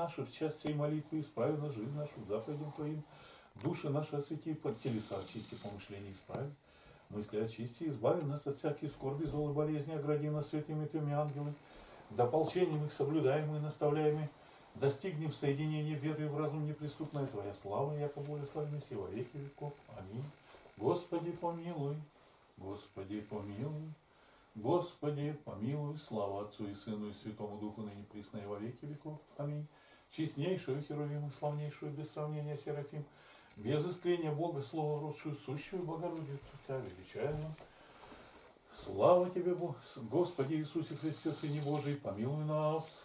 наши в час всей молитвы, исправи нас жизнь нашу, заповедям Твоим, души наши освети, под телеса очисти, помышления исправи, мысли очисти, избави нас от всяких скорби, зол и болезни, огради нас святыми Твоими ангелами, да полчением их соблюдаемые и наставляемые, достигнем соединения веры в разум неприступная Твоя слава, яко благословенный сего веки веков. Аминь. Господи, помилуй, Господи, помилуй, Господи, помилуй, слава Отцу и Сыну и Святому Духу, ныне присно и во веки веков. Аминь. Честнейшую Херувим и славнейшую без сравнения Серафим, без истления Бога, Слово родшую, сущую Богородицу, Тебя величаем. Слава Тебе, Господи Иисусе Христе, Сыне Божий, помилуй нас.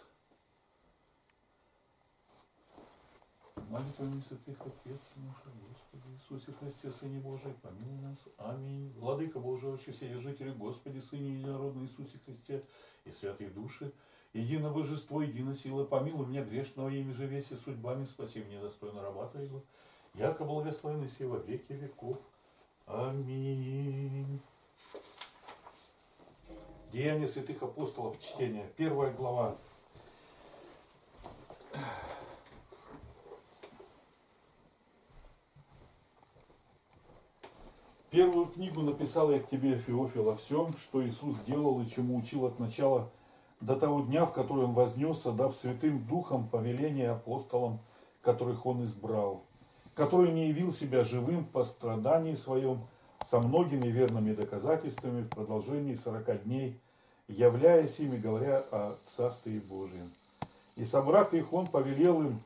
Молитвами святых Отец наш, Господи Иисусе Христе, Сыне Божий, помилуй нас. Аминь. Владыка Божий, Отче, жители, Господи, Сыне Единородный Иисусе Христе и святые души, едино божество, едино сила, помилуй меня грешного имя же весе судьбами, спаси мне достойно раба Твоего, яко благословенный сей во веки веков. Аминь. Деяния святых апостолов, чтение, первая глава. Первую книгу написал я к тебе, Феофил, о всем, что Иисус сделал и чему учил от начала до того дня, в который Он вознесся, дав святым духом повеление апостолам, которых Он избрал, который не явил себя живым по страдании своем, со многими верными доказательствами в продолжении сорока дней, являясь ими, говоря о Царстве Божьем. И собрав их, Он повелел им,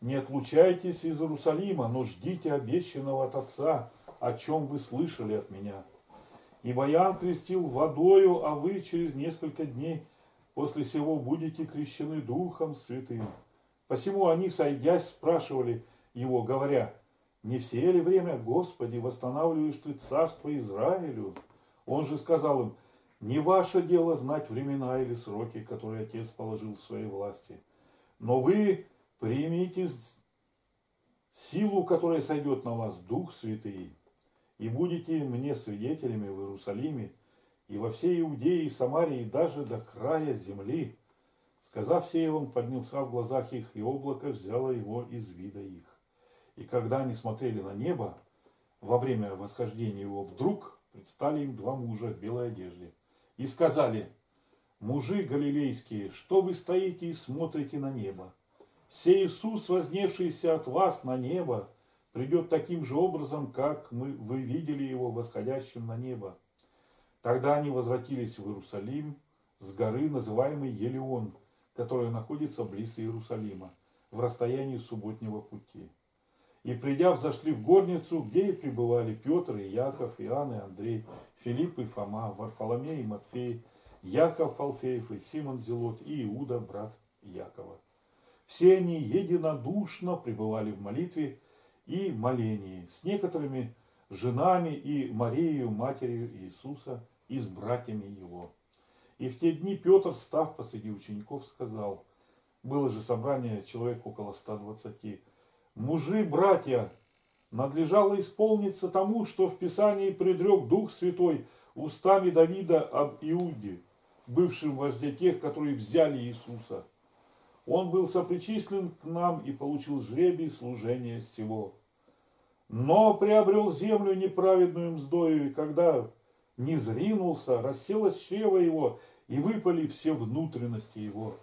не отлучайтесь из Иерусалима, но ждите обещанного от Отца, о чем вы слышали от меня. Ибо Иоанн крестил водою, а вы через несколько дней после сего будете крещены Духом Святым. Посему они, сойдясь, спрашивали его, говоря, не все ли время, Господи, восстанавливаешь ты царство Израилю? Он же сказал им, не ваше дело знать времена или сроки, которые Отец положил в своей власти. Но вы примите силу, которая сойдет на вас, Дух Святый, и будете мне свидетелями в Иерусалиме и во всей Иудее и Самарии, и даже до края земли. Сказав сие, он поднялся в глазах их, и облако взяло его из вида их. И когда они смотрели на небо, во время восхождения его, вдруг предстали им два мужа в белой одежде. И сказали, мужи галилейские, что вы стоите и смотрите на небо? Се Иисус, вознесшийся от вас на небо, придет таким же образом, как мы, вы видели его восходящим на небо. Тогда они возвратились в Иерусалим с горы, называемой Елеон, которая находится близ Иерусалима, в расстоянии субботнего пути. И придя, взошли в горницу, где и пребывали Петр и Яков, Иоанн и Андрей, Филипп и Фома, Варфоломей и Матфей, Яков Алфеев и Симон Зелот и Иуда, брат Якова. Все они единодушно пребывали в молитве и молении с некоторыми женами и Марией, матерью Иисуса, и с братьями его. И в те дни Петр, став посреди учеников, сказал, было же собрание человек около 120, мужи, братья, надлежало исполниться тому, что в Писании предрек Дух Святой устами Давида об Иуде, бывшем вожде тех, которые взяли Иисуса – он был сопричислен к нам и получил жребий служения сего. Но приобрел землю неправедную мздою, когда не зринулся, расселось чрево его, и выпали все внутренности его.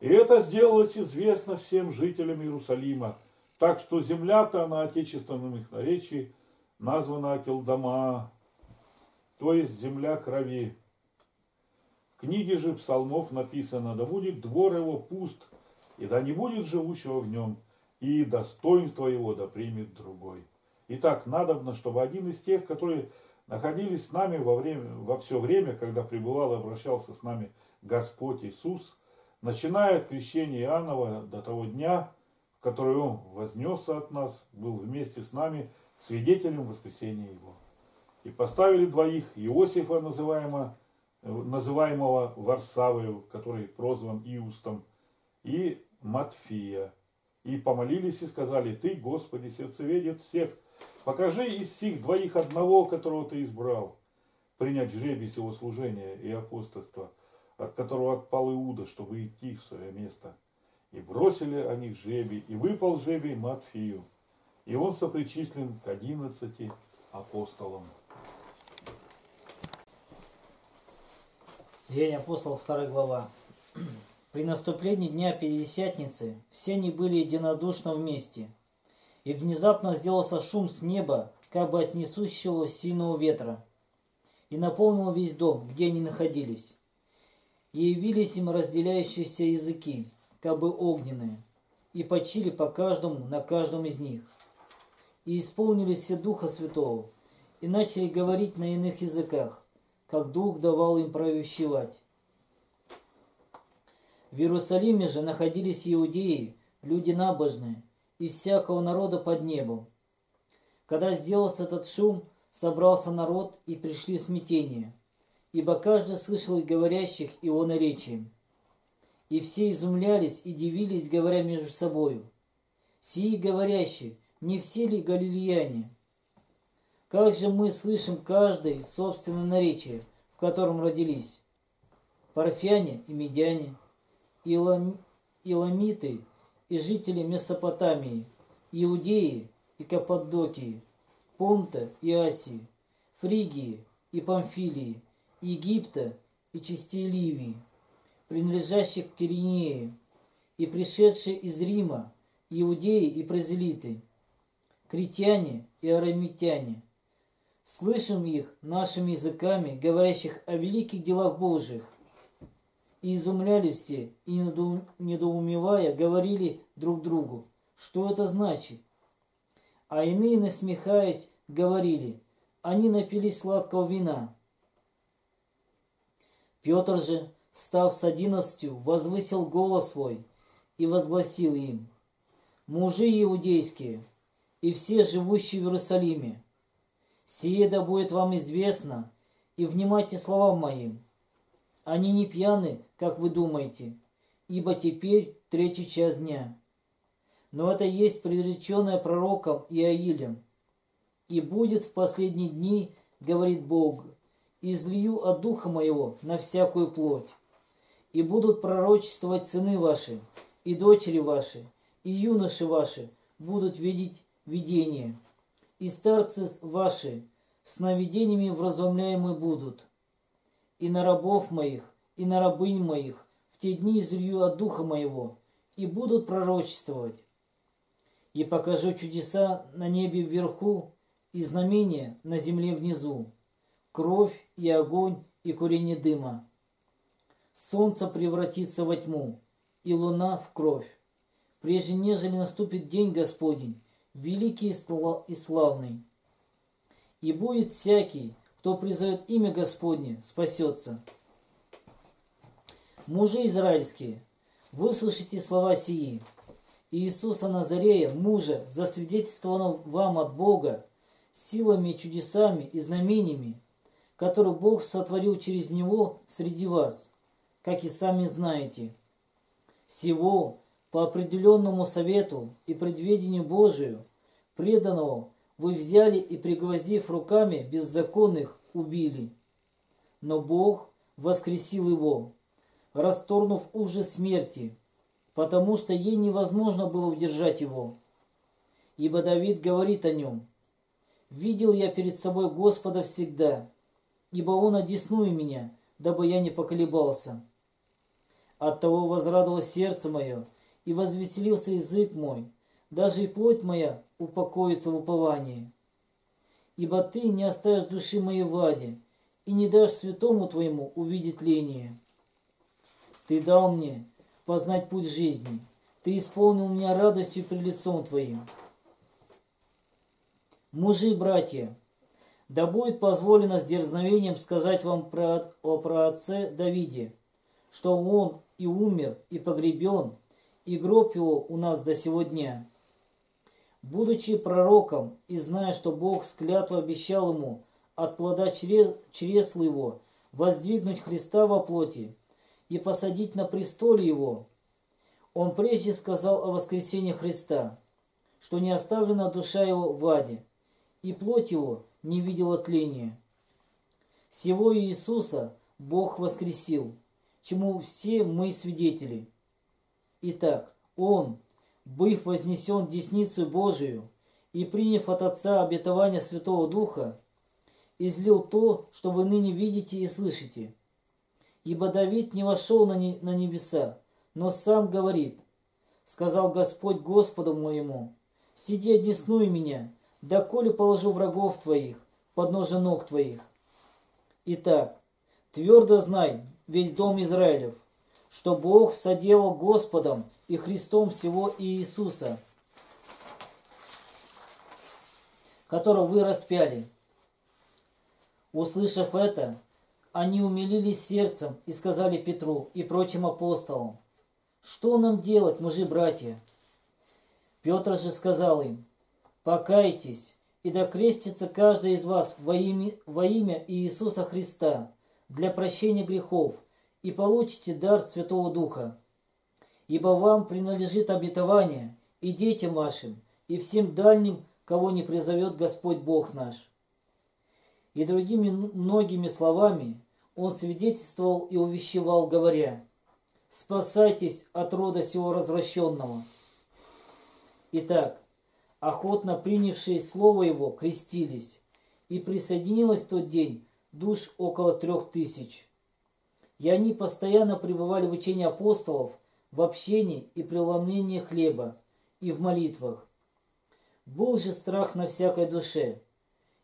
И это сделалось известно всем жителям Иерусалима, так что земля-то на отечественном их наречии названа Акелдама, то есть земля крови книге же псалмов написано, да будет двор его пуст, и да не будет живущего в нем, и достоинство его да примет другой. Итак, надобно, чтобы один из тех, которые находились с нами во, время, во все время, когда пребывал и обращался с нами Господь Иисус, начиная от крещения Иоаннова до того дня, в который Он вознесся от нас, был вместе с нами свидетелем воскресения Его. И поставили двоих, Иосифа, называемого называемого Варсавою, который прозван Иустом, и Матфия. И помолились и сказали, Ты, Господи, сердцеведет всех, покажи из сих двоих одного, которого Ты избрал, принять жребий сего служения и апостольства, от которого отпал Иуда, чтобы идти в свое место. И бросили они жребий, и выпал жребий Матфею. И он сопричислен к одиннадцати апостолам. Деяния апостолов, 2 глава. При наступлении Дня Пятидесятницы все они были единодушно вместе. И внезапно сделался шум с неба, как бы от несущего сильного ветра, и наполнил весь дом, где они находились. И явились им разделяющиеся языки, как бы огненные, и почили по каждому на каждом из них. И исполнились все Духа Святого, и начали говорить на иных языках, как Дух давал им провещевать. В Иерусалиме же находились иудеи, люди набожные, из всякого народа под небом. Когда сделался этот шум, собрался народ и пришли в смятение, ибо каждый слышал и говорящих его наречием. И все изумлялись и дивились, говоря между собою. Сии говорящие, не все ли галилеяне? Как же мы слышим каждый собственное наречие, в котором родились? Парфяне и медяне, Илам, Иламиты и жители Месопотамии, Иудеи и Каппадокии, Понта и Асии, Фригии и Памфилии, Египта и частей Ливии, принадлежащих к Киринее, и пришедшие из Рима, иудеи и празелиты, критяне и арамитяне. Слышим их нашими языками, говорящих о великих делах Божьих, и изумляли все, и недоумевая, говорили друг другу, что это значит. А иные, насмехаясь, говорили, они напились сладкого вина. Петр же, став с одиннадцатью, возвысил голос свой и возгласил им, «Мужи иудейские и все живущие в Иерусалиме, сие да будет вам известно, и внимайте словам моим, они не пьяны, как вы думаете, ибо теперь третий час дня. Но это есть предреченное пророком Иаилем. И будет в последние дни, говорит Бог, излию от духа моего на всякую плоть. И будут пророчествовать сыны ваши, и дочери ваши, и юноши ваши будут видеть видение. И старцы ваши сновидениями вразумляемы будут и на рабов моих, и на рабынь моих в те дни излью от духа моего, и будут пророчествовать. И покажу чудеса на небе вверху и знамения на земле внизу, кровь и огонь и курение дыма. Солнце превратится во тьму, и луна в кровь, прежде нежели наступит день Господень, великий и славный. И будет всякий, кто призовет имя Господне, спасется. Мужи израильские, выслушайте слова сии. Иисуса Назарея, мужа, засвидетельствованного вам от Бога, силами, чудесами и знамениями, которые Бог сотворил через него среди вас, как и сами знаете. Всего по определенному совету и предведению Божию, преданного вы взяли и, пригвоздив руками беззаконных, убили. Но Бог воскресил его, расторгнув ужас смерти, потому что ей невозможно было удержать его. Ибо Давид говорит о нем. «Видел я перед собой Господа всегда, ибо Он одесную меня, дабы я не поколебался. Оттого возрадовалось сердце мое, и возвеселился язык мой, даже и плоть моя упокоится в уповании. Ибо ты не оставишь души моей в аде, и не дашь святому твоему увидеть ление. Ты дал мне познать путь жизни, ты исполнил меня радостью пред лицом твоим. Мужи и братья, да будет позволено с дерзновением сказать вам про, о про отце Давиде, что он и умер, и погребен, и гроб его у нас до сего дня. Будучи пророком и зная, что Бог с обещал ему от плода чрез, чресла его воздвигнуть Христа во плоти и посадить на престоле его, он прежде сказал о воскресении Христа, что не оставлена душа его в аде, и плоть его не видела тления. Сего Иисуса Бог воскресил, чему все мы свидетели. Итак, Он, быв вознесен десницу Божию и приняв от Отца обетование Святого Духа, излил то, что вы ныне видите и слышите. Ибо Давид не вошел на, не, на небеса, но сам говорит, сказал Господь Господу моему, сиди одесную меня, доколе положу врагов твоих под ножи ног твоих. Итак, твердо знай, весь дом Израилев, что Бог соделал Господом и Христом всего Иисуса, которого вы распяли. Услышав это, они умилились сердцем и сказали Петру и прочим апостолам, «Что нам делать, мужи-братья?» Петр же сказал им, «Покайтесь, и докрестится каждый из вас во имя, во имя Иисуса Христа для прощения грехов, и получите дар Святого Духа. Ибо вам принадлежит обетование и детям вашим, и всем дальним, кого не призовет Господь Бог наш. И другими многими словами он свидетельствовал и увещевал, говоря, «Спасайтесь от рода сего развращенного». Итак, охотно принявшие слово его крестились, и присоединилось в тот день душ около трех тысяч. И они постоянно пребывали в учении апостолов, в общении и преломлении хлеба, и в молитвах. Был же страх на всякой душе,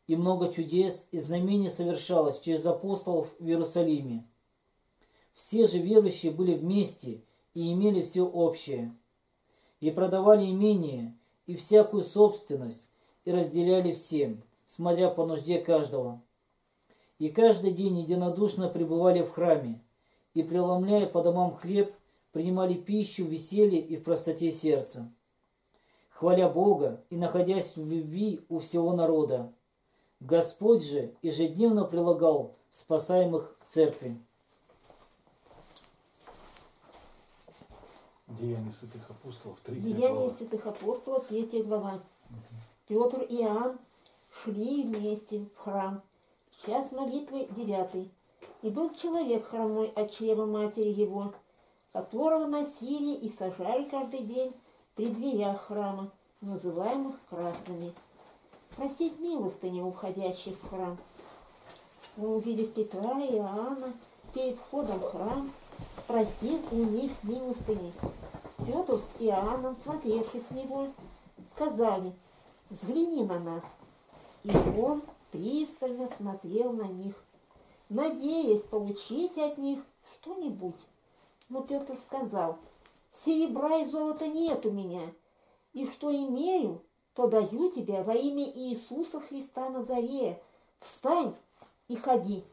и много чудес и знамений совершалось через апостолов в Иерусалиме. Все же верующие были вместе и имели все общее, и продавали имение и всякую собственность, и разделяли всем, смотря по нужде каждого. И каждый день единодушно пребывали в храме, и, преломляя по домам хлеб, принимали пищу в веселье и в простоте сердца, хваля Бога и находясь в любви у всего народа. Господь же ежедневно прилагал спасаемых к церкви. Деяния святых апостолов, 3 Деяния глава. святых апостолов, 3 глава. Петр и Иоанн шли вместе в храм. Час молитвы девятый. И был человек хромой от чрева матери его, которого носили и сажали каждый день при дверях храма, называемых красными. Просить милостыни у входящих в храм. Увидев Петра и Иоанна перед входом в храм, просил у них милостыни. Петр с Иоанном, смотревшись в него, сказали, взгляни на нас. И он пристально смотрел на них, надеясь получить от них что-нибудь. Но Петр сказал, серебра и золота нет у меня, и что имею, то даю тебе во имя Иисуса Христа Назарея. Встань и ходи.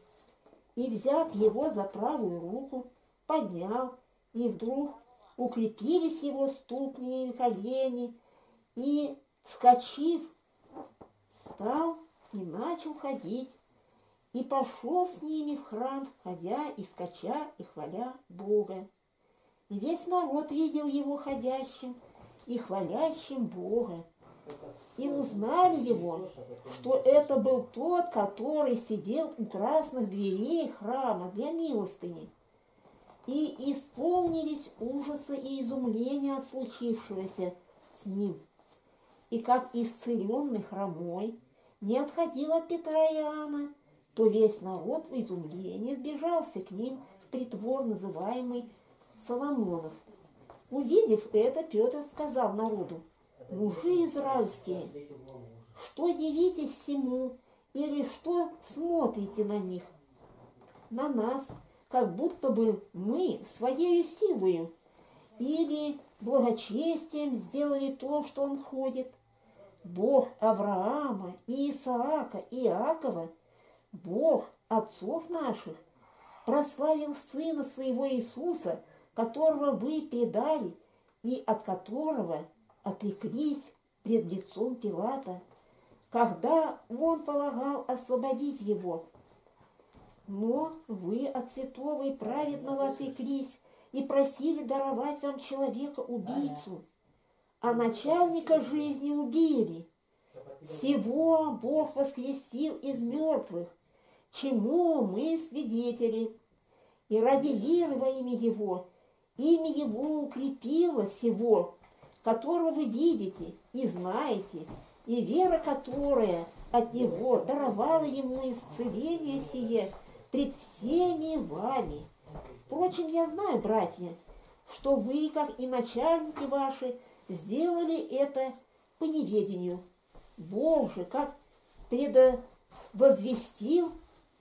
И, взяв его за правую руку, поднял, и вдруг укрепились его ступни и колени, и, вскочив, встал и начал ходить, и пошел с ними в храм, ходя и скача и хваля Бога. И весь народ видел его ходящим и хвалящим Бога. И узнали его, что это был тот, который сидел у красных дверей храма для милостыни. И исполнились ужасы и изумления от случившегося с ним. И как исцеленный хромой не отходил от Петра и Иоанна, то весь народ в изумлении сбежался к ним в притвор, называемый Соломонов. Увидев это, Петр сказал народу, мужи израильские, что дивитесь всему или что смотрите на них? На нас, как будто бы мы своей силою или благочестием сделали то, что он ходит. Бог Авраама, Исаака, и Иакова, Бог отцов наших, прославил Сына Своего Иисуса, которого вы предали и от которого отреклись пред лицом Пилата, когда он полагал освободить его. Но вы от святого и праведного отреклись и просили даровать вам человека-убийцу, а начальника жизни убили. Всего Бог воскресил из мертвых, чему мы свидетели. И ради веры во имя Его имя Его укрепило сего, которого вы видите и знаете, и вера, которая от Него даровала Ему исцеление сие пред всеми вами. Впрочем, я знаю, братья, что вы, как и начальники ваши, сделали это по неведению. Бог же, как предвозвестил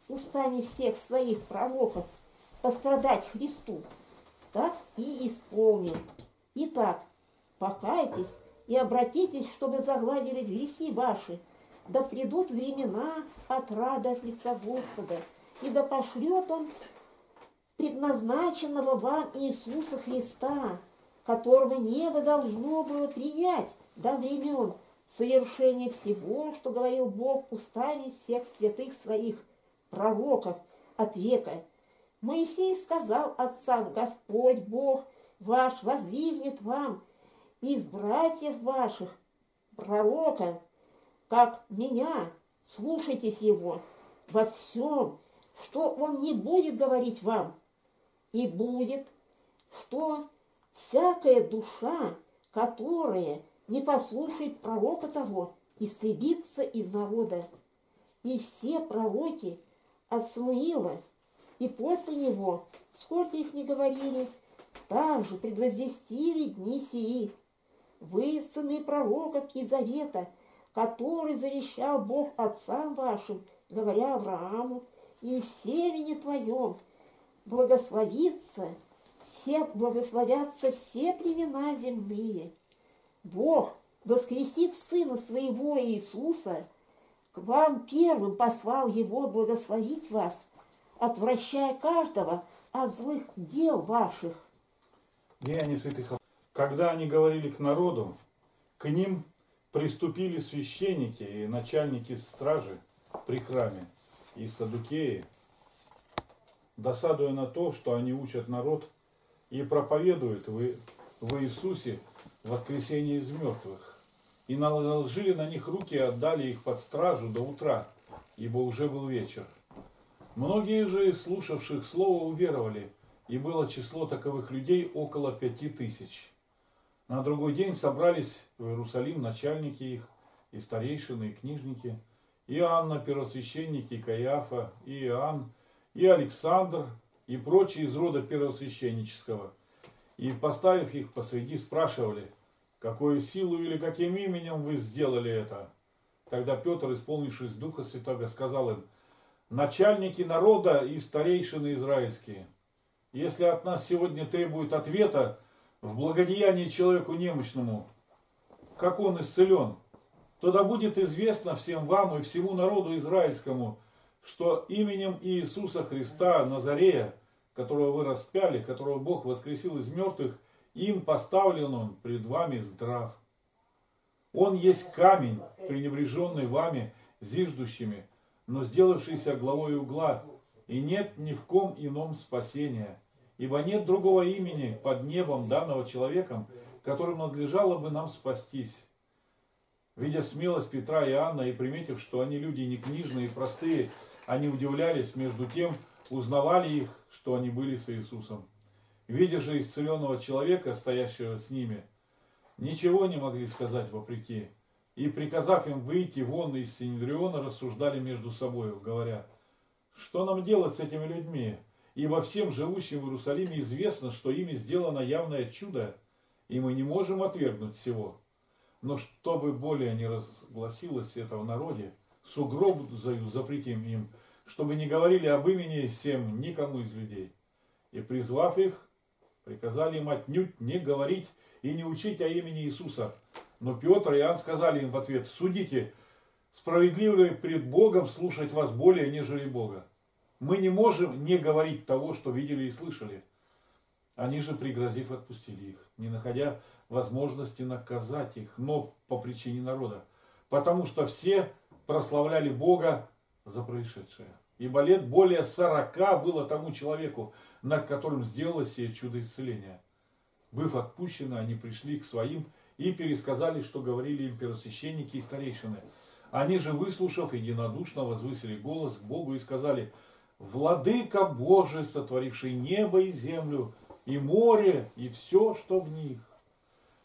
устами всех своих пророков пострадать Христу, так и исполнил. Итак, покайтесь и обратитесь, чтобы загладились грехи ваши, да придут времена отрады от лица Господа, и да пошлет Он предназначенного вам Иисуса Христа, которого небо должно было принять до времен совершения всего, что говорил Бог устами всех святых своих пророков от века. Моисей сказал отцам, Господь Бог ваш воздвигнет вам из братьев ваших пророка, как меня, слушайтесь его во всем, что он не будет говорить вам, и будет, что всякая душа, которая не послушает пророка того, истребится из народа. И все пророки от Самуила и после него, сколько их не говорили, также предвозвестили дни сии. Вы, сыны пророков и завета, который завещал Бог отцам вашим, говоря Аврааму, и в семени твоем благословится, все благословятся все племена земные. Бог, воскресив Сына Своего Иисуса, к вам первым послал Его благословить вас, отвращая каждого от злых дел ваших. Когда они говорили к народу, к ним приступили священники и начальники стражи при храме и садукеи, досадуя на то, что они учат народ и проповедуют в Иисусе воскресение из мертвых. И наложили на них руки и отдали их под стражу до утра, ибо уже был вечер. Многие же из слушавших слово уверовали, и было число таковых людей около пяти тысяч. На другой день собрались в Иерусалим начальники их, и старейшины, и книжники, и Анна, первосвященники, Каиафа, и Иоанн, и Александр, и прочие из рода первосвященнического. И, поставив их посреди, спрашивали, какую силу или каким именем вы сделали это? Тогда Петр, исполнившись Духа Святого, сказал им, начальники народа и старейшины израильские, если от нас сегодня требует ответа в благодеянии человеку немощному, как он исцелен, то да будет известно всем вам и всему народу израильскому, что именем Иисуса Христа Назарея, которого вы распяли, которого Бог воскресил из мертвых, им поставлен он пред вами здрав. Он есть камень, пренебреженный вами, зиждущими, но сделавшийся главой угла, и нет ни в ком ином спасения, ибо нет другого имени под небом данного человеком, которым надлежало бы нам спастись. Видя смелость Петра и Анна и приметив, что они люди не книжные и простые, они удивлялись, между тем узнавали их, что они были с Иисусом. Видя же исцеленного человека, стоящего с ними, ничего не могли сказать вопреки. И, приказав им выйти вон из Синедриона, рассуждали между собой, говоря, что нам делать с этими людьми? Ибо всем живущим в Иерусалиме известно, что ими сделано явное чудо, и мы не можем отвергнуть всего. Но чтобы более не разгласилось это в народе, с угрозою запретим им, чтобы не говорили об имени всем никому из людей. И призвав их, приказали им отнюдь не говорить и не учить о имени Иисуса. Но Петр и Иоанн сказали им в ответ, судите, справедливо ли пред Богом слушать вас более, нежели Бога. Мы не можем не говорить того, что видели и слышали. Они же, пригрозив, отпустили их, не находя возможности наказать их, но по причине народа. Потому что все прославляли Бога за происшедшее. Ибо лет более сорока было тому человеку, над которым сделалось сие чудо исцеления. Быв отпущены, они пришли к своим и пересказали, что говорили им первосвященники и старейшины. Они же, выслушав, единодушно возвысили голос к Богу и сказали, «Владыка Божий, сотворивший небо и землю, и море, и все, что в них.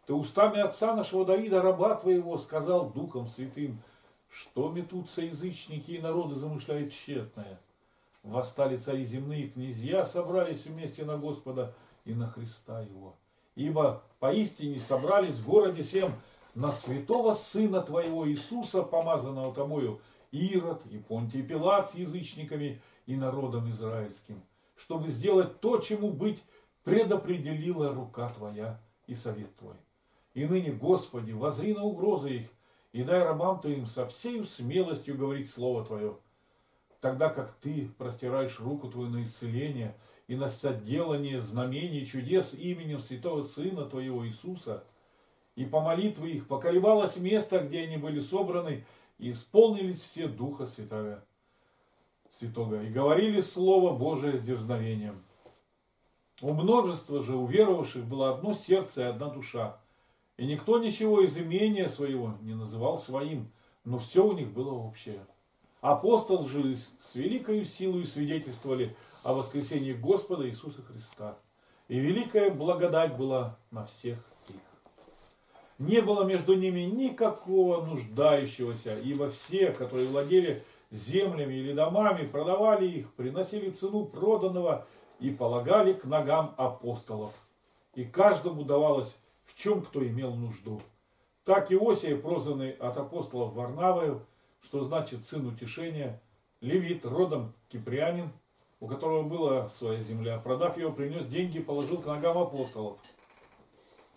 Ты устами отца нашего Давида, раба твоего, сказал Духом Святым, что метутся язычники и народы замышляют тщетное. Восстали цари земные, князья собрались вместе на Господа и на Христа Его. Ибо поистине собрались в городе всем на святого Сына Твоего Иисуса, помазанного Тобою, Ирод и Понтий Пилат с язычниками и народом израильским, чтобы сделать то, чему быть предопределила рука Твоя и совет Твой. И ныне, Господи, возри на угрозы их, и дай рабам Твоим со всей смелостью говорить Слово Твое, тогда как Ты простираешь руку Твою на исцеление и на соделание знамений чудес именем Святого Сына Твоего Иисуса, и по молитве их поколебалось место, где они были собраны, и исполнились все Духа Святого, Святого, и говорили Слово Божие с дерзновением. У множества же уверовавших было одно сердце и одна душа, и никто ничего из имения своего не называл своим, но все у них было общее. Апостол же с великой силой свидетельствовали о воскресении Господа Иисуса Христа. И великая благодать была на всех их. Не было между ними никакого нуждающегося, ибо все, которые владели землями или домами, продавали их, приносили цену проданного и полагали к ногам апостолов. И каждому давалось в чем кто имел нужду. Так Иосия, прозванный от апостолов Варнавою, что значит сын утешения, левит, родом кипрянин, у которого была своя земля, продав ее, принес деньги и положил к ногам апостолов.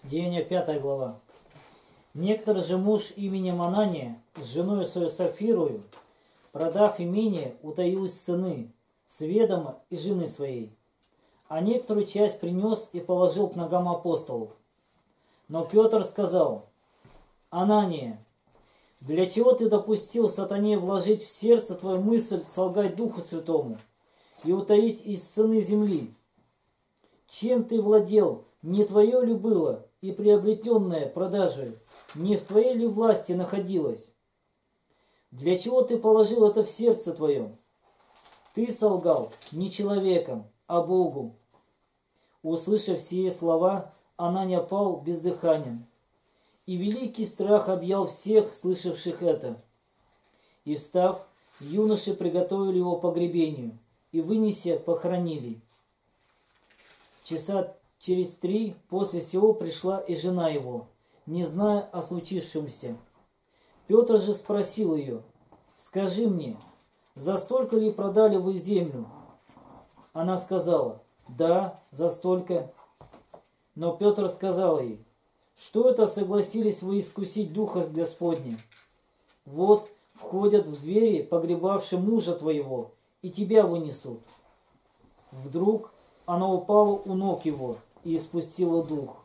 Деяния 5 глава. Некоторый же муж именем Анания с женой свою Сафирою, продав имение, утаил из сыны, с ведома и жены своей. А некоторую часть принес и положил к ногам апостолов. Но Петр сказал, Анания, для чего ты допустил сатане вложить в сердце твою мысль солгать Духу Святому и утаить из сыны земли? Чем ты владел, не твое ли было, и приобретенное продажей, не в твоей ли власти находилось? Для чего ты положил это в сердце твоем? Ты солгал не человеком, а Богу. Услышав сие слова, Ананя пал бездыханен. И великий страх объял всех, слышавших это. И встав, юноши приготовили его погребению, и, вынеся, похоронили. Часа через три после сего пришла и жена его, не зная о случившемся. Петр же спросил ее, «Скажи мне, за столько ли продали вы землю?» Она сказала, «Да, за столько». Но Петр сказал ей, что это согласились вы искусить Духа Господня? Вот входят в двери, погребавшие мужа твоего, и тебя вынесут. Вдруг она упала у ног его и испустила дух.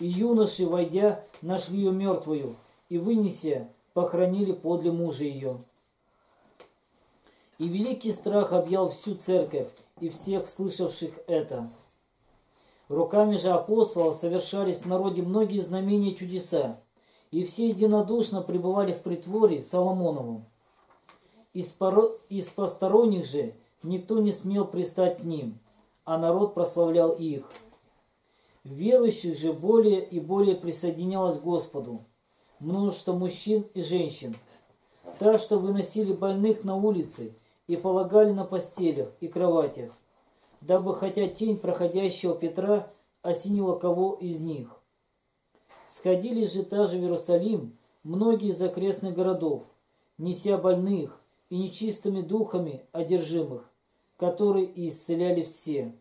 И юноши, войдя, нашли ее мертвую, и, вынеся, похоронили подле мужа ее. И великий страх объял всю церковь и всех слышавших это. Руками же апостолов совершались в народе многие знамения и чудеса, и все единодушно пребывали в притворе Соломоновом. Из, поро... из посторонних же никто не смел пристать к ним, а народ прославлял их. Верующих же более и более присоединялось к Господу, множество мужчин и женщин, так что выносили больных на улицы и полагали на постелях и кроватях дабы хотя тень проходящего Петра осенила кого из них. Сходили же даже в Иерусалим многие из окрестных городов, неся больных и нечистыми духами одержимых, которые исцеляли все.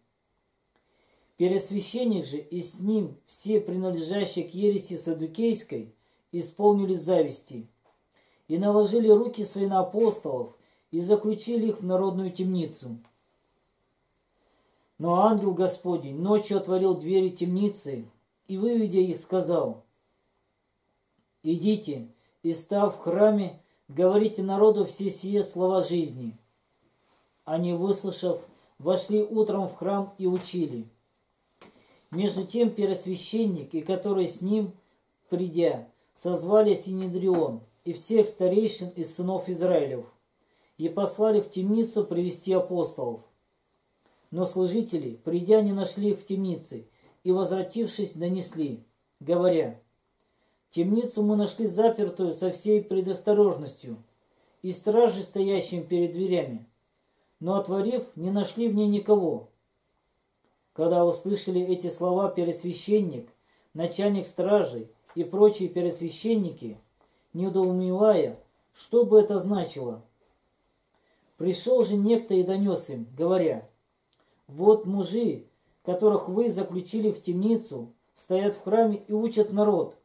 Пересвященник же и с ним все принадлежащие к ереси Садукейской исполнились зависти и наложили руки свои на апостолов и заключили их в народную темницу – но ангел Господень ночью отворил двери темницы и, выведя их, сказал, «Идите и, став в храме, говорите народу все сие слова жизни». Они, выслушав, вошли утром в храм и учили. Между тем первосвященник и который с ним, придя, созвали Синедрион и всех старейшин из сынов Израилев и послали в темницу привести апостолов. Но служители, придя, не нашли их в темнице, и, возвратившись, донесли, говоря, «Темницу мы нашли запертую со всей предосторожностью, и стражи, стоящим перед дверями, но, отворив, не нашли в ней никого». Когда услышали эти слова пересвященник, начальник стражи и прочие пересвященники, недоумевая, что бы это значило, пришел же некто и донес им, говоря, вот мужи, которых вы заключили в темницу, стоят в храме и учат народ.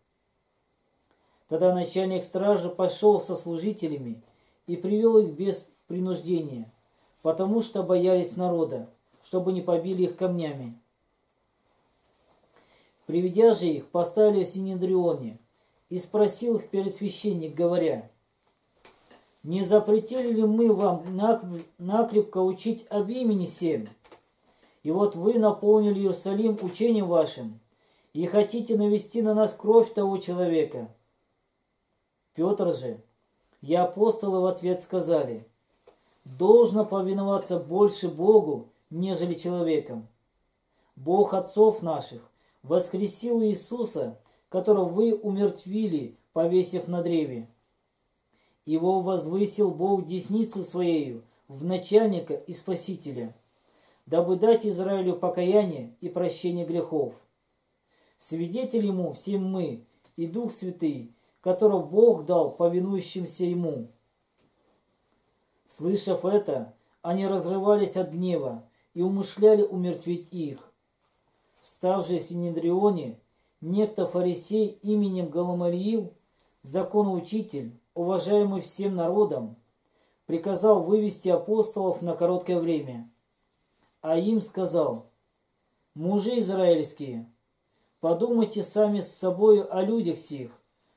Тогда начальник стражи пошел со служителями и привел их без принуждения, потому что боялись народа, чтобы не побили их камнями. Приведя же их, поставили в Синедрионе, и спросил их пересвященник, говоря, «Не запретили ли мы вам накрепко учить об имени семь? И вот вы наполнили Иерусалим учением вашим, и хотите навести на нас кровь того человека. Петр же и апостолы в ответ сказали, должно повиноваться больше Богу, нежели человеком. Бог отцов наших воскресил Иисуса, которого вы умертвили, повесив на древе. Его возвысил Бог десницу Своею в начальника и спасителя – дабы дать Израилю покаяние и прощение грехов. Свидетель ему всем мы и Дух Святый, которого Бог дал повинующимся ему. Слышав это, они разрывались от гнева и умышляли умертвить их. Встав же Синедрионе, некто фарисей именем Галамариил, законоучитель, уважаемый всем народом, приказал вывести апостолов на короткое время – а им сказал, «Мужи израильские, подумайте сами с собою о людях сих,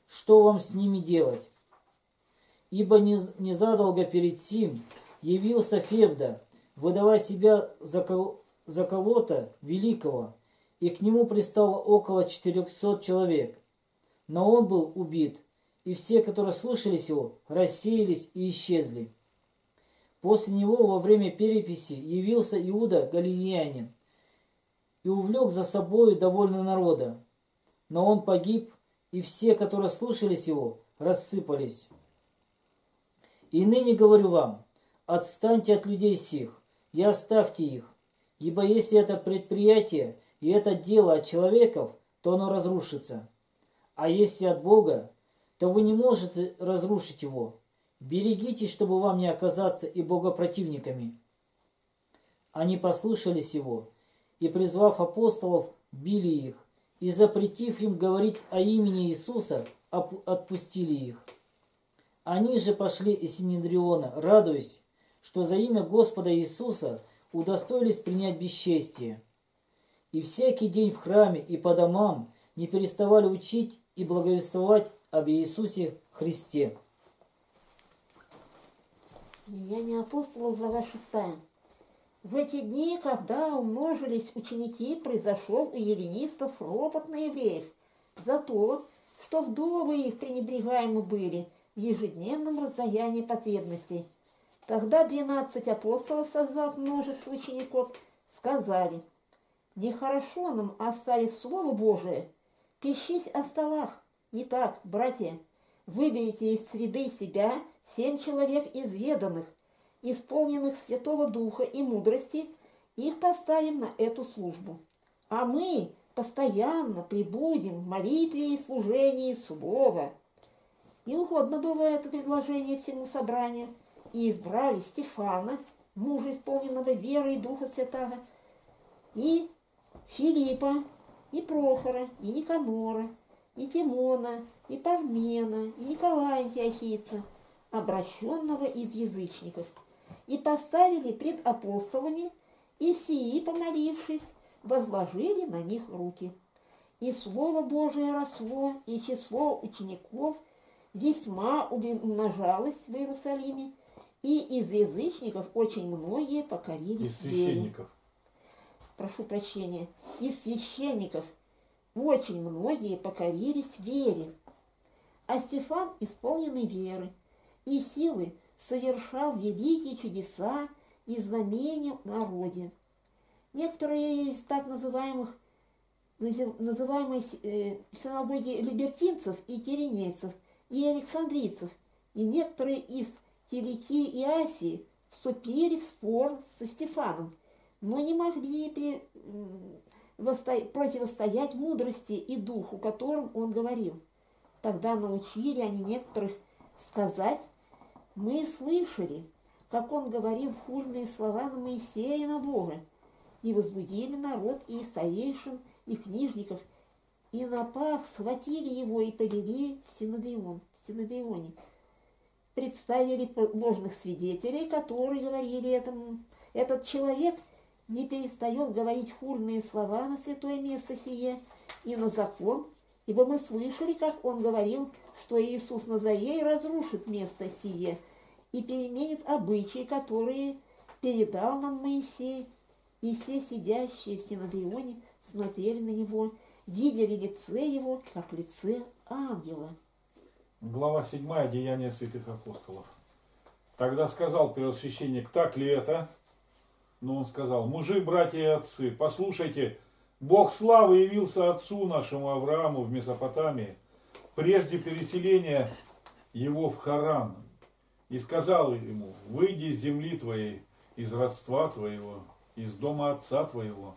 что вам с ними делать. Ибо незадолго перед сим явился Февда, выдавая себя за, кого- за кого-то великого, и к нему пристало около четырехсот человек. Но он был убит, и все, которые слушались его, рассеялись и исчезли. После него во время переписи явился Иуда Галилеянин и увлек за собою довольно народа. Но он погиб, и все, которые слушались его, рассыпались. И ныне говорю вам, отстаньте от людей сих и оставьте их, ибо если это предприятие и это дело от человеков, то оно разрушится. А если от Бога, то вы не можете разрушить его, Берегитесь, чтобы вам не оказаться и богопротивниками. Они послушались его, и, призвав апостолов, били их, и, запретив им говорить о имени Иисуса, отпустили их. Они же пошли из Синедриона, радуясь, что за имя Господа Иисуса удостоились принять бесчестие. И всякий день в храме и по домам не переставали учить и благовествовать об Иисусе Христе. Деяния апостолов, глава 6. В эти дни, когда умножились ученики, произошел у еленистов ропот на евреев за то, что вдовы их пренебрегаемы были в ежедневном раздаянии потребностей. Тогда двенадцать апостолов, созвав множество учеников, сказали, «Нехорошо нам оставить Слово Божие, пищись о столах. Итак, братья, выберите из среды себя семь человек изведанных, исполненных Святого Духа и мудрости, их поставим на эту службу. А мы постоянно прибудем в молитве и служении Слова. И угодно было это предложение всему собранию, и избрали Стефана, мужа, исполненного веры и Духа Святого, и Филиппа, и Прохора, и Никанора, и Тимона, и Пармена, и Николая Антиохийца – обращенного из язычников, и поставили пред апостолами, и сии, помолившись, возложили на них руки. И Слово Божие росло, и число учеников весьма умножалось в Иерусалиме, и из язычников очень многие покорились Из священников. вере. Прошу прощения. Из священников очень многие покорились вере. А Стефан, исполненный веры, и силы совершал великие чудеса и знамения в народе. Некоторые из так называемых называемой э, синагоги либертинцев и киренейцев, и александрийцев, и некоторые из Килики и Асии вступили в спор со Стефаном, но не могли противостоять мудрости и духу, которым он говорил. Тогда научили они некоторых сказать, мы слышали, как он говорил хульные слова на Моисея и на Бога, и возбудили народ и старейшин, и книжников, и напав, схватили его и повели в Синодрион, в Синодрионе. Представили ложных свидетелей, которые говорили этому. Этот человек не перестает говорить хульные слова на святое место сие и на закон, ибо мы слышали, как он говорил, что Иисус Назарей разрушит место сие и переменит обычаи, которые передал нам Моисей, и все сидящие в Синодрионе смотрели на него, видели лице его, как лице ангела. Глава 7. Деяния святых апостолов. Тогда сказал первосвященник, так ли это? Но он сказал, мужи, братья и отцы, послушайте, Бог славы явился отцу нашему Аврааму в Месопотамии, прежде переселения его в Харан, и сказал ему, выйди из земли твоей, из родства твоего, из дома отца твоего,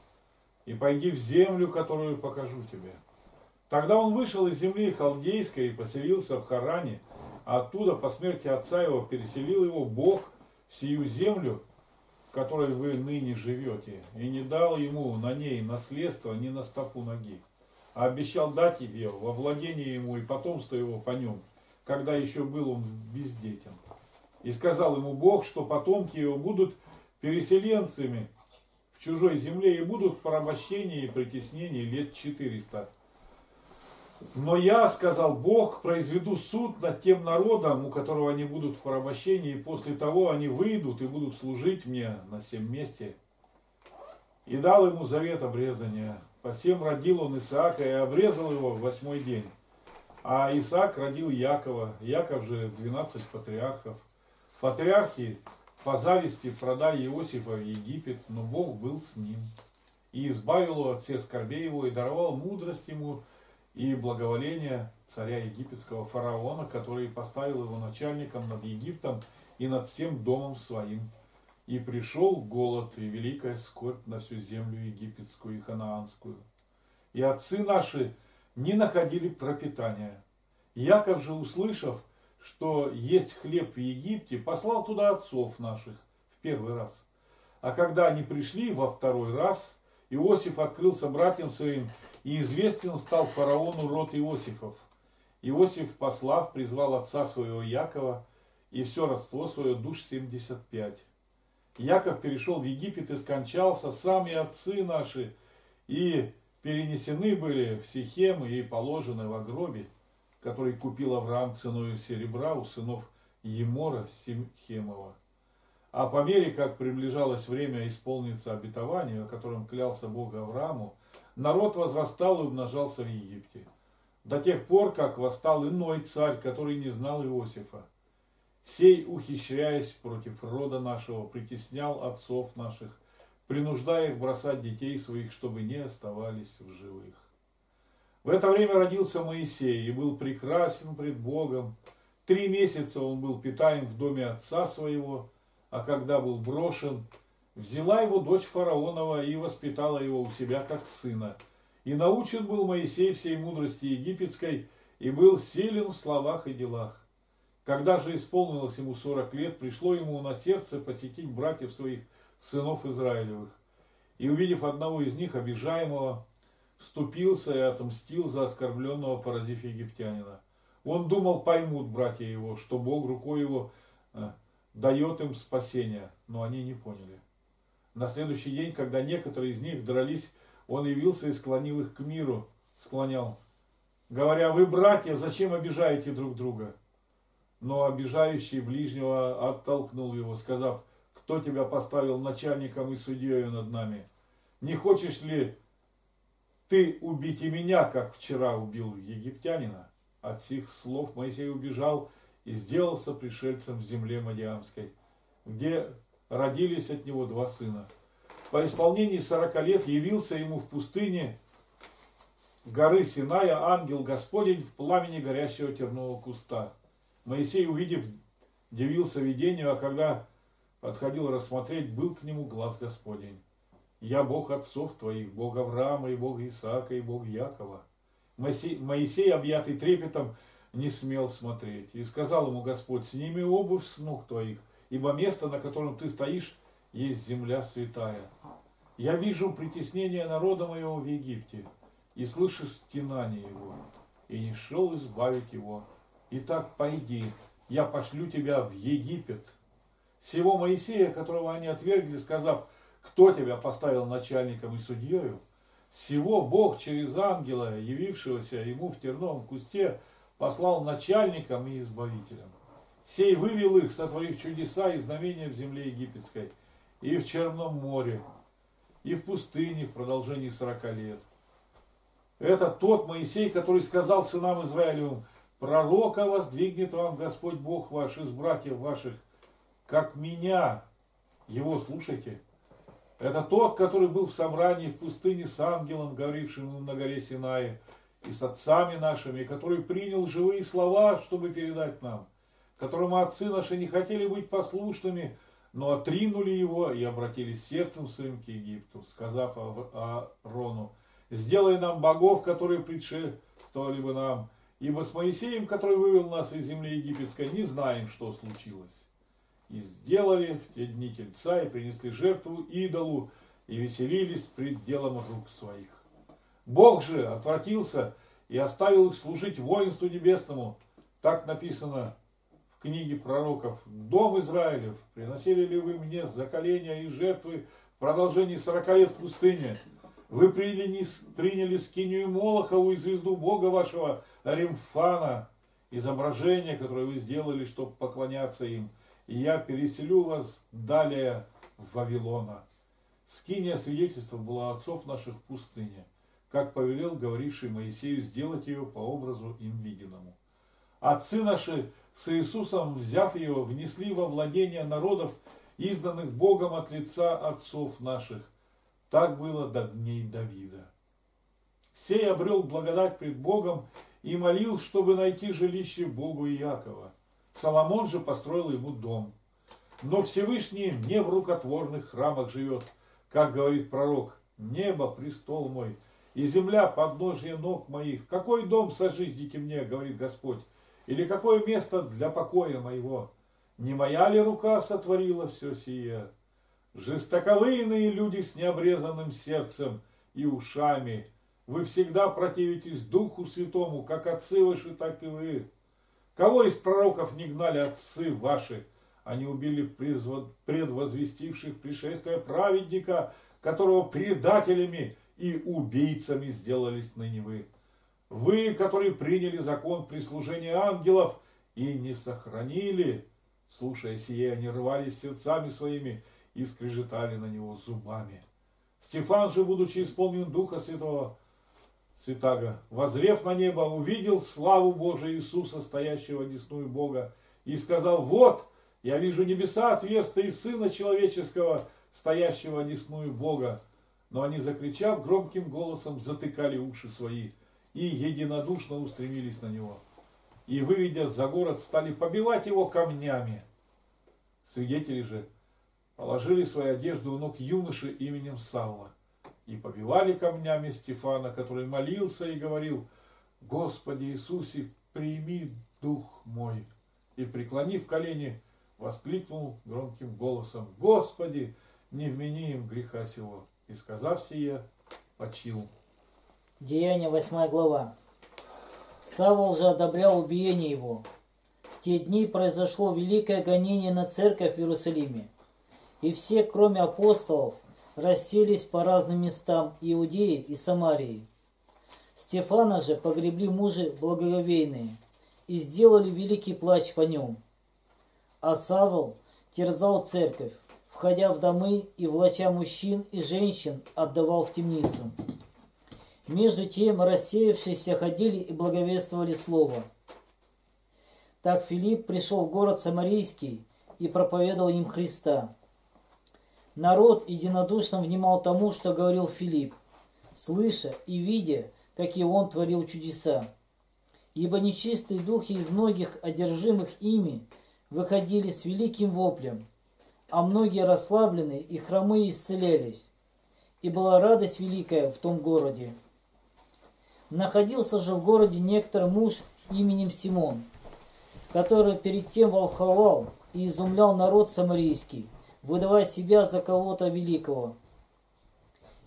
и пойди в землю, которую покажу тебе. Тогда он вышел из земли халдейской и поселился в Харане, а оттуда по смерти отца его переселил его Бог в сию землю, в которой вы ныне живете, и не дал ему на ней наследство ни на стопу ноги, а обещал дать ее во владение ему и потомство его по нем, когда еще был он бездетен. И сказал ему Бог, что потомки его будут переселенцами чужой земле и будут в порабощении и притеснении лет 400. Но я, сказал Бог, произведу суд над тем народом, у которого они будут в порабощении, и после того они выйдут и будут служить мне на всем месте. И дал ему завет обрезания. По всем родил он Исаака и обрезал его в восьмой день. А Исаак родил Якова, Яков же 12 патриархов. Патриархи по зависти продали Иосифа в Египет, но Бог был с ним. И избавил его от всех скорбей его, и даровал мудрость ему и благоволение царя египетского фараона, который поставил его начальником над Египтом и над всем домом своим. И пришел голод и великая скорбь на всю землю египетскую и ханаанскую. И отцы наши не находили пропитания. Яков же, услышав, что есть хлеб в Египте, послал туда отцов наших в первый раз. А когда они пришли во второй раз, Иосиф открылся братьям своим, и известен стал фараону род Иосифов. Иосиф, послав, призвал отца своего Якова и все родство свое душ 75. Яков перешел в Египет и скончался, сами отцы наши, и перенесены были в Сихем и положены в гробе который купил Авраам ценой серебра у сынов Емора Симхемова. А по мере, как приближалось время исполниться обетованию, о котором клялся Бог Аврааму, народ возрастал и умножался в Египте. До тех пор, как восстал иной царь, который не знал Иосифа. Сей, ухищряясь против рода нашего, притеснял отцов наших, принуждая их бросать детей своих, чтобы не оставались в живых. В это время родился Моисей и был прекрасен пред Богом. Три месяца он был питаем в доме отца своего, а когда был брошен, взяла его дочь фараонова и воспитала его у себя как сына. И научен был Моисей всей мудрости египетской, и был силен в словах и делах. Когда же исполнилось ему сорок лет, пришло ему на сердце посетить братьев своих, сынов Израилевых. И увидев одного из них, обижаемого, вступился и отомстил за оскорбленного, поразив египтянина. Он думал, поймут братья его, что Бог рукой его э, дает им спасение, но они не поняли. На следующий день, когда некоторые из них дрались, он явился и склонил их к миру, склонял, говоря, вы, братья, зачем обижаете друг друга? Но обижающий ближнего оттолкнул его, сказав, кто тебя поставил начальником и судьей над нами? Не хочешь ли ты убить и меня, как вчера убил египтянина. От сих слов Моисей убежал и сделался пришельцем в земле Мадиамской, где родились от него два сына. по исполнении сорока лет явился ему в пустыне горы Синая ангел Господень в пламени горящего тернового куста. Моисей, увидев, дивился видению, а когда подходил рассмотреть, был к нему глаз Господень. Я Бог отцов твоих, Бог Авраама и Бог Исаака и Бог Якова. Моисей, Моисей, объятый трепетом, не смел смотреть. И сказал ему Господь, сними обувь с ног твоих, ибо место, на котором ты стоишь, есть земля святая. Я вижу притеснение народа моего в Египте, и слышу стенание его, и не шел избавить его. Итак, пойди, я пошлю тебя в Египет. Всего Моисея, которого они отвергли, сказав, кто тебя поставил начальником и судьею, всего Бог через ангела, явившегося ему в терновом кусте, послал начальникам и избавителям. Сей вывел их, сотворив чудеса и знамения в земле египетской, и в Черном море, и в пустыне в продолжении сорока лет. Это тот Моисей, который сказал сынам Израилевым, пророка воздвигнет вам Господь Бог ваш из братьев ваших, как меня. Его слушайте. Это тот, который был в собрании в пустыне с ангелом, говорившим на горе Синае, и с отцами нашими, который принял живые слова, чтобы передать нам, которому отцы наши не хотели быть послушными, но отринули его и обратились сердцем своим к Египту, сказав Аарону, сделай нам богов, которые предшествовали бы нам, ибо с Моисеем, который вывел нас из земли египетской, не знаем, что случилось. И сделали в те дни тельца, и принесли жертву идолу, и веселились пред делом рук своих. Бог же отвратился и оставил их служить воинству небесному. Так написано в книге пророков. Дом Израилев, приносили ли вы мне заколения и жертвы в продолжении сорока лет в пустыне? Вы приняли, приняли скинию Молохову и звезду Бога вашего Римфана, изображение, которое вы сделали, чтобы поклоняться им – и я переселю вас далее в Вавилона. Скиния свидетельства была отцов наших в пустыне, как повелел говоривший Моисею сделать ее по образу им виденному. Отцы наши с Иисусом, взяв ее, внесли во владение народов, изданных Богом от лица отцов наших. Так было до дней Давида. Сей обрел благодать пред Богом и молил, чтобы найти жилище Богу Иакова. Соломон же построил ему дом. Но Всевышний не в рукотворных храмах живет, как говорит пророк, небо престол мой, и земля подножье ног моих. Какой дом сожжите мне, говорит Господь, или какое место для покоя моего? Не моя ли рука сотворила все сие? Жестоковыйные люди с необрезанным сердцем и ушами, вы всегда противитесь Духу Святому, как отцы ваши, так и вы. Кого из пророков не гнали отцы ваши? Они убили предвозвестивших пришествие праведника, которого предателями и убийцами сделались ныне вы. Вы, которые приняли закон прислужения ангелов и не сохранили, слушая сие, они рвались сердцами своими и скрежетали на него зубами. Стефан же, будучи исполнен Духа Святого, Святаго, возрев на небо, увидел славу Божию Иисуса, стоящего десную Бога, и сказал, вот, я вижу небеса отверстия и Сына Человеческого, стоящего десную Бога. Но они, закричав громким голосом, затыкали уши свои и единодушно устремились на него. И, выведя за город, стали побивать его камнями. Свидетели же положили свои одежды у ног юноши именем Савла и побивали камнями Стефана, который молился и говорил, «Господи Иисусе, прими дух мой!» И, преклонив колени, воскликнул громким голосом, «Господи, не вмени им греха сего!» И, сказав сие, почил. Деяние 8 глава. Савол же одобрял убиение его. В те дни произошло великое гонение на церковь в Иерусалиме. И все, кроме апостолов, расселись по разным местам Иудеи и Самарии. Стефана же погребли мужи благоговейные и сделали великий плач по нем. А Савол терзал церковь, входя в домы и влача мужчин и женщин отдавал в темницу. Между тем рассеявшиеся ходили и благовествовали слово. Так Филипп пришел в город Самарийский и проповедовал им Христа. Народ единодушно внимал тому, что говорил Филипп, слыша и видя, какие он творил чудеса. Ибо нечистые духи из многих одержимых ими выходили с великим воплем, а многие расслабленные и хромые исцелялись. И была радость великая в том городе. Находился же в городе некоторый муж именем Симон, который перед тем волховал и изумлял народ самарийский, выдавая себя за кого-то великого.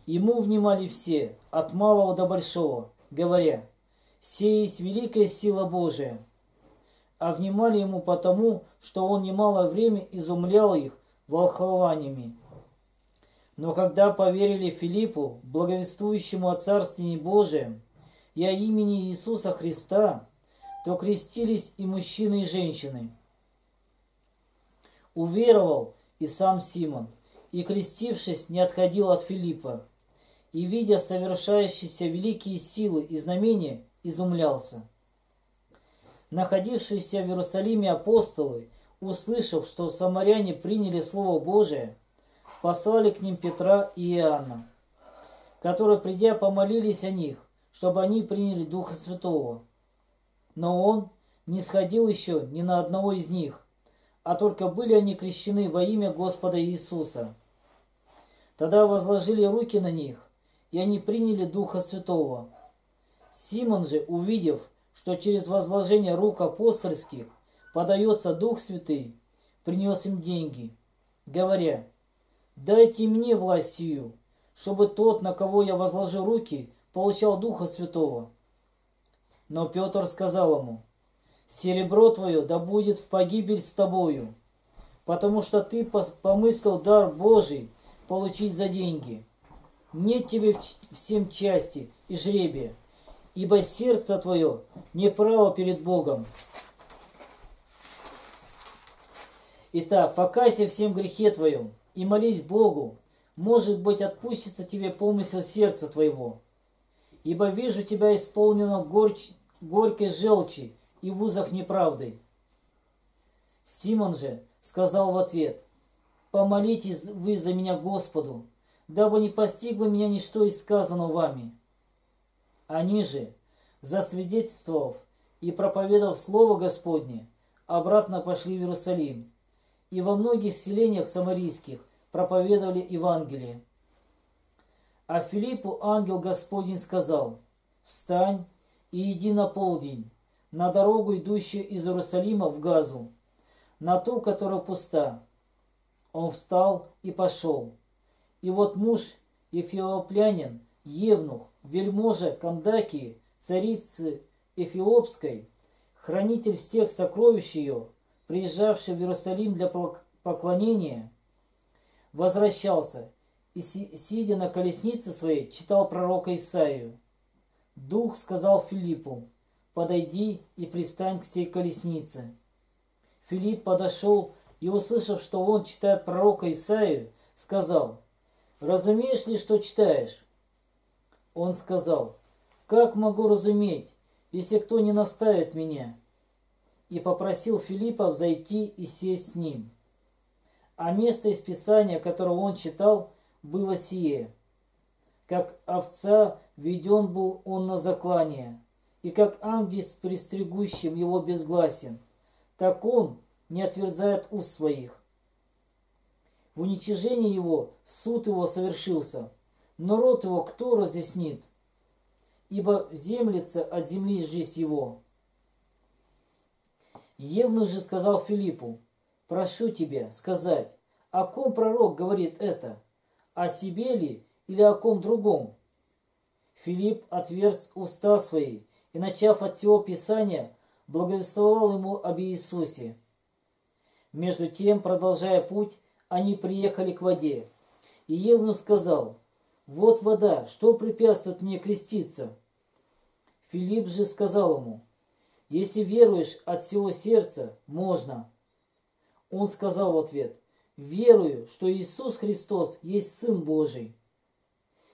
Ему внимали все, от малого до большого, говоря, «Сей есть великая сила Божия». А внимали ему потому, что он немало время изумлял их волхованиями. Но когда поверили Филиппу, благовествующему о Царстве Божием, и о имени Иисуса Христа, то крестились и мужчины, и женщины. Уверовал и сам Симон, и крестившись, не отходил от Филиппа, и, видя совершающиеся великие силы и знамения, изумлялся. Находившиеся в Иерусалиме апостолы, услышав, что самаряне приняли Слово Божие, послали к ним Петра и Иоанна, которые, придя, помолились о них, чтобы они приняли Духа Святого. Но он не сходил еще ни на одного из них, а только были они крещены во имя Господа Иисуса. Тогда возложили руки на них, и они приняли Духа Святого. Симон же, увидев, что через возложение рук апостольских подается Дух Святый, принес им деньги, говоря, «Дайте мне власть сию, чтобы тот, на кого я возложу руки, получал Духа Святого». Но Петр сказал ему, «Серебро твое да будет в погибель с тобою, потому что ты помыслил дар Божий получить за деньги. Нет тебе всем части и жребия, ибо сердце твое неправо перед Богом». Итак, покайся всем грехе твоем и молись Богу, может быть, отпустится тебе помысел сердца твоего ибо вижу тебя исполненного горч... горькой желчи и в узах неправды. Симон же сказал в ответ, «Помолитесь вы за меня Господу, дабы не постигло меня ничто из сказанного вами». Они же, засвидетельствовав и проповедав Слово Господне, обратно пошли в Иерусалим, и во многих селениях самарийских проповедовали Евангелие. А Филиппу ангел Господень сказал, «Встань и иди на полдень, на дорогу, идущую из Иерусалима в Газу, на ту, которая пуста». Он встал и пошел. И вот муж Эфиоплянин, Евнух, вельможа Кандакии, царицы Эфиопской, хранитель всех сокровищ ее, приезжавший в Иерусалим для поклонения, возвращался и, сидя на колеснице своей, читал пророка Исаию. Дух сказал Филиппу, подойди и пристань к сей колеснице. Филипп подошел и, услышав, что он читает пророка Исаию, сказал, «Разумеешь ли, что читаешь?» Он сказал, «Как могу разуметь, если кто не наставит меня?» И попросил Филиппа взойти и сесть с ним. А место из Писания, которое он читал, было сие. Как овца веден был он на заклание, и как ангел с пристригущим его безгласен, так он не отверзает уст своих. В уничижении его суд его совершился, но рот его кто разъяснит? Ибо землица от земли жизнь его. Евнух же сказал Филиппу, прошу тебя сказать, о ком пророк говорит это? О себе ли или о ком другом? Филипп отверз уста свои и, начав от всего Писания, благовествовал ему об Иисусе. Между тем, продолжая путь, они приехали к воде. И Евну сказал, «Вот вода, что препятствует мне креститься?» Филипп же сказал ему, «Если веруешь от всего сердца, можно». Он сказал в ответ, верую, что Иисус Христос есть Сын Божий.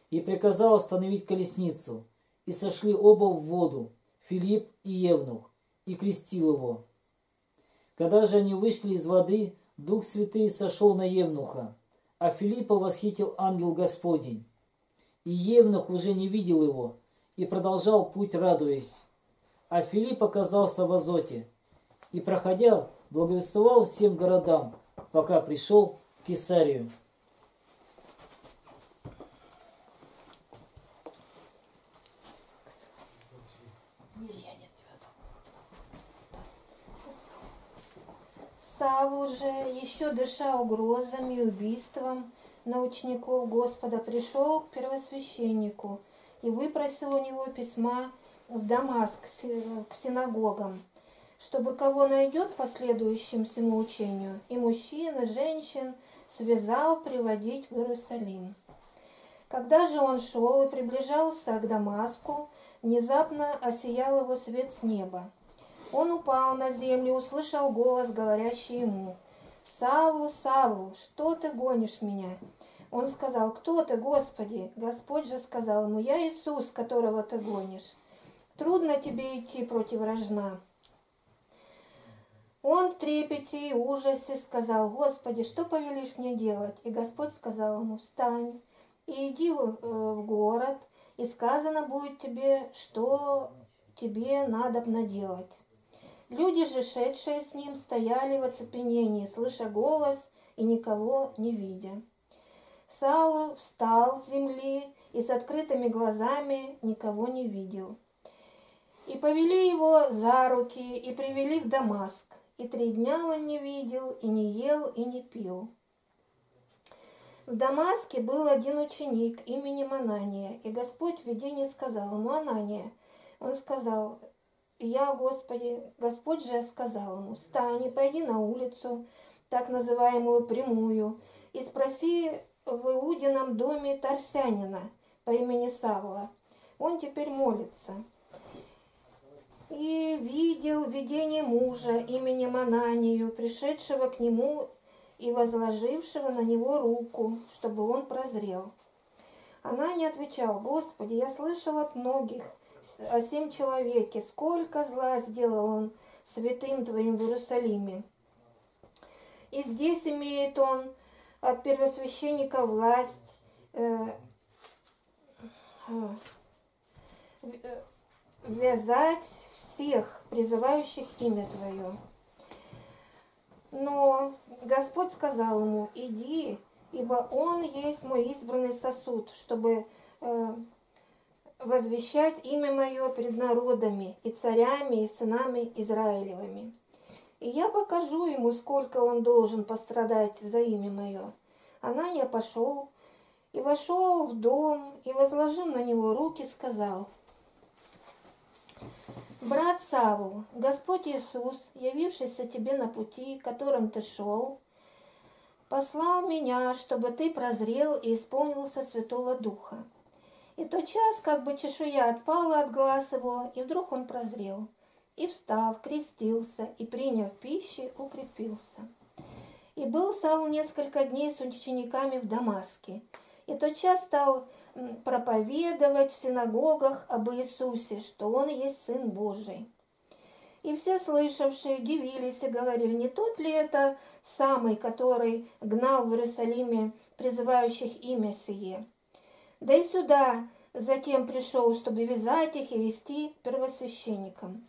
И приказал остановить колесницу. И сошли оба в воду, Филипп и Евнух, и крестил его. Когда же они вышли из воды, Дух Святый сошел на Евнуха, А Филиппа восхитил ангел Господень. И Евнух уже не видел его и продолжал путь, радуясь. А Филипп оказался в Азоте и, проходя, благовествовал всем городам, пока пришел в Кесарию. Савл же, еще дыша угрозами и убийством на учеников Господа, пришел к первосвященнику и выпросил у него письма в Дамаск к синагогам, чтобы кого найдет по следующим всему учению, и мужчин, и женщин связал приводить в Иерусалим. Когда же он шел и приближался к Дамаску, внезапно осиял его свет с неба. Он упал на землю, услышал голос, говорящий ему, «Савл, Савл, что ты гонишь меня?» Он сказал, «Кто ты, Господи?» Господь же сказал ему, «Я Иисус, которого ты гонишь. Трудно тебе идти против рожна». Он в трепете и ужасе сказал, «Господи, что повелишь мне делать?» И Господь сказал ему, «Встань и иди в, э, город, и сказано будет тебе, что тебе надо наделать». Люди же, шедшие с ним, стояли в оцепенении, слыша голос и никого не видя. Саул встал с земли и с открытыми глазами никого не видел. И повели его за руки и привели в Дамаск. И три дня он не видел, и не ел, и не пил. В Дамаске был один ученик именем Анания, и Господь в видении сказал ему, Анания, он сказал, я, Господи, Господь же сказал ему, встань и пойди на улицу, так называемую прямую, и спроси в Иудином доме Тарсянина по имени Савла. Он теперь молится. И видел видение мужа именем Ананию, пришедшего к нему и возложившего на него руку, чтобы он прозрел. Анания отвечал, Господи, я слышал от многих, о сем человеке, сколько зла сделал он святым Твоим в Иерусалиме. И здесь имеет он от первосвященника власть э, э, вязать всех, призывающих имя Твое. Но Господь сказал ему, иди, ибо он есть мой избранный сосуд, чтобы э, возвещать имя мое пред народами и царями и сынами Израилевыми. И я покажу ему, сколько он должен пострадать за имя мое. Анания пошел и вошел в дом, и, возложив на него руки, сказал, «Брат Саву, Господь Иисус, явившийся тебе на пути, которым ты шел, послал меня, чтобы ты прозрел и исполнился Святого Духа. И тот час, как бы чешуя отпала от глаз его, и вдруг он прозрел. И, встав, крестился, и, приняв пищи, укрепился. И был Саул несколько дней с учениками в Дамаске. И тот час стал проповедовать в синагогах об Иисусе, что Он есть Сын Божий. И все слышавшие удивились и говорили, не тот ли это самый, который гнал в Иерусалиме призывающих имя сие? Да и сюда затем пришел, чтобы вязать их и вести первосвященникам.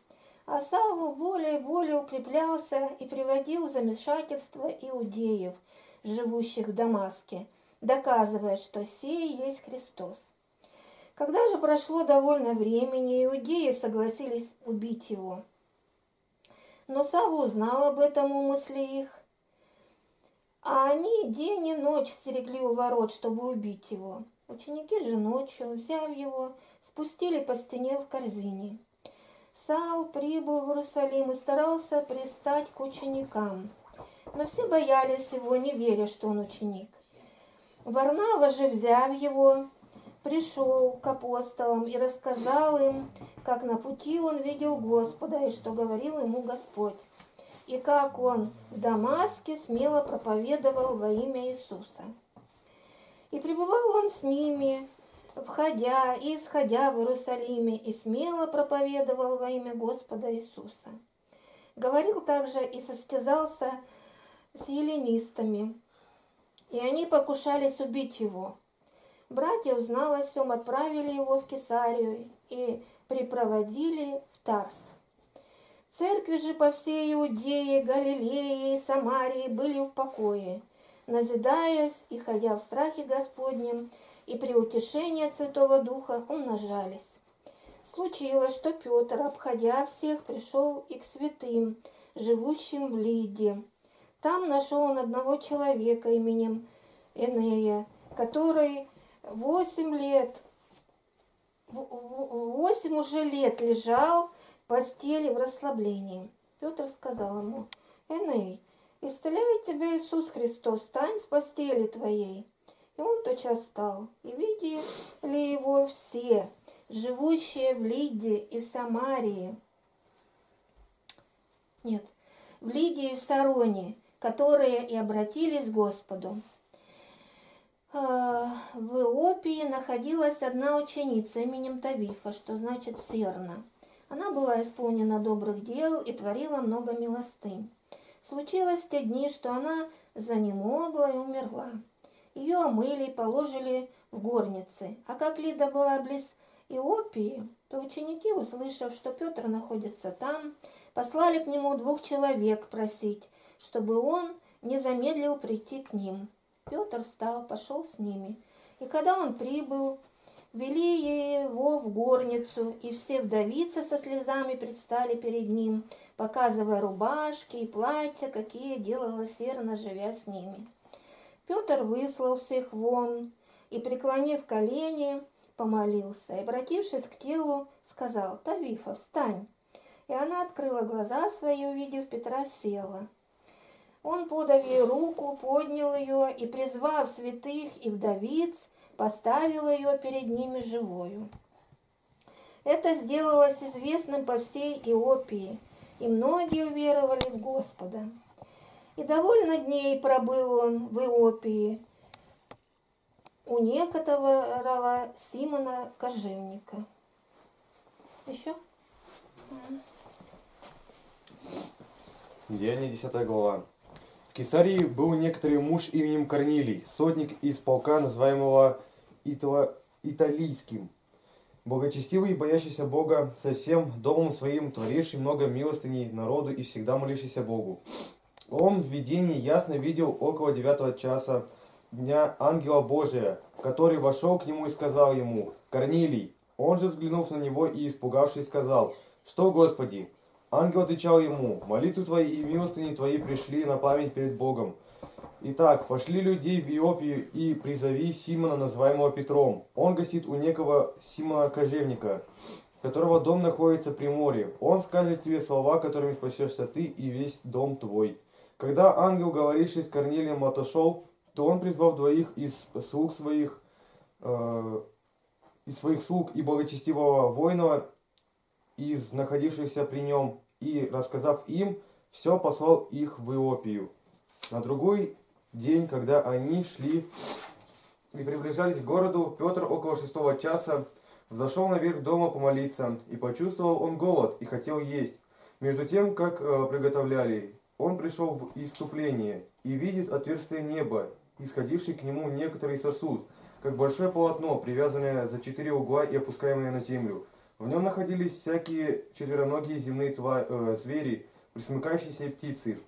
А Савл более и более укреплялся и приводил замешательство иудеев, живущих в Дамаске, доказывая, что сей есть Христос. Когда же прошло довольно времени, иудеи согласились убить его. Но Савл узнал об этом умысле их, а они день и ночь стерегли у ворот, чтобы убить его. Ученики же ночью, взяв его, спустили по стене в корзине. Саул прибыл в Иерусалим и старался пристать к ученикам. Но все боялись его, не веря, что он ученик. Варнава же, взяв его, пришел к апостолам и рассказал им, как на пути он видел Господа и что говорил ему Господь, и как он в Дамаске смело проповедовал во имя Иисуса. И пребывал он с ними, входя и исходя в Иерусалиме, и смело проповедовал во имя Господа Иисуса. Говорил также и состязался с еленистами, и они покушались убить его. Братья, узнав о всем, отправили его в Кесарию и припроводили в Тарс. Церкви же по всей Иудее, Галилее и Самарии были в покое, назидаясь и ходя в страхе Господнем, и при утешении Святого Духа умножались. Случилось, что Петр, обходя всех, пришел и к святым, живущим в Лиде. Там нашел он одного человека именем Энея, который восемь лет, восемь уже лет лежал в постели в расслаблении. Петр сказал ему, Эней, исцеляет тебя Иисус Христос, встань с постели твоей. И он тотчас встал, и видели его все, живущие в Лиде и в Самарии. Нет, в Лиде и в Сароне, которые и обратились к Господу. А, в Иопии находилась одна ученица именем Тавифа, что значит «серна». Она была исполнена добрых дел и творила много милостынь. Случилось в те дни, что она занемогла и умерла. Ее омыли и положили в горнице. А как Лида была близ Иопии, то ученики, услышав, что Петр находится там, послали к нему двух человек просить, чтобы он не замедлил прийти к ним. Петр встал, пошел с ними. И когда он прибыл, вели его в горницу, и все вдовицы со слезами предстали перед ним, показывая рубашки и платья, какие делала Серна, живя с ними. Петр выслал всех вон и, преклонив колени, помолился, и, обратившись к телу, сказал, «Тавифа, встань!» И она открыла глаза свои, увидев Петра, села. Он, подав ей руку, поднял ее и, призвав святых и вдовиц, поставил ее перед ними живою. Это сделалось известным по всей Иопии, и многие уверовали в Господа. И довольно дней пробыл он в Иопии у некоторого Симона Кожевника. Еще? Деяние 10 глава. В Кесарии был некоторый муж именем Корнилий, сотник из полка, называемого Итало... Италийским, благочестивый и боящийся Бога, со всем домом своим, творивший много милостыней народу и всегда молившийся Богу. Он в видении ясно видел около девятого часа дня ангела Божия, который вошел к нему и сказал ему, «Корнилий». Он же, взглянув на него и испугавшись, сказал, «Что, Господи?» Ангел отвечал ему, «Молитвы твои и милостыни твои пришли на память перед Богом. Итак, пошли людей в Иопию и призови Симона, называемого Петром. Он гостит у некого Симона Кожевника, которого дом находится при море. Он скажет тебе слова, которыми спасешься ты и весь дом твой». Когда ангел, говоривший с Корнилием, отошел, то он, призвав двоих из слуг своих, э, из своих слуг и благочестивого воина, из находившихся при нем, и, рассказав им, все послал их в Иопию. На другой день, когда они шли и приближались к городу, Петр около шестого часа взошел наверх дома помолиться, и почувствовал он голод и хотел есть. Между тем, как э, приготовляли, он пришел в иступление и видит отверстие неба, исходивший к нему некоторый сосуд, как большое полотно, привязанное за четыре угла и опускаемое на землю. В нем находились всякие четвероногие земные тва э, звери, присмыкающиеся птицы.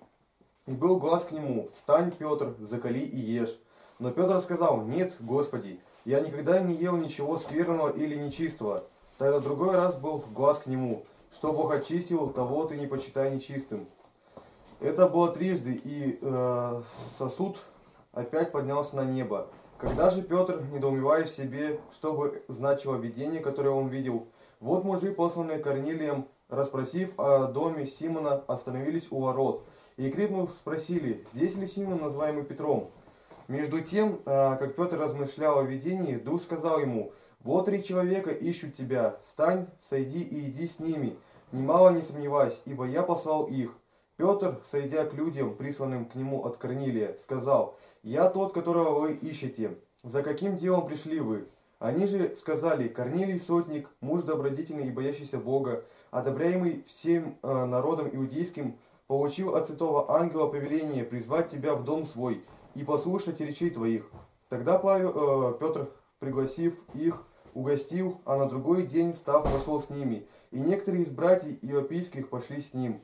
И был глаз к нему, «Встань, Петр, закали и ешь». Но Петр сказал, «Нет, Господи, я никогда не ел ничего скверного или нечистого». Тогда другой раз был глаз к нему, «Что Бог очистил, того ты не почитай нечистым». Это было трижды, и э, сосуд опять поднялся на небо. Когда же Петр, недоумевая в себе, что бы значило видение, которое он видел, вот мужи, посланные Корнилием, расспросив о доме Симона, остановились у ворот и, крикнув, спросили, здесь ли Симон, называемый Петром? Между тем, а, как Петр размышлял о видении, Дух сказал ему, «Вот три человека ищут тебя, встань, сойди и иди с ними, немало не сомневайся, ибо я послал их». Петр, сойдя к людям, присланным к нему от Корнилия, сказал, «Я тот, которого вы ищете. За каким делом пришли вы?» Они же сказали, Корнилий Сотник, муж добродетельный и боящийся Бога, одобряемый всем э, народом иудейским, получил от святого ангела повеление призвать тебя в дом свой и послушать речей твоих. Тогда Павел, э, Петр, пригласив их, угостил, а на другой день, став, пошел с ними. И некоторые из братьев иопийских пошли с ним.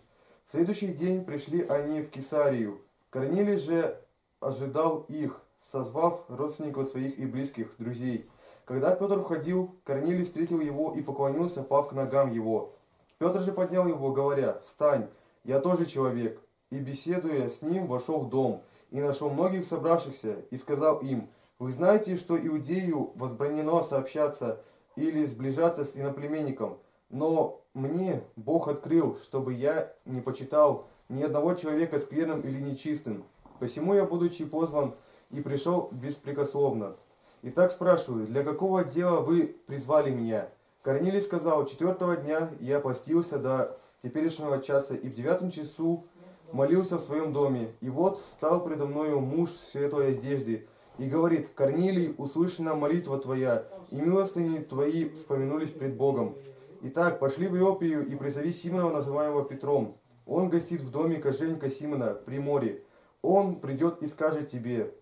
В следующий день пришли они в Кесарию. Корнилий же ожидал их, созвав родственников своих и близких, друзей. Когда Петр входил, Корнилий встретил его и поклонился, пав к ногам его. Петр же поднял его, говоря, «Встань, я тоже человек». И, беседуя с ним, вошел в дом, и нашел многих собравшихся, и сказал им, «Вы знаете, что Иудею возбранено сообщаться или сближаться с иноплеменником, но мне Бог открыл, чтобы я не почитал ни одного человека скверным или нечистым. Посему я, будучи позван, и пришел беспрекословно. Итак, спрашиваю, для какого дела вы призвали меня?» Корнилий сказал, четвертого дня я постился до теперешнего часа, и в девятом часу молился в своем доме. И вот стал предо мною муж в светлой одежде, и говорит, Корнилий, услышана молитва твоя, и милостыни твои вспомянулись пред Богом. Итак, пошли в Иопию и призови Симона, называемого Петром. Он гостит в доме кошельника Симона при море. Он придет и скажет тебе,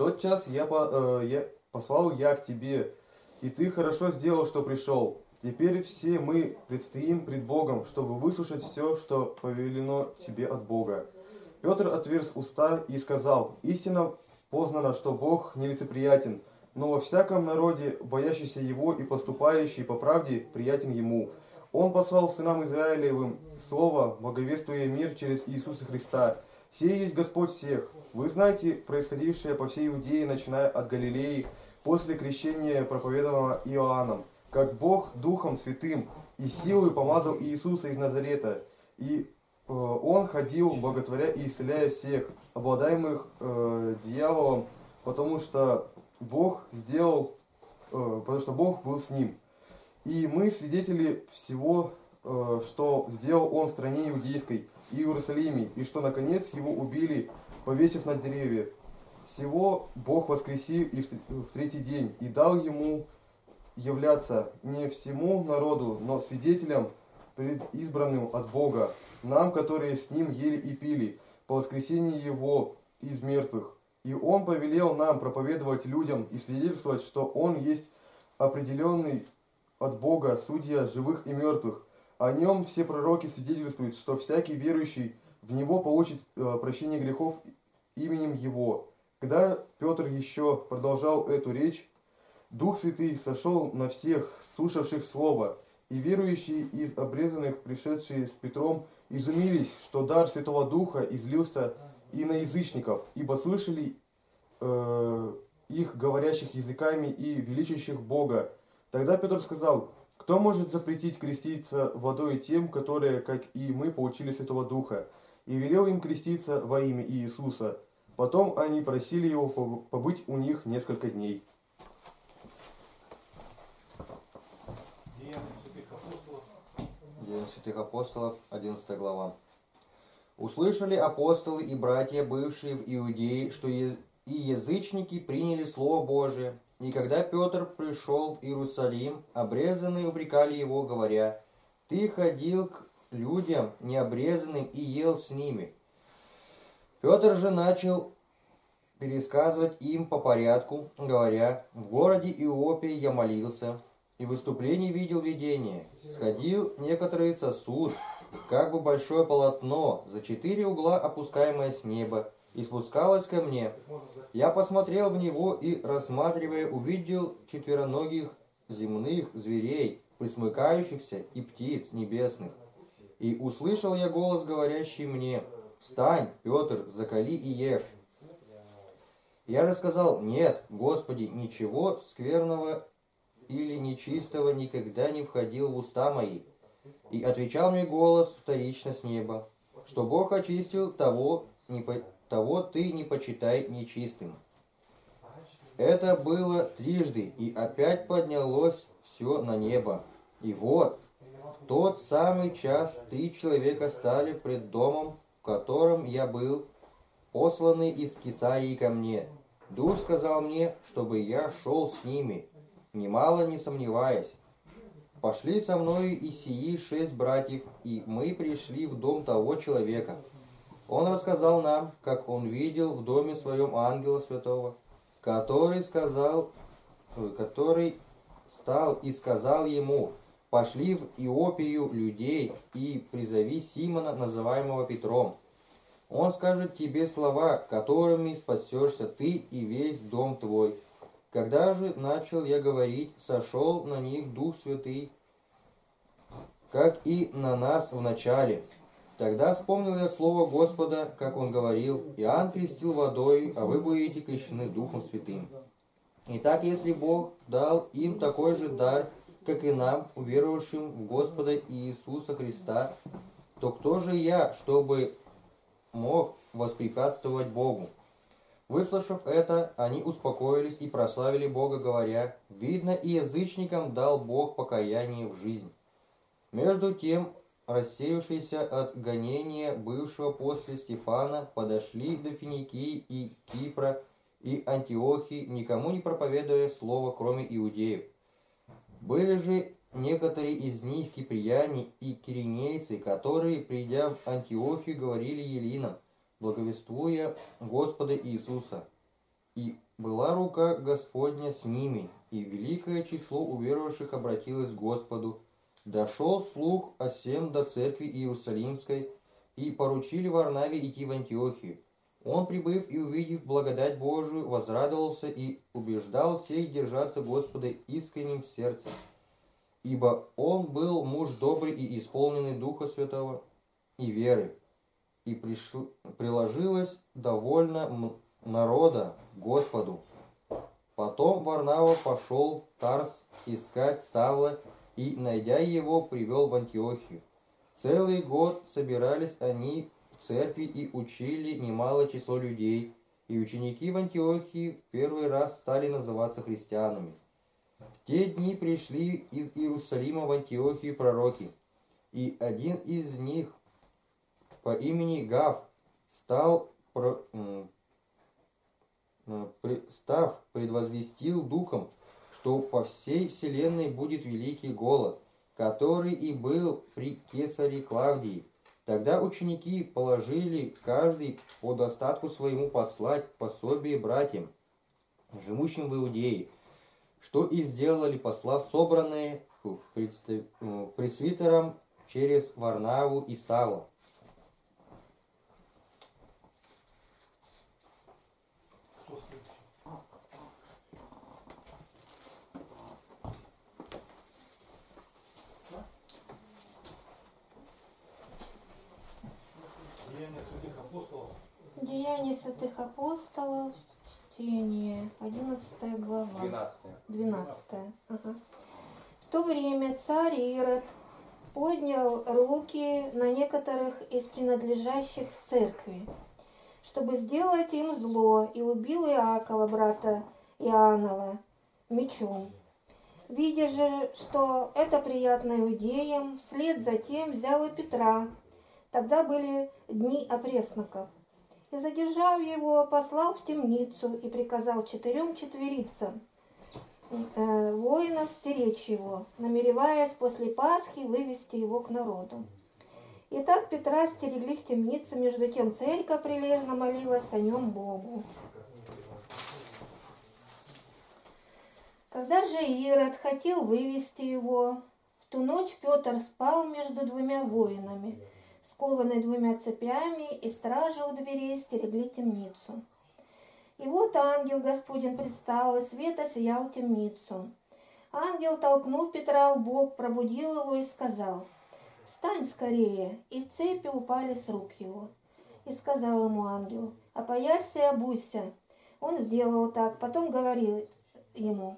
тот час я, по, э, я послал я к тебе, и ты хорошо сделал, что пришел. Теперь все мы предстоим пред Богом, чтобы выслушать все, что повелено тебе от Бога. Петр отверз уста и сказал, истинно познано, что Бог нелицеприятен, но во всяком народе, боящийся Его и поступающий по правде, приятен Ему. Он послал сынам Израилевым слово, благовествуя мир через Иисуса Христа. Сей есть Господь всех. Вы знаете происходившее по всей Иудее, начиная от Галилеи, после крещения, проповеданного Иоанном, как Бог Духом Святым и силой помазал Иисуса из Назарета, и э, Он ходил, благотворя и исцеляя всех, обладаемых э, дьяволом, потому что Бог сделал, э, потому что Бог был с ним. И мы свидетели всего, э, что сделал Он в стране иудейской и Иерусалиме, и что, наконец, Его убили, повесив на деревья. Всего Бог воскресил и в третий день, и дал Ему являться не всему народу, но свидетелям, избранным от Бога, нам, которые с Ним ели и пили, по воскресении Его из мертвых. И Он повелел нам проповедовать людям и свидетельствовать, что Он есть определенный от Бога судья живых и мертвых. О Нем все пророки свидетельствуют, что всякий верующий в Него получит э, прощение грехов именем Его. Когда Петр еще продолжал эту речь, Дух Святый сошел на всех, слушавших Слово, и верующие из обрезанных, пришедшие с Петром, изумились, что дар Святого Духа излился и на язычников, ибо слышали э, их, говорящих языками и величащих Бога. Тогда Петр сказал, кто может запретить креститься водой тем, которые, как и мы, получили Святого Духа? И велел им креститься во имя Иисуса. Потом они просили его побыть у них несколько дней. Деяния святых апостолов, 11 глава. Услышали апостолы и братья, бывшие в Иудее, что и язычники приняли Слово Божие. И когда Петр пришел в Иерусалим, обрезанные упрекали его, говоря, «Ты ходил к людям необрезанным и ел с ними». Петр же начал пересказывать им по порядку, говоря, «В городе Иопии я молился, и в выступлении видел видение. Сходил некоторый сосуд, как бы большое полотно, за четыре угла опускаемое с неба, и спускалось ко мне. Я посмотрел в него и, рассматривая, увидел четвероногих земных зверей, присмыкающихся, и птиц небесных. И услышал я голос, говорящий мне, «Встань, Петр, закали и ешь». Я же сказал, «Нет, Господи, ничего скверного или нечистого никогда не входил в уста мои». И отвечал мне голос вторично с неба, что Бог очистил того, не по... того ты не почитай нечистым. Это было трижды, и опять поднялось все на небо. И вот, в тот самый час три человека стали пред домом, в котором я был, посланный из Кесарии ко мне. Дух сказал мне, чтобы я шел с ними, немало не сомневаясь. Пошли со мною и сии шесть братьев, и мы пришли в дом того человека. Он рассказал нам, как он видел в доме своем ангела святого, который сказал, который стал и сказал ему, пошли в Иопию людей и призови Симона, называемого Петром. Он скажет тебе слова, которыми спасешься ты и весь дом твой. Когда же начал я говорить, сошел на них Дух Святый, как и на нас в начале. Тогда вспомнил я слово Господа, как он говорил, Иоанн крестил водой, а вы будете крещены Духом Святым. Итак, если Бог дал им такой же дар, как и нам, уверовавшим в Господа Иисуса Христа, то кто же я, чтобы мог воспрепятствовать Богу? Выслушав это, они успокоились и прославили Бога, говоря, «Видно, и язычникам дал Бог покаяние в жизнь». Между тем, рассеявшиеся от гонения бывшего после Стефана подошли до Финикии и Кипра и Антиохии, никому не проповедуя слово, кроме иудеев. Были же некоторые из них киприяне и киринейцы, которые, придя в Антиохию, говорили елинам, благовествуя Господа Иисуса. И была рука Господня с ними, и великое число уверовавших обратилось к Господу. Дошел слух о сем до церкви Иерусалимской, и поручили Варнаве идти в Антиохию. Он, прибыв и увидев благодать Божию, возрадовался и убеждал всех держаться Господа искренним сердцем. Ибо он был муж добрый и исполненный Духа Святого и веры, и пришл, приложилось довольно народа Господу. Потом Варнава пошел в Тарс искать Савла и, найдя его, привел в Антиохию. Целый год собирались они церкви и учили немало число людей, и ученики в Антиохии в первый раз стали называться христианами. В те дни пришли из Иерусалима в Антиохию пророки, и один из них по имени Гав стал, про, став, предвозвестил духом, что по всей вселенной будет великий голод, который и был при кесаре Клавдии. Тогда ученики положили каждый по достатку своему послать пособие братьям, живущим в Иудее, что и сделали, послав собранные пресвитерам через Варнаву и Саву. Деяния святых апостолов. Деяния святых апостолов, чтение, 11 глава. 12. 12. Ага. В то время царь Ирод поднял руки на некоторых из принадлежащих церкви, чтобы сделать им зло, и убил Иакова, брата Иоаннова, мечом. Видя же, что это приятно иудеям, вслед за тем взял и Петра. Тогда были дни опресноков. И, задержав его, послал в темницу и приказал четырем четверицам э, воинов стеречь его, намереваясь после Пасхи вывести его к народу. Итак, Петра стерегли в темнице, между тем церковь прилежно молилась о нем Богу. Когда же Ирод хотел вывести его, в ту ночь Петр спал между двумя воинами, скованный двумя цепями, и стражи у дверей стерегли темницу. И вот ангел Господень предстал, и свет осиял темницу. Ангел, толкнув Петра в бок, пробудил его и сказал, «Встань скорее!» И цепи упали с рук его. И сказал ему ангел, «Опояшься и обуйся». Он сделал так, потом говорил ему,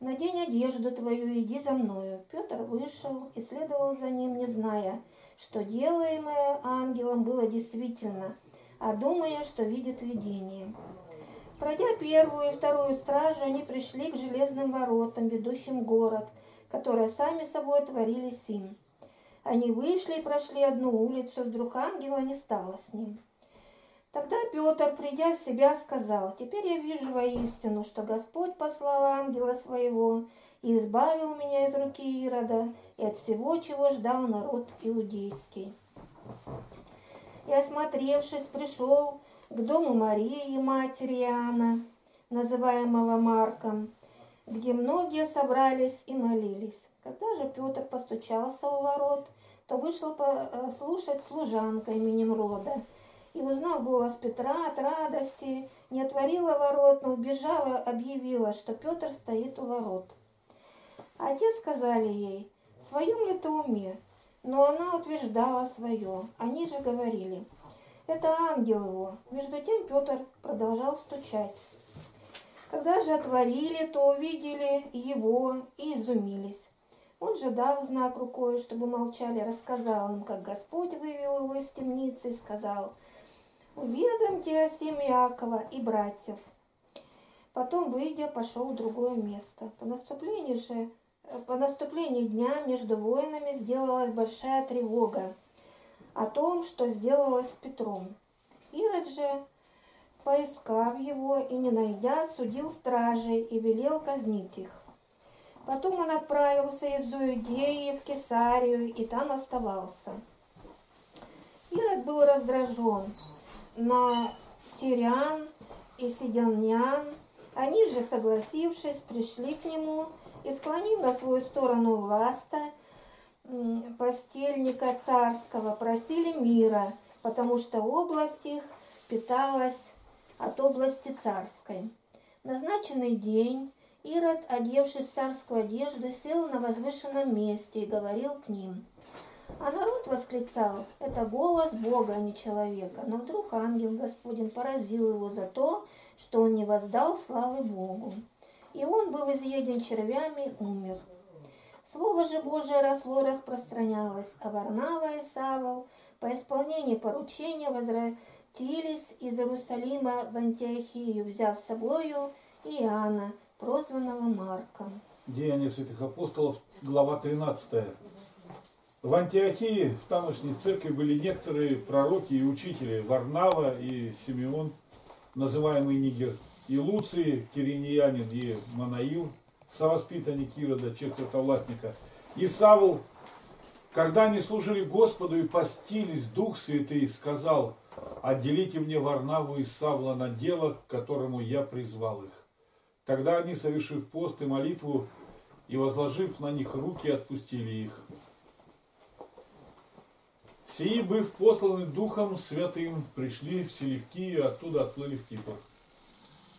«Надень одежду твою иди за мною». Петр вышел и следовал за ним, не зная, что делаемое ангелом было действительно, а думая, что видит видение. Пройдя первую и вторую стражу, они пришли к железным воротам, ведущим город, которые сами собой творились им. Они вышли и прошли одну улицу, вдруг ангела не стало с ним. Тогда Петр, придя в себя, сказал, «Теперь я вижу воистину, что Господь послал ангела своего и избавил меня из руки Ирода и от всего, чего ждал народ иудейский». И осмотревшись, пришел к дому Марии, матери Иоанна, называемого Марком, где многие собрались и молились. Когда же Петр постучался у ворот, то вышла послушать служанка именем Рода. И, узнав голос Петра от радости, не отворила ворот, но убежала, объявила, что Петр стоит у ворот. Отец сказали ей, в своем ли ты уме? Но она утверждала свое. Они же говорили, это ангел его. Между тем Петр продолжал стучать. Когда же отворили, то увидели его и изумились. Он же, дав знак рукой, чтобы молчали, рассказал им, как Господь вывел его из темницы и сказал, «Уведомьте о семь Иакова и братьев». Потом, выйдя, пошел в другое место. По наступлению же по наступлении дня между воинами сделалась большая тревога о том, что сделалось с Петром. Ирод же, поискав его и не найдя, судил стражей и велел казнить их. Потом он отправился из Иудеи в Кесарию и там оставался. Ирод был раздражен на тирян и сидельнян. Они же, согласившись, пришли к нему и, склонив на свою сторону власта, постельника царского, просили мира, потому что область их питалась от области царской. назначенный день Ирод, одевшись в царскую одежду, сел на возвышенном месте и говорил к ним. А народ восклицал, это голос Бога, а не человека. Но вдруг ангел Господин поразил его за то, что он не воздал славы Богу и он был изъеден червями умер. Слово же Божие росло и распространялось, а Варнава и Савол по исполнении поручения возвратились из Иерусалима в Антиохию, взяв с собою Иоанна, прозванного Марком. Деяния святых апостолов, глава 13. В Антиохии, в тамошней церкви, были некоторые пророки и учители, Варнава и Симеон, называемый Нигер, и Луций, Кириньянин, и Манаил, совоспитанник Ирода, четвертовластника, и Савл, когда они служили Господу и постились, Дух Святый сказал, отделите мне Варнаву и Савла на дело, к которому я призвал их. Тогда они, совершив пост и молитву, и возложив на них руки, отпустили их. Сии, быв посланы Духом Святым, пришли в и оттуда отплыли в Кипр.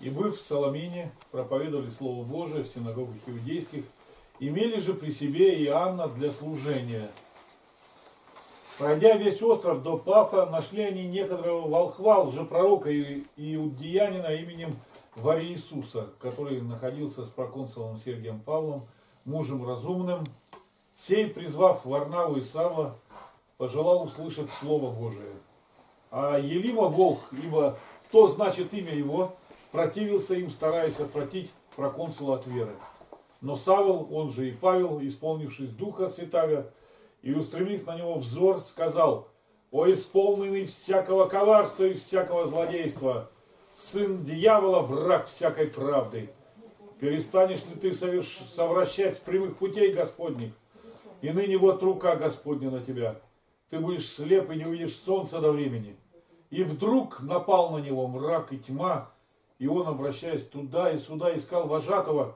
И быв в Соломине, проповедовали Слово Божие в синагогах иудейских, имели же при себе Иоанна для служения. Пройдя весь остров до Пафа, нашли они некоторого волхва, лжепророка и иудеянина именем Вари Иисуса, который находился с проконсулом Сергием Павлом, мужем разумным. Сей, призвав Варнаву и Сава, пожелал услышать Слово Божие. А Елима Волх, ибо то значит имя его, противился им, стараясь отвратить проконсула от веры. Но Савол, он же и Павел, исполнившись Духа Святаго и устремив на него взор, сказал, «О исполненный всякого коварства и всякого злодейства, сын дьявола, враг всякой правды, перестанешь ли ты соверш... совращать с прямых путей Господних, и ныне вот рука Господня на тебя, ты будешь слеп и не увидишь солнца до времени». И вдруг напал на него мрак и тьма, и он, обращаясь туда и сюда, искал вожатого.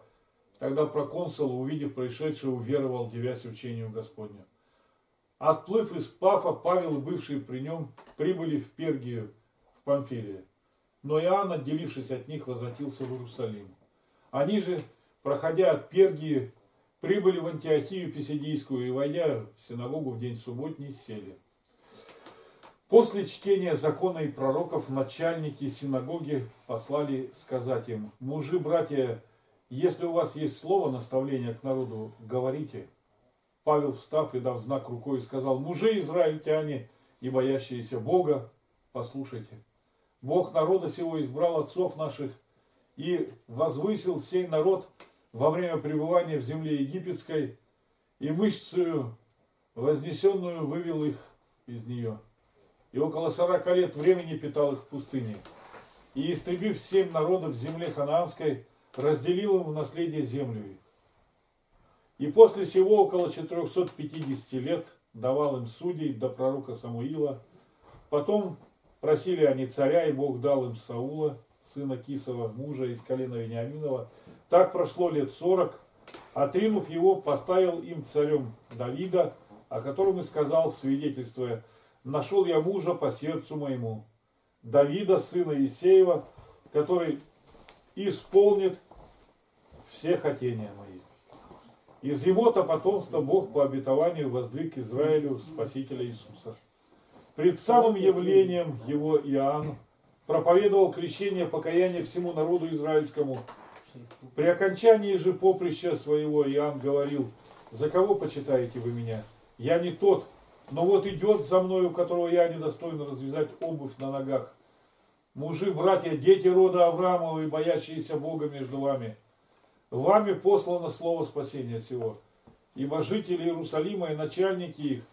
Тогда проконсул, увидев происшедшее, уверовал, девясь учению Господню. Отплыв из Пафа, Павел и бывшие при нем прибыли в Пергию, в Памфилии. Но Иоанн, отделившись от них, возвратился в Иерусалим. Они же, проходя от Пергии, прибыли в Антиохию Писидийскую и, войдя в синагогу в день субботний, сели. После чтения закона и пророков начальники синагоги послали сказать им, мужи, братья, если у вас есть слово наставления к народу, говорите. Павел, встав и дав знак рукой, сказал, мужи израильтяне и боящиеся Бога, послушайте. Бог народа сего избрал отцов наших и возвысил сей народ во время пребывания в земле египетской, и мышцею вознесенную вывел их из нее и около сорока лет времени питал их в пустыне. И, истребив семь народов земли ханаанской, разделил им в наследие землю их. И после сего около 450 лет давал им судей до пророка Самуила. Потом Просили они царя, и Бог дал им Саула, сына Кисова, мужа из колена Вениаминова. Так прошло лет сорок. Отринув его, поставил им царем Давида, о котором и сказал, свидетельствуя, «Нашел я мужа по сердцу моему, Давида, сына Есеева, который исполнит все хотения мои». Из его-то потомства Бог по обетованию воздвиг Израилю Спасителя Иисуса. Пред самым явлением его Иоанн проповедовал крещение покаяния всему народу израильскому. При окончании же поприща своего Иоанн говорил, «За кого почитаете вы меня? Я не тот, но вот идет за мною, которого я недостоин развязать обувь на ногах. Мужи, братья, дети рода Авраамова и боящиеся Бога между вами. Вами послано слово спасения сего. Ибо жители Иерусалима и начальники их,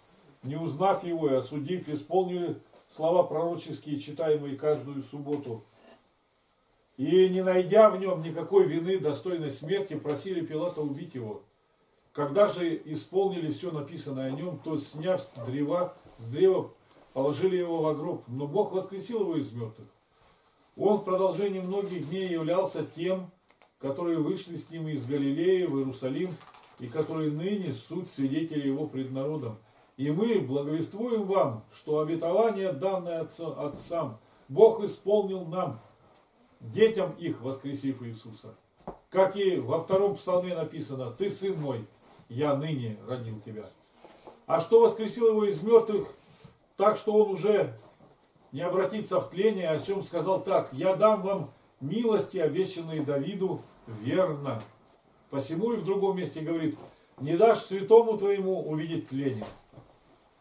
не узнав его и осудив, исполнили слова пророческие, читаемые каждую субботу. И не найдя в нем никакой вины, достойной смерти, просили Пилата убить его. Когда же исполнили все написанное о нем, то, сняв с древа, с древа, положили его в гроб. Но Бог воскресил его из мертвых. Он в продолжении многих дней являлся тем, которые вышли с ним из Галилеи в Иерусалим, и которые ныне суть свидетели его пред народом. И мы благовествуем вам, что обетование, данное отцам, Бог исполнил нам, детям их, воскресив Иисуса. Как и во втором псалме написано, «Ты, сын мой, я ныне родил тебя». А что воскресил его из мертвых, так что он уже не обратится в тление, о чем сказал так, «Я дам вам милости, обещанные Давиду, верно». Посему и в другом месте говорит, «Не дашь святому твоему увидеть тление».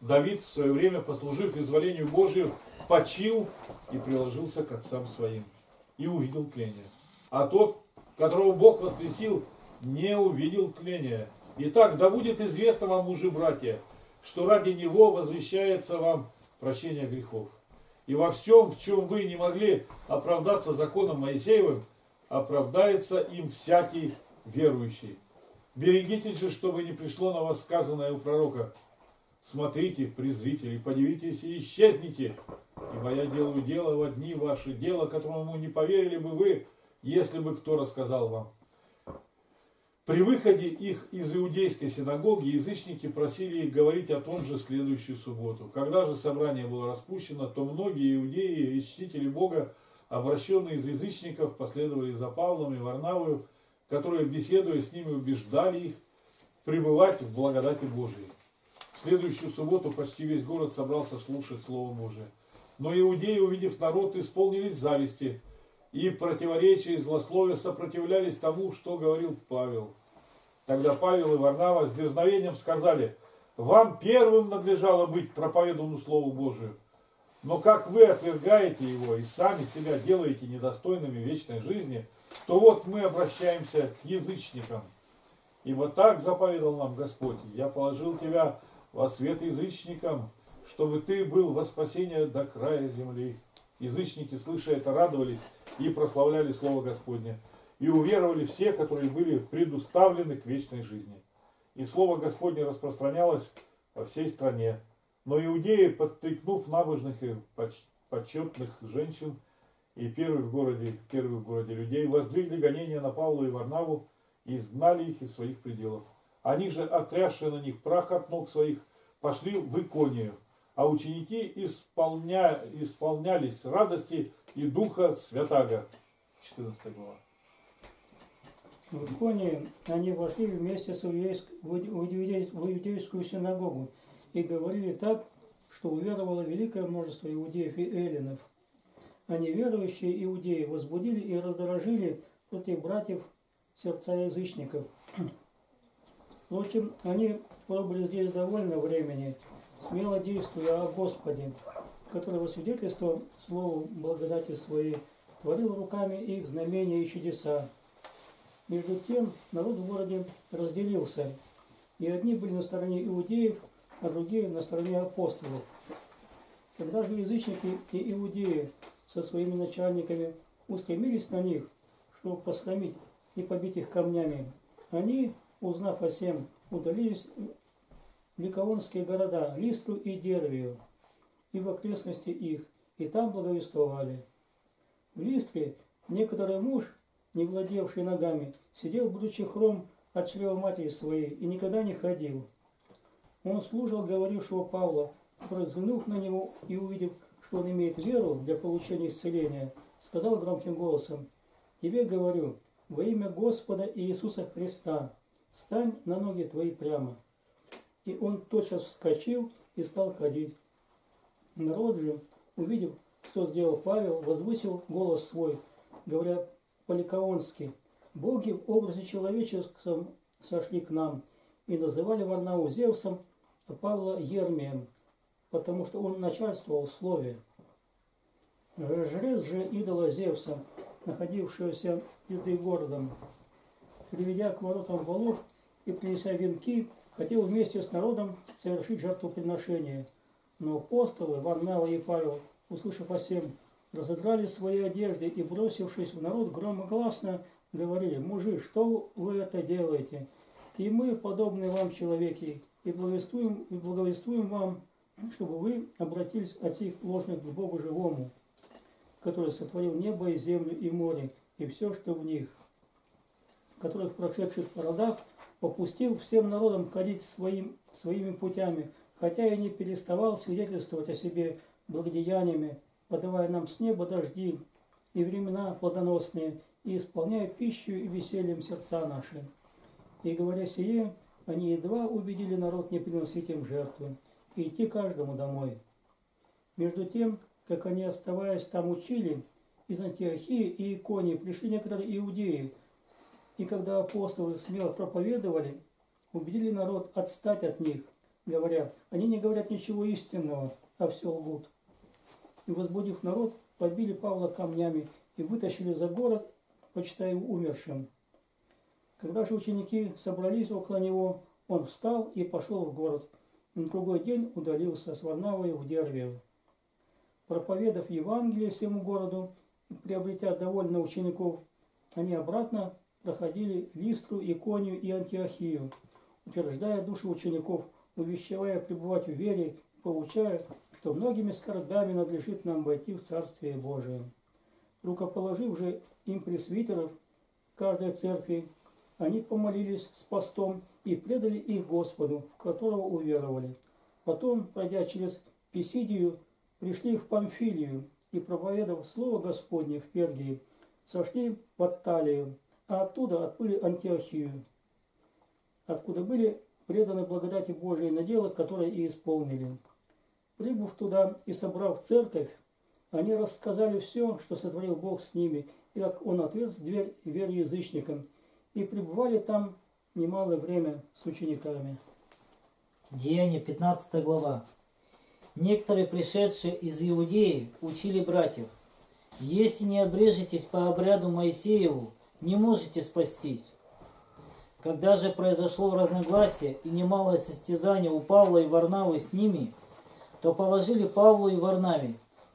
Давид в свое время, послужив изволению Божию, почил и приложился к отцам своим и увидел тление. А тот, которого Бог воскресил, не увидел тления. Итак, да будет известно вам, мужи братья, что ради него возвещается вам прощение грехов. И во всем, в чем вы не могли оправдаться законом Моисеевым, оправдается им всякий верующий. Берегитесь же, чтобы не пришло на вас сказанное у пророка. Смотрите, презрители, подивитесь и исчезните, ибо я делаю дело в одни ваши, дело, которому не поверили бы вы, если бы кто рассказал вам. При выходе их из иудейской синагоги язычники просили их говорить о том же следующую субботу. Когда же собрание было распущено, то многие иудеи и чтители Бога, обращенные из язычников, последовали за Павлом и Варнавою, которые, беседуя с ними, убеждали их пребывать в благодати Божией. В следующую субботу почти весь город собрался слушать Слово Божие. Но иудеи, увидев народ, исполнились зависти – и противоречия и злословия сопротивлялись тому, что говорил Павел. Тогда Павел и Варнава с дерзновением сказали, вам первым надлежало быть проповеданному Слову Божию. Но как вы отвергаете его и сами себя делаете недостойными вечной жизни, то вот мы обращаемся к язычникам. Ибо так заповедал нам Господь, я положил тебя во свет язычникам, чтобы ты был во спасение до края земли. Язычники, слыша это, радовались и прославляли Слово Господне. И уверовали все, которые были предуставлены к вечной жизни. И Слово Господне распространялось по всей стране. Но иудеи, подстрекнув набожных и почетных женщин, и первых в городе, первых в городе людей, воздвигли гонения на Павла и Варнаву и изгнали их из своих пределов. Они же, отрясшие на них прах от ног своих, пошли в Иконию, а ученики исполня, исполнялись радости и Духа Святаго. 14 глава. В Иконии они вошли вместе с иудейск, в иудейскую синагогу и говорили так, что уверовало великое множество иудеев и эллинов. А неверующие иудеи возбудили и раздорожили против братьев сердца язычников. В общем, они пробыли здесь довольно времени, смело действуя о Господе, который во свидетельство слову благодати своей творил руками их знамения и чудеса. Между тем народ в городе разделился, и одни были на стороне иудеев, а другие на стороне апостолов. Когда же язычники и иудеи со своими начальниками устремились на них, чтобы посрамить и побить их камнями, они, узнав о сем, удалились ликаонские города, Листру и Дервию, и в окрестности их, и там благовествовали. В Листре некоторый муж, не владевший ногами, сидел, будучи хром от чрева матери своей, и никогда не ходил. Он служил говорившего Павла, который, взглянув на него и увидев, что он имеет веру для получения исцеления, сказал громким голосом, «Тебе говорю, во имя Господа Иисуса Христа, стань на ноги твои прямо». И он тотчас вскочил и стал ходить. Народ же, увидев, что сделал Павел, возвысил голос свой, говоря по-ликаонски, «Боги в образе человеческом сошли к нам» и называли Варнау Зевсом, а Павла Ермием, потому что он начальствовал в слове. Жрец же идола Зевса, находившегося перед городом, приведя к воротам валов и принеся венки, хотел вместе с народом совершить жертвоприношение. Но апостолы Варнава и Павел, услышав о сем, разодрали свои одежды и, бросившись в народ, громогласно говорили, «Мужи, что вы это делаете? И мы, подобные вам человеки, и благовествуем, и благовествуем вам, чтобы вы обратились от сих ложных к Богу живому, который сотворил небо и землю и море, и все, что в них, который в прошедших родах попустил всем народам ходить своим, своими путями, хотя и не переставал свидетельствовать о себе благодеяниями, подавая нам с неба дожди и времена плодоносные, и исполняя пищу и весельем сердца наши. И говоря сие, они едва убедили народ не приносить им жертвы и идти каждому домой. Между тем, как они, оставаясь там, учили, из Антиохии и Иконии пришли некоторые иудеи, и когда апостолы смело проповедовали, убедили народ отстать от них, говоря, они не говорят ничего истинного, а все лгут. И, возбудив народ, побили Павла камнями и вытащили за город, почитая умершим. Когда же ученики собрались около него, он встал и пошел в город. На другой день удалился с Варнавой в Дервию. Проповедав Евангелие всему городу и приобретя довольно учеников, они обратно проходили Листру, Иконию и Антиохию, утверждая души учеников, увещевая пребывать в вере и получая, что многими скорбями надлежит нам войти в Царствие Божие. Рукоположив же им пресвитеров каждой церкви, они помолились с постом и предали их Господу, в которого уверовали. Потом, пройдя через Писидию, пришли в Памфилию и, проповедав Слово Господне в Пергии, сошли в Атталию, а оттуда отплыли Антиохию, откуда были преданы благодати Божией на дело, которое и исполнили. Прибыв туда и собрав церковь, они рассказали все, что сотворил Бог с ними, и как Он отвез дверь вере язычникам, и пребывали там немалое время с учениками. Деяние 15 глава. Некоторые, пришедшие из Иудеи, учили братьев, «Если не обрежетесь по обряду Моисееву, не можете спастись». Когда же произошло разногласие и немалое состязание у Павла и Варнавы с ними, то положили Павлу и Варнаве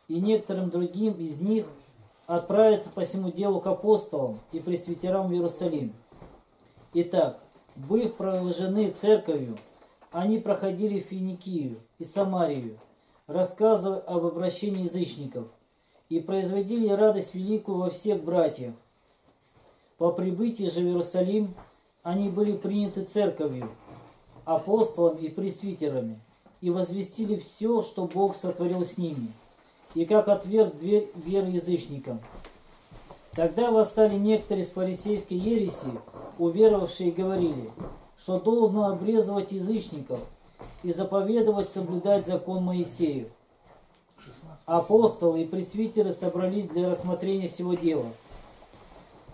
и некоторым другим из них отправиться по всему делу к апостолам и пресвитерам в Иерусалим. Итак, быв провожены церковью, они проходили Финикию и Самарию, рассказывая об обращении язычников, и производили радость великую во всех братьях. По прибытии же в Иерусалим они были приняты церковью, апостолами и пресвитерами, и возвестили все, что Бог сотворил с ними, и как отверг дверь веры язычникам. Тогда восстали некоторые из фарисейской ереси, уверовавшие говорили, что должно обрезывать язычников и заповедовать соблюдать закон Моисеев. Апостолы и пресвитеры собрались для рассмотрения сего дела.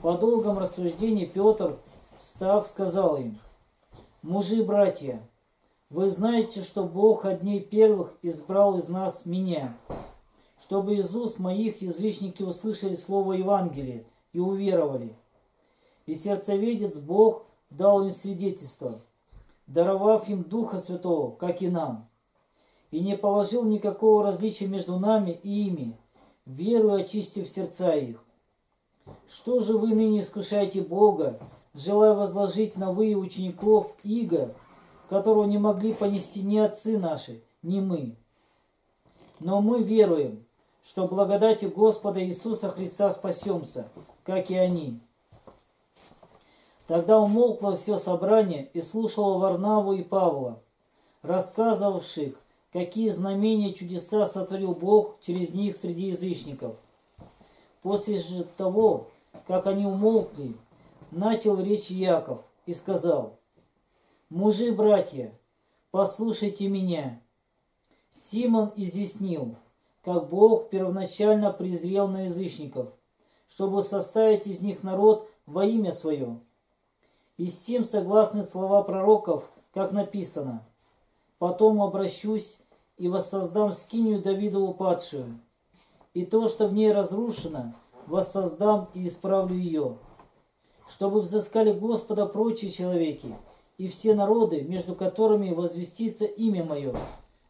По долгом рассуждении Петр, встав, сказал им, «Мужи и братья, вы знаете, что Бог от дней первых избрал из нас меня, чтобы из уст моих язычники услышали слово Евангелия и уверовали. И сердцеведец Бог дал им свидетельство, даровав им Духа Святого, как и нам, и не положил никакого различия между нами и ими, веру очистив сердца их. Что же вы ныне искушаете Бога, желая возложить на вы учеников иго, которого не могли понести ни отцы наши, ни мы? Но мы веруем, что благодатью Господа Иисуса Христа спасемся, как и они. Тогда умолкло все собрание и слушало Варнаву и Павла, рассказывавших, какие знамения чудеса сотворил Бог через них среди язычников. После же того, как они умолкли, начал речь Яков и сказал, «Мужи, братья, послушайте меня». Симон изъяснил, как Бог первоначально презрел на язычников, чтобы составить из них народ во имя свое. И с тем согласны слова пророков, как написано, «Потом обращусь и воссоздам скинию Давидову падшую, и то, что в ней разрушено, воссоздам и исправлю ее, чтобы взыскали Господа прочие человеки и все народы, между которыми возвестится имя мое,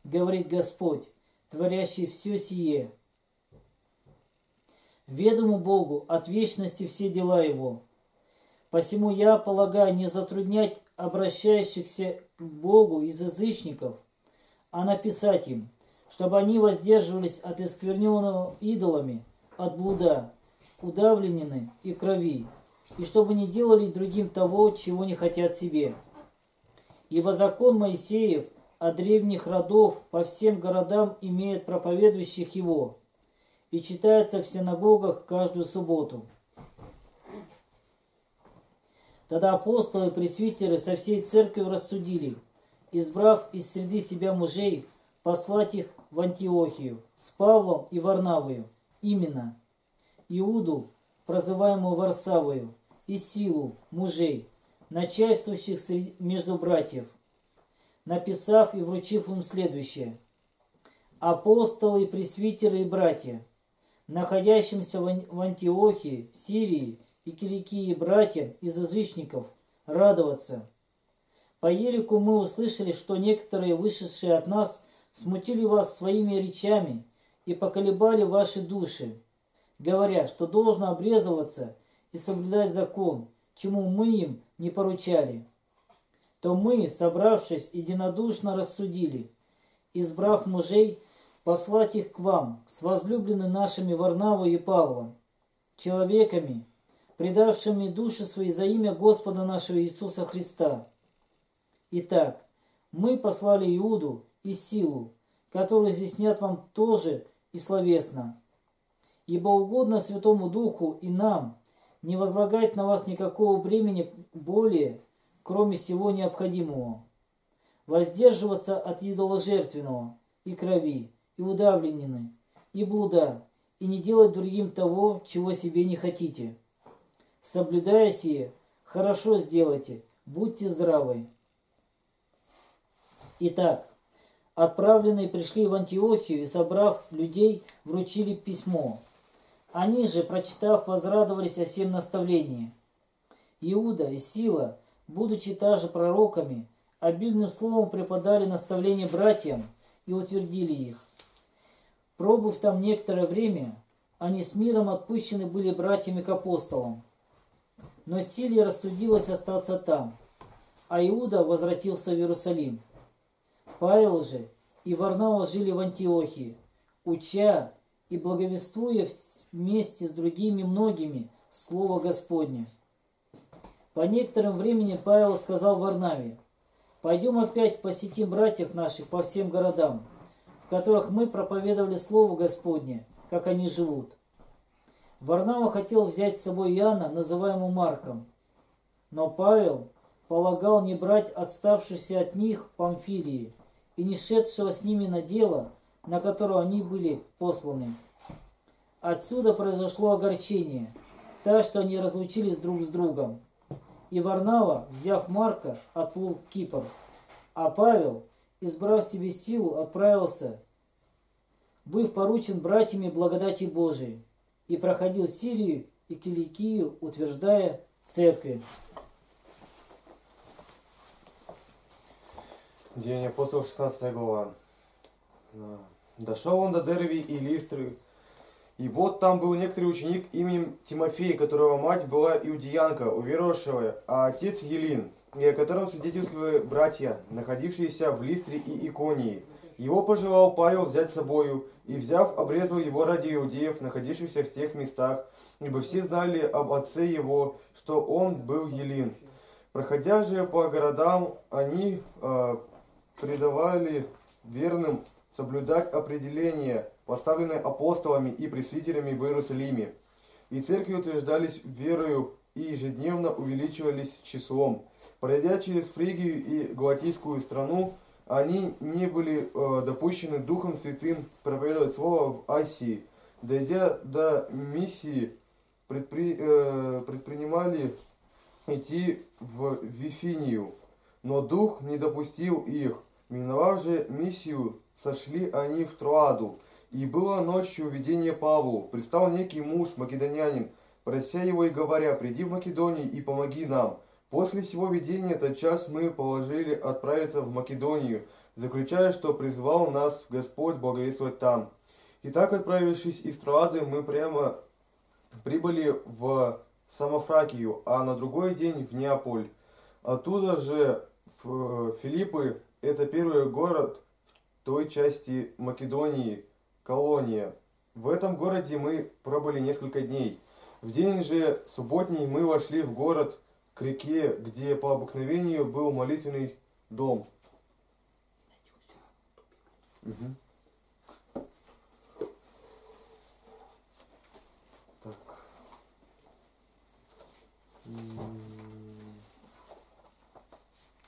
говорит Господь, творящий все сие. Ведому Богу от вечности все дела Его. Посему я полагаю не затруднять обращающихся к Богу из язычников, а написать им, чтобы они воздерживались от искверненного идолами, от блуда, удавленины и крови, и чтобы не делали другим того, чего не хотят себе. Ибо закон Моисеев от древних родов по всем городам имеет проповедующих его и читается в синагогах каждую субботу. Тогда апостолы и пресвитеры со всей церковью рассудили, избрав из среды себя мужей, послать их в Антиохию с Павлом и Варнавою, именно Иуду, прозываемую Варсавою, и Силу, мужей, начальствующих между братьев, написав и вручив им следующее. Апостолы, пресвитеры и братья, находящимся в Антиохии, Сирии и Киликии братьям из язычников, радоваться. По елику мы услышали, что некоторые, вышедшие от нас, смутили вас своими речами и поколебали ваши души, говоря, что должно обрезываться и соблюдать закон, чему мы им не поручали то мы, собравшись, единодушно рассудили, избрав мужей, послать их к вам с возлюбленными нашими Варнавой и Павлом, человеками, предавшими души свои за имя Господа нашего Иисуса Христа. Итак, мы послали Иуду и Силу, которые изъяснят вам тоже и словесно. Ибо угодно Святому Духу и нам не возлагать на вас никакого бремени более, кроме всего необходимого. Воздерживаться от идоложертвенного и крови, и удавленины, и блуда, и не делать другим того, чего себе не хотите. Соблюдая сие, хорошо сделайте, будьте здравы. Итак, отправленные пришли в Антиохию и, собрав людей, вручили письмо. Они же, прочитав, возрадовались о всем наставлении. Иуда и Сила – будучи также пророками, обильным словом преподали наставления братьям и утвердили их. Пробыв там некоторое время, они с миром отпущены были братьями к апостолам. Но Силия рассудилось остаться там, а Иуда возвратился в Иерусалим. Павел же и Варнава жили в Антиохии, уча и благовествуя вместе с другими многими Слово Господне. По некоторым времени Павел сказал Варнаве, «Пойдем опять посетим братьев наших по всем городам, в которых мы проповедовали Слово Господне, как они живут». Варнава хотел взять с собой Иоанна, называемого Марком, но Павел полагал не брать отставшихся от них Памфилии и не шедшего с ними на дело, на которое они были посланы. Отсюда произошло огорчение, так что они разлучились друг с другом и Варнава, взяв Марка, отплыл в Кипр, а Павел, избрав себе силу, отправился, быв поручен братьями благодати Божией, и проходил Сирию и Киликию, утверждая церкви. Деяния апостолов, 16 глава. Дошел он до Дерви и Листры, и вот там был некоторый ученик именем Тимофей, которого мать была иудеянка, уверовавшая, а отец Елин, и о котором свидетельствовали братья, находившиеся в Листре и Иконии. Его пожелал Павел взять с собою, и, взяв, обрезал его ради иудеев, находившихся в тех местах, ибо все знали об отце его, что он был Елин. Проходя же по городам, они э, предавали верным соблюдать определения, поставленные апостолами и пресвитерами в Иерусалиме. И церкви утверждались верою и ежедневно увеличивались числом. Пройдя через Фригию и Галатийскую страну, они не были э, допущены Духом Святым проповедовать Слово в Асии. Дойдя до миссии, предпри, э, предпринимали идти в Вифинию, но Дух не допустил их. Миновав же миссию, сошли они в Троаду. И было ночью видение Павлу. Пристал некий муж, македонянин, прося его и говоря, «Приди в Македонию и помоги нам». После всего видения тот час мы положили отправиться в Македонию, заключая, что призвал нас Господь благовествовать там. Итак, отправившись из Троады, мы прямо прибыли в Самофракию, а на другой день в Неаполь. Оттуда же в Филиппы, это первый город той части Македонии, колония. В этом городе мы пробыли несколько дней. В день же субботний мы вошли в город к реке, где по обыкновению был молитвенный дом. Мгм. Так. М,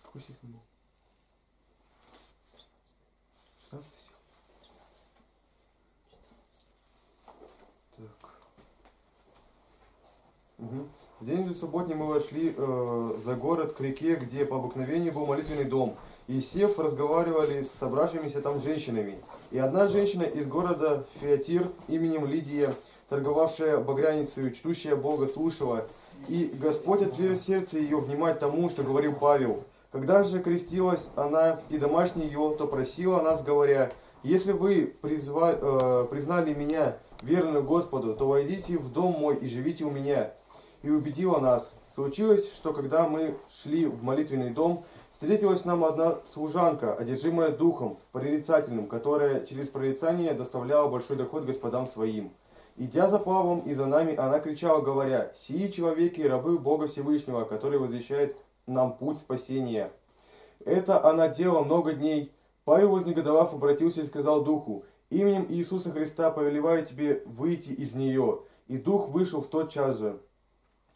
Какой стих там был? 16 стих? Так. Мгм. В день субботний мы вошли э, за город к реке, где по обыкновению был молитвенный дом. И сев, разговаривали с собравшимися там женщинами. И одна женщина из города Феатир именем Лидия, торговавшая багряницей, чтущая Бога, слушала. И Господь отверз сердце ее внимать тому, что говорил Павел. Когда же крестилась она и домашний ее, то просила нас, говоря, «Если вы призва- э, признали меня верную Господу, то войдите в дом мой и живите у меня». И убедила нас. Случилось, что когда мы шли в молитвенный дом, встретилась нам одна служанка, одержимая духом прорицательным, которая через прорицание доставляла большой доход господам своим. Идя за Павлом и за нами, она кричала, говоря, «Сии человеки, рабы Бога Всевышнего, который возвещает нам путь спасения». Это она делала много дней. Павел, вознегодовав, обратился и сказал духу, «Именем Иисуса Христа повелеваю тебе выйти из нее». И дух вышел в тот час же.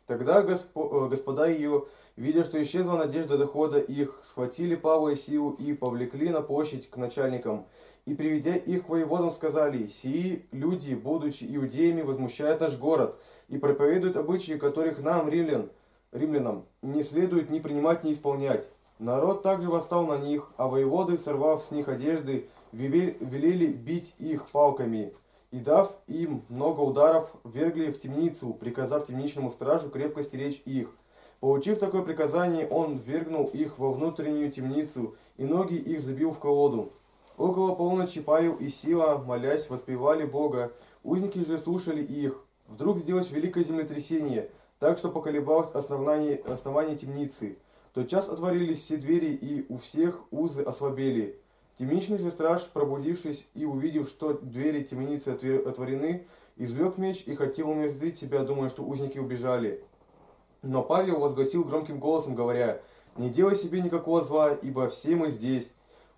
Тогда э, господа ее, видя, что исчезла надежда дохода их, схватили Павла и Силу и повлекли на площадь к начальникам. И, приведя их к воеводам, сказали, «Сии люди, будучи иудеями, возмущают наш город и проповедуют обычаи, которых нам, римлян, римлянам, не следует ни принимать, ни исполнять». Народ также восстал на них, а воеводы, сорвав с них одежды, велели бить их палками. И дав им много ударов, вергли в темницу, приказав темничному стражу крепко стеречь их. Получив такое приказание, он вергнул их во внутреннюю темницу, и ноги их забил в колоду. Около полночи Павел и Сила, молясь, воспевали Бога. Узники же слушали их. Вдруг сделалось великое землетрясение, так что поколебалось основание, основание темницы. Тотчас отворились все двери, и у всех узы ослабели. Темничный же страж, пробудившись и увидев, что двери темницы отворены, извлек меч и хотел умертвить себя, думая, что узники убежали. Но Павел возгласил громким голосом, говоря, «Не делай себе никакого зла, ибо все мы здесь».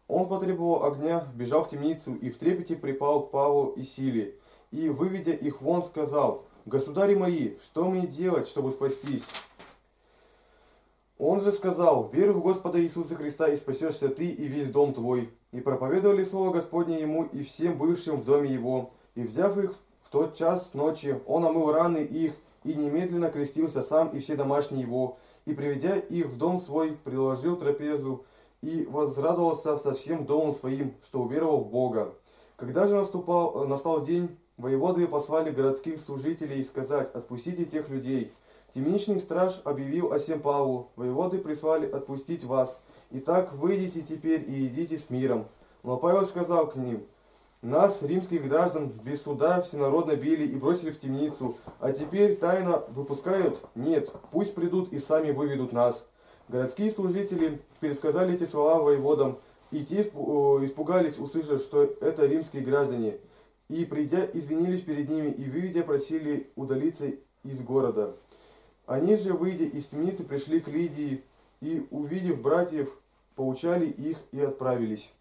Он потребовал огня, вбежал в темницу и в трепете припал к Павлу и Силе. И, выведя их вон, сказал, «Государи мои, что мне делать, чтобы спастись?» Он же сказал, «Веруй в Господа Иисуса Христа, и спасешься ты и весь дом твой». И проповедовали слово Господне ему и всем бывшим в доме его. И взяв их в тот час ночи, он омыл раны их, и немедленно крестился сам и все домашние его. И, приведя их в дом свой, приложил трапезу, и возрадовался со всем домом своим, что уверовал в Бога. Когда же наступал, настал день, воеводы послали городских служителей сказать, «Отпустите тех людей». Темничный страж объявил о сем Павлу, воеводы прислали отпустить вас. Итак, выйдите теперь и идите с миром. Но Павел сказал к ним, нас, римских граждан, без суда всенародно били и бросили в темницу, а теперь тайно выпускают? Нет, пусть придут и сами выведут нас. Городские служители пересказали эти слова воеводам. И те испу- испугались, услышав, что это римские граждане, и, придя, извинились перед ними, и, выйдя, просили удалиться из города. Они же, выйдя из темницы, пришли к Лидии, и, увидев братьев, поучали их и отправились.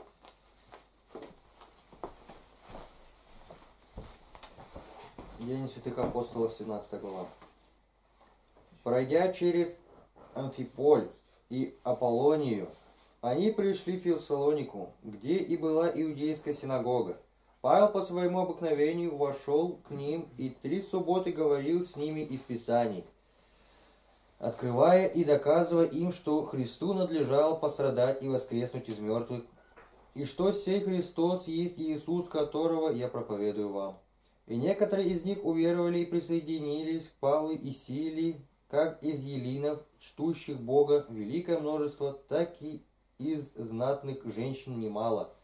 Деяния святых апостолов, 17 глава. Пройдя через Амфиполь и Аполлонию, они пришли в Фессалонику, где и была иудейская синагога. Павел по своему обыкновению вошел к ним и три субботы говорил с ними из Писаний, открывая и доказывая им, что Христу надлежало пострадать и воскреснуть из мертвых, и что сей Христос есть Иисус, которого я проповедую вам. И некоторые из них уверовали и присоединились к Павлу и Силии, как из елинов, чтущих Бога, великое множество, так и из знатных женщин немало.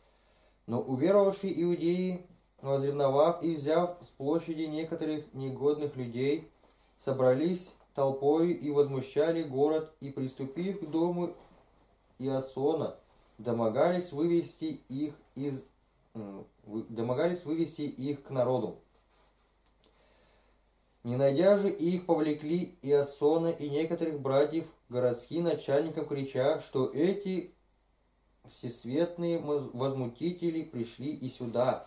Но уверовавшие иудеи, возревновав и взяв с площади некоторых негодных людей, собрались толпою и возмущали город, и, приступив к дому Иосона, домогались вывести их из домогались вывести их к народу. Не найдя же их, повлекли Иосона и некоторых братьев городским начальникам, крича, что эти всесветные возмутители пришли и сюда.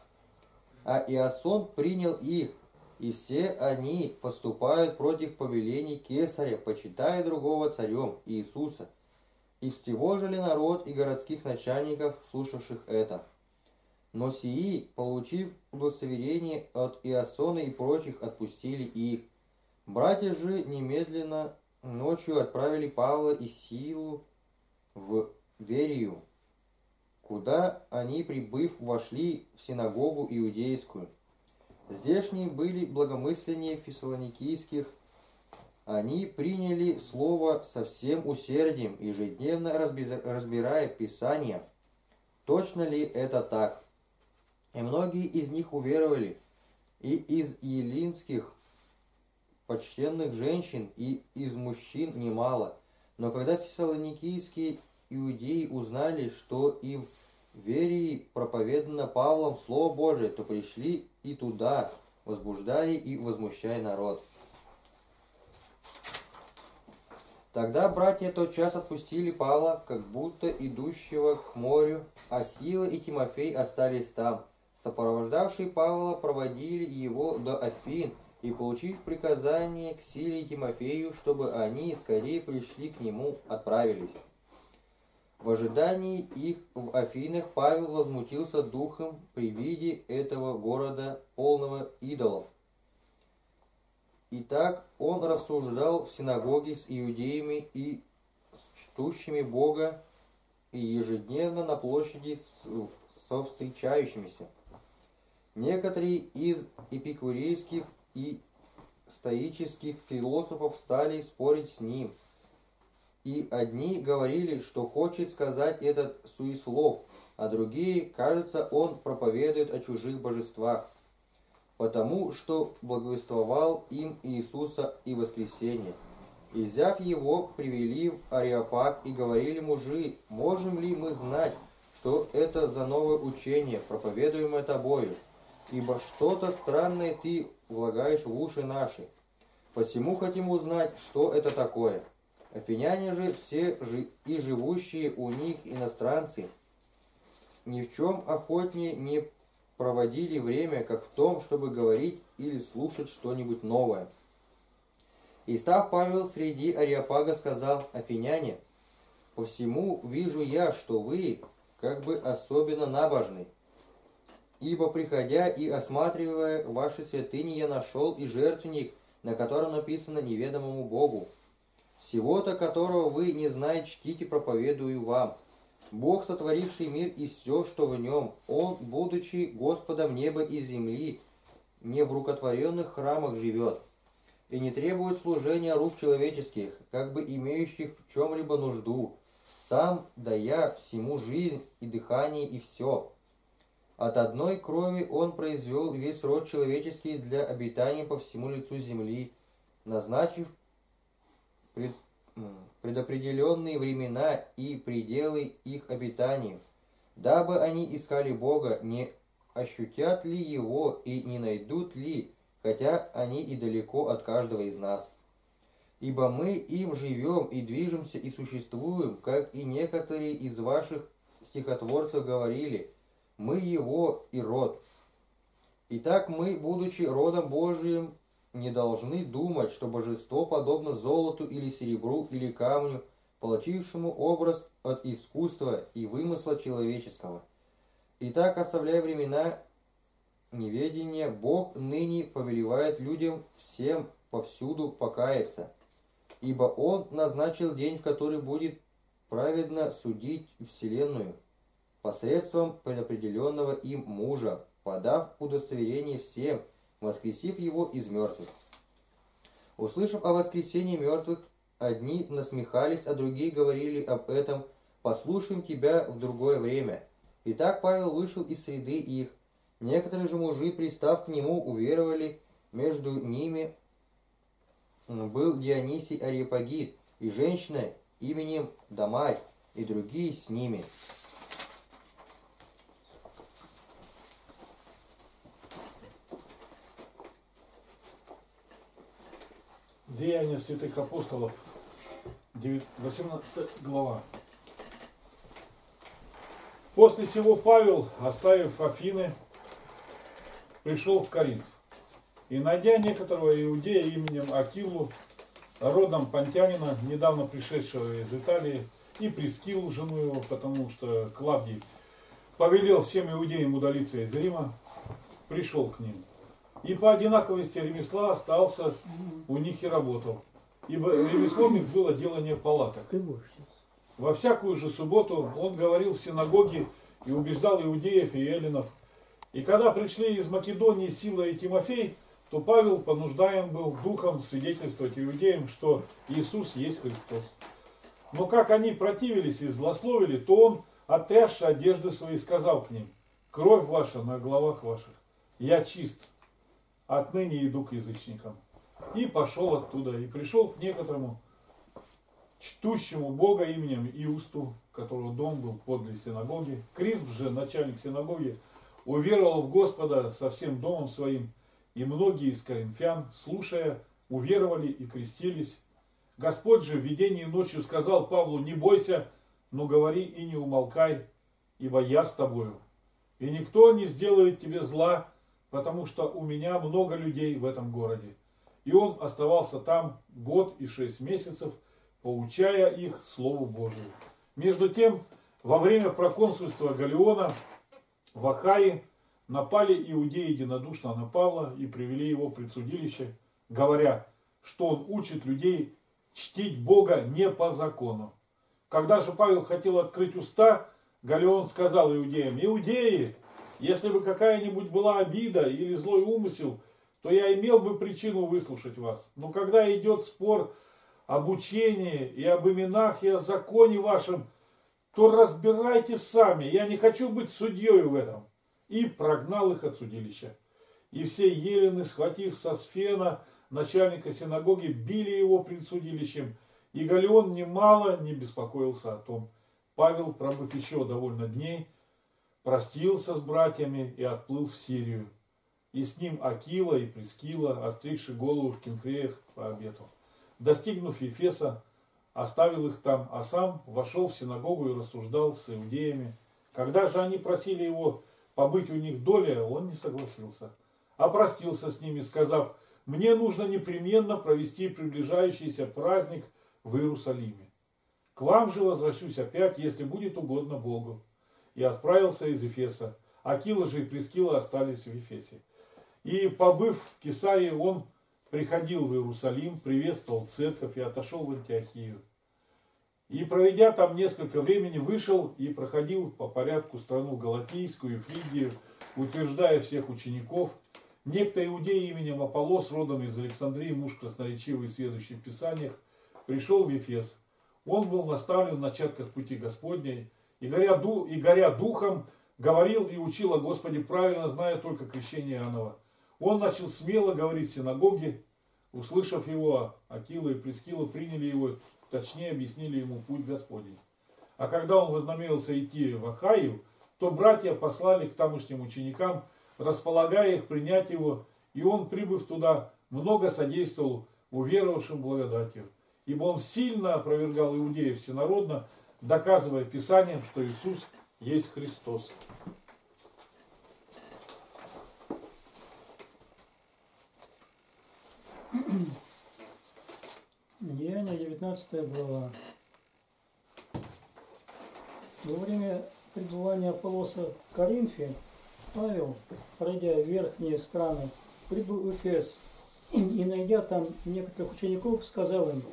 А Иосон принял их, и все они поступают против повелений Кесаря, почитая другого царем, Иисуса. И встревожили народ и городских начальников, слушавших это. Но сии, получив удостоверение от Иосона и прочих, отпустили их. Братья же немедленно ночью отправили Павла и Силу в Верию, куда они, прибыв, вошли в синагогу иудейскую. Здешние были благомысленнее фессалоникийских. Они приняли слово со всем усердием, ежедневно разбирая Писание. Точно ли это так? И многие из них уверовали, и из елинских почтенных женщин, и из мужчин немало. Но когда фессалоникийские иудеи узнали, что и в Верии проповедано Павлом Слово Божие, то пришли и туда, возбуждая и возмущая народ. Тогда братья тотчас отпустили Павла, как будто идущего к морю, а Сила и Тимофей остались там. Сопровождавшие Павла проводили его до Афин, и, получив приказание к Силе и Тимофею, чтобы они скорее пришли к нему, отправились. В ожидании их в Афинах Павел возмутился духом при виде этого города, полного идолов. Итак, он рассуждал в синагоге с иудеями и с чтущими Бога, и ежедневно на площади со встречающимися. Некоторые из эпикурейских и стоических философов стали спорить с ним, и одни говорили, что хочет сказать этот суеслов, а другие, кажется, он проповедует о чужих божествах, потому что благовествовал им Иисуса и воскресение. И взяв его, привели в Ариапаг и говорили мужи, можем ли мы знать, что это за новое учение, проповедуемое тобою? Ибо что-то странное ты влагаешь в уши наши. Посему хотим узнать, что это такое. Афиняне же все жи- и живущие у них иностранцы ни в чем охотнее не проводили время, как в том, чтобы говорить или слушать что-нибудь новое. И став Павел среди Ариапага сказал, «Афиняне, по всему вижу я, что вы как бы особенно набожны. Ибо, приходя и осматривая ваши святыни, я нашел и жертвенник, на котором написано неведомому Богу. Всего-то, которого вы не знаете, чтите, проповедую вам. Бог, сотворивший мир и все, что в нем, Он, будучи Господом неба и земли, не в рукотворенных храмах живет, и не требует служения рук человеческих, как бы имеющих в чем-либо нужду, сам дая всему жизнь и дыхание и все. От одной крови Он произвел весь род человеческий для обитания по всему лицу земли, назначив предопределенные времена и пределы их обитанию, дабы они искали Бога, не ощутят ли Его и не найдут ли, хотя они и далеко от каждого из нас. Ибо мы им живем и движемся и существуем, как и некоторые из ваших стихотворцев говорили, мы Его и род. Итак, мы, будучи родом Божиим, не должны думать, что божество подобно золоту или серебру или камню, получившему образ от искусства и вымысла человеческого. Итак, оставляя времена неведения, Бог ныне повелевает людям всем повсюду покаяться, ибо Он назначил день, в который будет праведно судить вселенную посредством предопределенного им мужа, подав удостоверение всем, воскресив его из мертвых. Услышав о воскресении мертвых, одни насмехались, а другие говорили об этом, послушаем тебя в другое время. Итак, Павел вышел из среды их. Некоторые же мужи, пристав к нему, уверовали, между ними был Дионисий Ариапагит и женщина именем Дамарь, и другие с ними. Деяния святых апостолов, 18 глава. После сего Павел, оставив Афины, пришел в Коринф. И найдя некоторого иудея именем Акилу, родом Понтянина, недавно пришедшего из Италии, и Прескилу, жену его, потому что Клавдий повелел всем иудеям удалиться из Рима, пришел к ним. И по одинаковости ремесла остался у них и работал. Ибо ремеслом их было делание палаток. Во всякую же субботу он говорил в синагоге и убеждал иудеев и эллинов. И когда пришли из Македонии Сила и Тимофей, то Павел понуждаем был духом свидетельствовать иудеям, что Иисус есть Христос. Но как они противились и злословили, то он, отрясши одежды свои, сказал к ним, «Кровь ваша на головах ваших, я чист, отныне иду к язычникам. И пошел оттуда, и пришел к некоторому чтущему Бога именем Иусту, которого дом был подле синагоги. Крисп же, начальник синагоги, уверовал в Господа со всем домом своим, и многие из коринфян, слушая, уверовали и крестились. Господь же в видении ночью сказал Павлу, не бойся, но говори и не умолкай, ибо я с тобою. И никто не сделает тебе зла, потому что у меня много людей в этом городе. И он оставался там год и шесть месяцев, поучая их Слову Божию. Между тем, во время проконсульства Галиона в Ахае напали иудеи единодушно на Павла и привели его пред судилище, говоря, что он учит людей чтить Бога не по закону. Когда же Павел хотел открыть уста, Галион сказал иудеям, «Иудеи, если бы какая-нибудь была обида или злой умысел, то я имел бы причину выслушать вас. Но когда идет спор об учении и об именах и о законе вашем, то разбирайте сами. Я не хочу быть судьей в этом. И прогнал их от судилища. И все елены, схватив со сфена начальника синагоги, били его пред судилищем. И Галеон немало не беспокоился о том. Павел, пробыв еще довольно дней, простился с братьями и отплыл в Сирию. И с ним Акила и Прескила, остригши голову в Кенхреях по обету. Достигнув Ефеса, оставил их там, а сам вошел в синагогу и рассуждал с иудеями. Когда же они просили его побыть у них доля, он не согласился, а простился с ними, сказав, мне нужно непременно провести приближающийся праздник в Иерусалиме. К вам же возвращусь опять, если будет угодно Богу и отправился из Ефеса. Акила же и Прескила остались в Ефесе. И побыв в Кесарии, он приходил в Иерусалим, приветствовал церковь и отошел в Антиохию. И проведя там несколько времени, вышел и проходил по порядку страну Галатийскую и Фригию, утверждая всех учеников. Некто иудей именем Аполлос, родом из Александрии, муж красноречивый и сведущий в Писаниях, пришел в Ефес. Он был наставлен в начатках пути Господней, и горя, ду, и горя духом, говорил и учил о Господе правильно, зная только крещение Иоаннова. Он начал смело говорить в синагоге, услышав его, Акила и Прескила приняли его, точнее объяснили ему путь Господень. А когда он вознамерился идти в Ахаю, то братья послали к тамошним ученикам, располагая их принять его, и он, прибыв туда, много содействовал уверовавшим благодатью. Ибо он сильно опровергал иудеев всенародно, доказывая Писанием, что Иисус есть Христос. Деяние 19 глава. Во время пребывания Аполлоса в Коринфе Павел, пройдя верхние страны, прибыл в Эфес и, найдя там некоторых учеников, сказал им,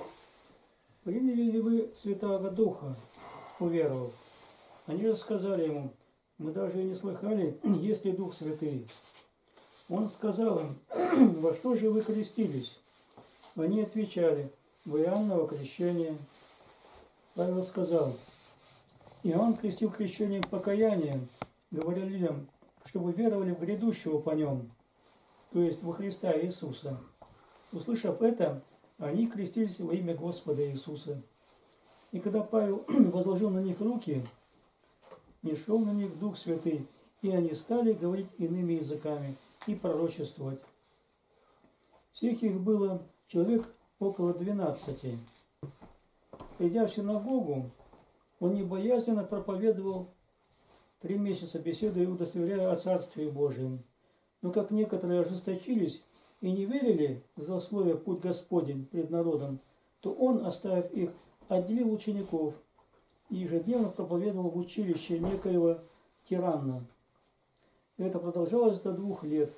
«Приняли ли вы Святого Духа, уверовав?» Они же сказали ему, «Мы даже и не слыхали, есть ли Дух Святый». Он сказал им, «Во что же вы крестились?» Они отвечали, «В Иоанново крещение». Павел сказал, Иоанн крестил крещением покаяния, говоря людям, чтобы веровали в грядущего по нем, то есть во Христа Иисуса. Услышав это, они крестились во имя Господа Иисуса. И когда Павел возложил на них руки, не шел на них Дух Святый, и они стали говорить иными языками и пророчествовать. Всех их было человек около двенадцати. Придя в синагогу, он небоязненно проповедовал три месяца, беседуя и удостоверяя о Царстве Божьем. Но как некоторые ожесточились и не верили за условие путь Господень пред народом, то он, оставив их, отделил учеников и ежедневно проповедовал в училище некоего тиранна. Это продолжалось до двух лет,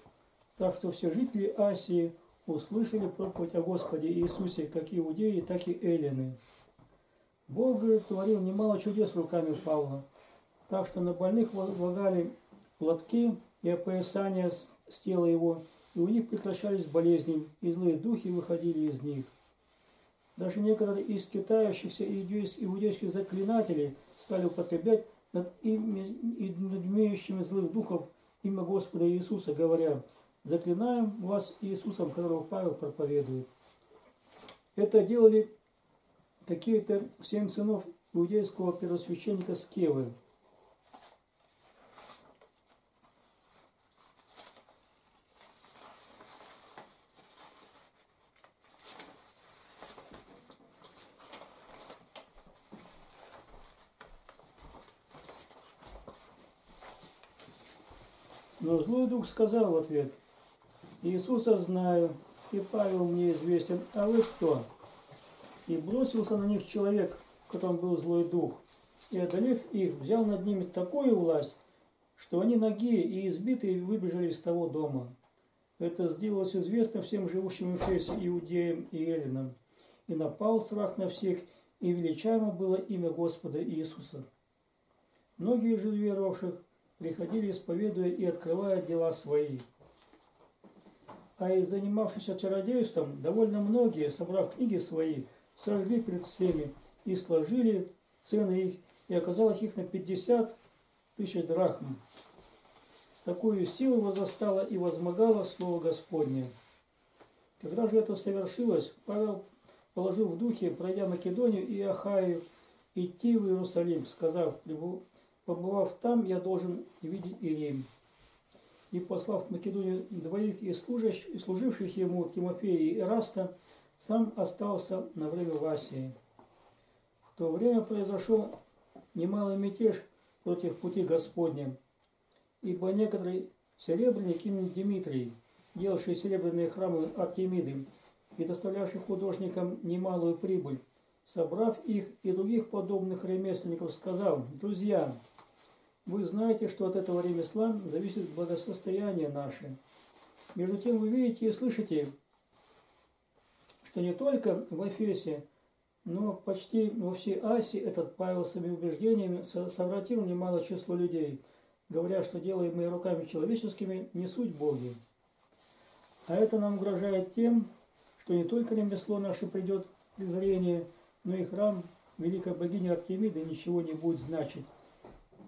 так что все жители Асии услышали проповедь о Господе Иисусе, как иудеи, так и эллины. Бог, говорит, творил немало чудес руками Павла, так что на больных возлагали платки и опоясания с тела его, и у них прекращались болезни, и злые духи выходили из них. Даже некоторые из китающихся иудейских заклинателей стали употреблять над, ими, над имеющими злых духов имя Господа Иисуса, говоря, заклинаем вас Иисусом, которого Павел проповедует. Это делали какие-то семь сынов иудейского первосвященника Скевы. Дух сказал в ответ, Иисуса знаю, и Павел мне известен, а вы кто? И бросился на них человек, в котором был злой дух, и, одолев их, взял над ними такую власть, что они ноги и избитые выбежали из того дома. Это сделалось известно всем живущим в Эфесе, иудеям и эллинам. И напал страх на всех, и величаемо было имя Господа Иисуса. Многие же веровавших приходили, исповедуя и открывая дела свои. А и занимавшись чародейством, довольно многие, собрав книги свои, сожгли перед всеми и сложили цены их, и оказалось их на 50 тысяч драхм. Такую силу возостало и возмогало Слово Господне. Когда же это совершилось, Павел положил в духе, пройдя Македонию и Ахаю, идти в Иерусалим, сказав, побывав там, я должен видеть и. И послав в Македонию двоих из служивших ему Тимофея и Ираста, сам остался на время в Асии. В то время произошел немалый мятеж против пути Господня, ибо некоторый серебряник имени Дмитрий, делавший серебряные храмы Артемиды и доставлявший художникам немалую прибыль, собрав их и других подобных ремесленников, сказал, «Друзья, вы знаете, что от этого ремесла зависит благосостояние наше. Между тем вы видите и слышите, что не только в Эфесе, но почти во всей Асии этот Павел своими убеждениями совратил немало число людей, говоря, что делаемые руками человеческими не суть Боги. А это нам угрожает тем, что не только ремесло наше придет презрение, но и храм великой богини Артемиды ничего не будет значить.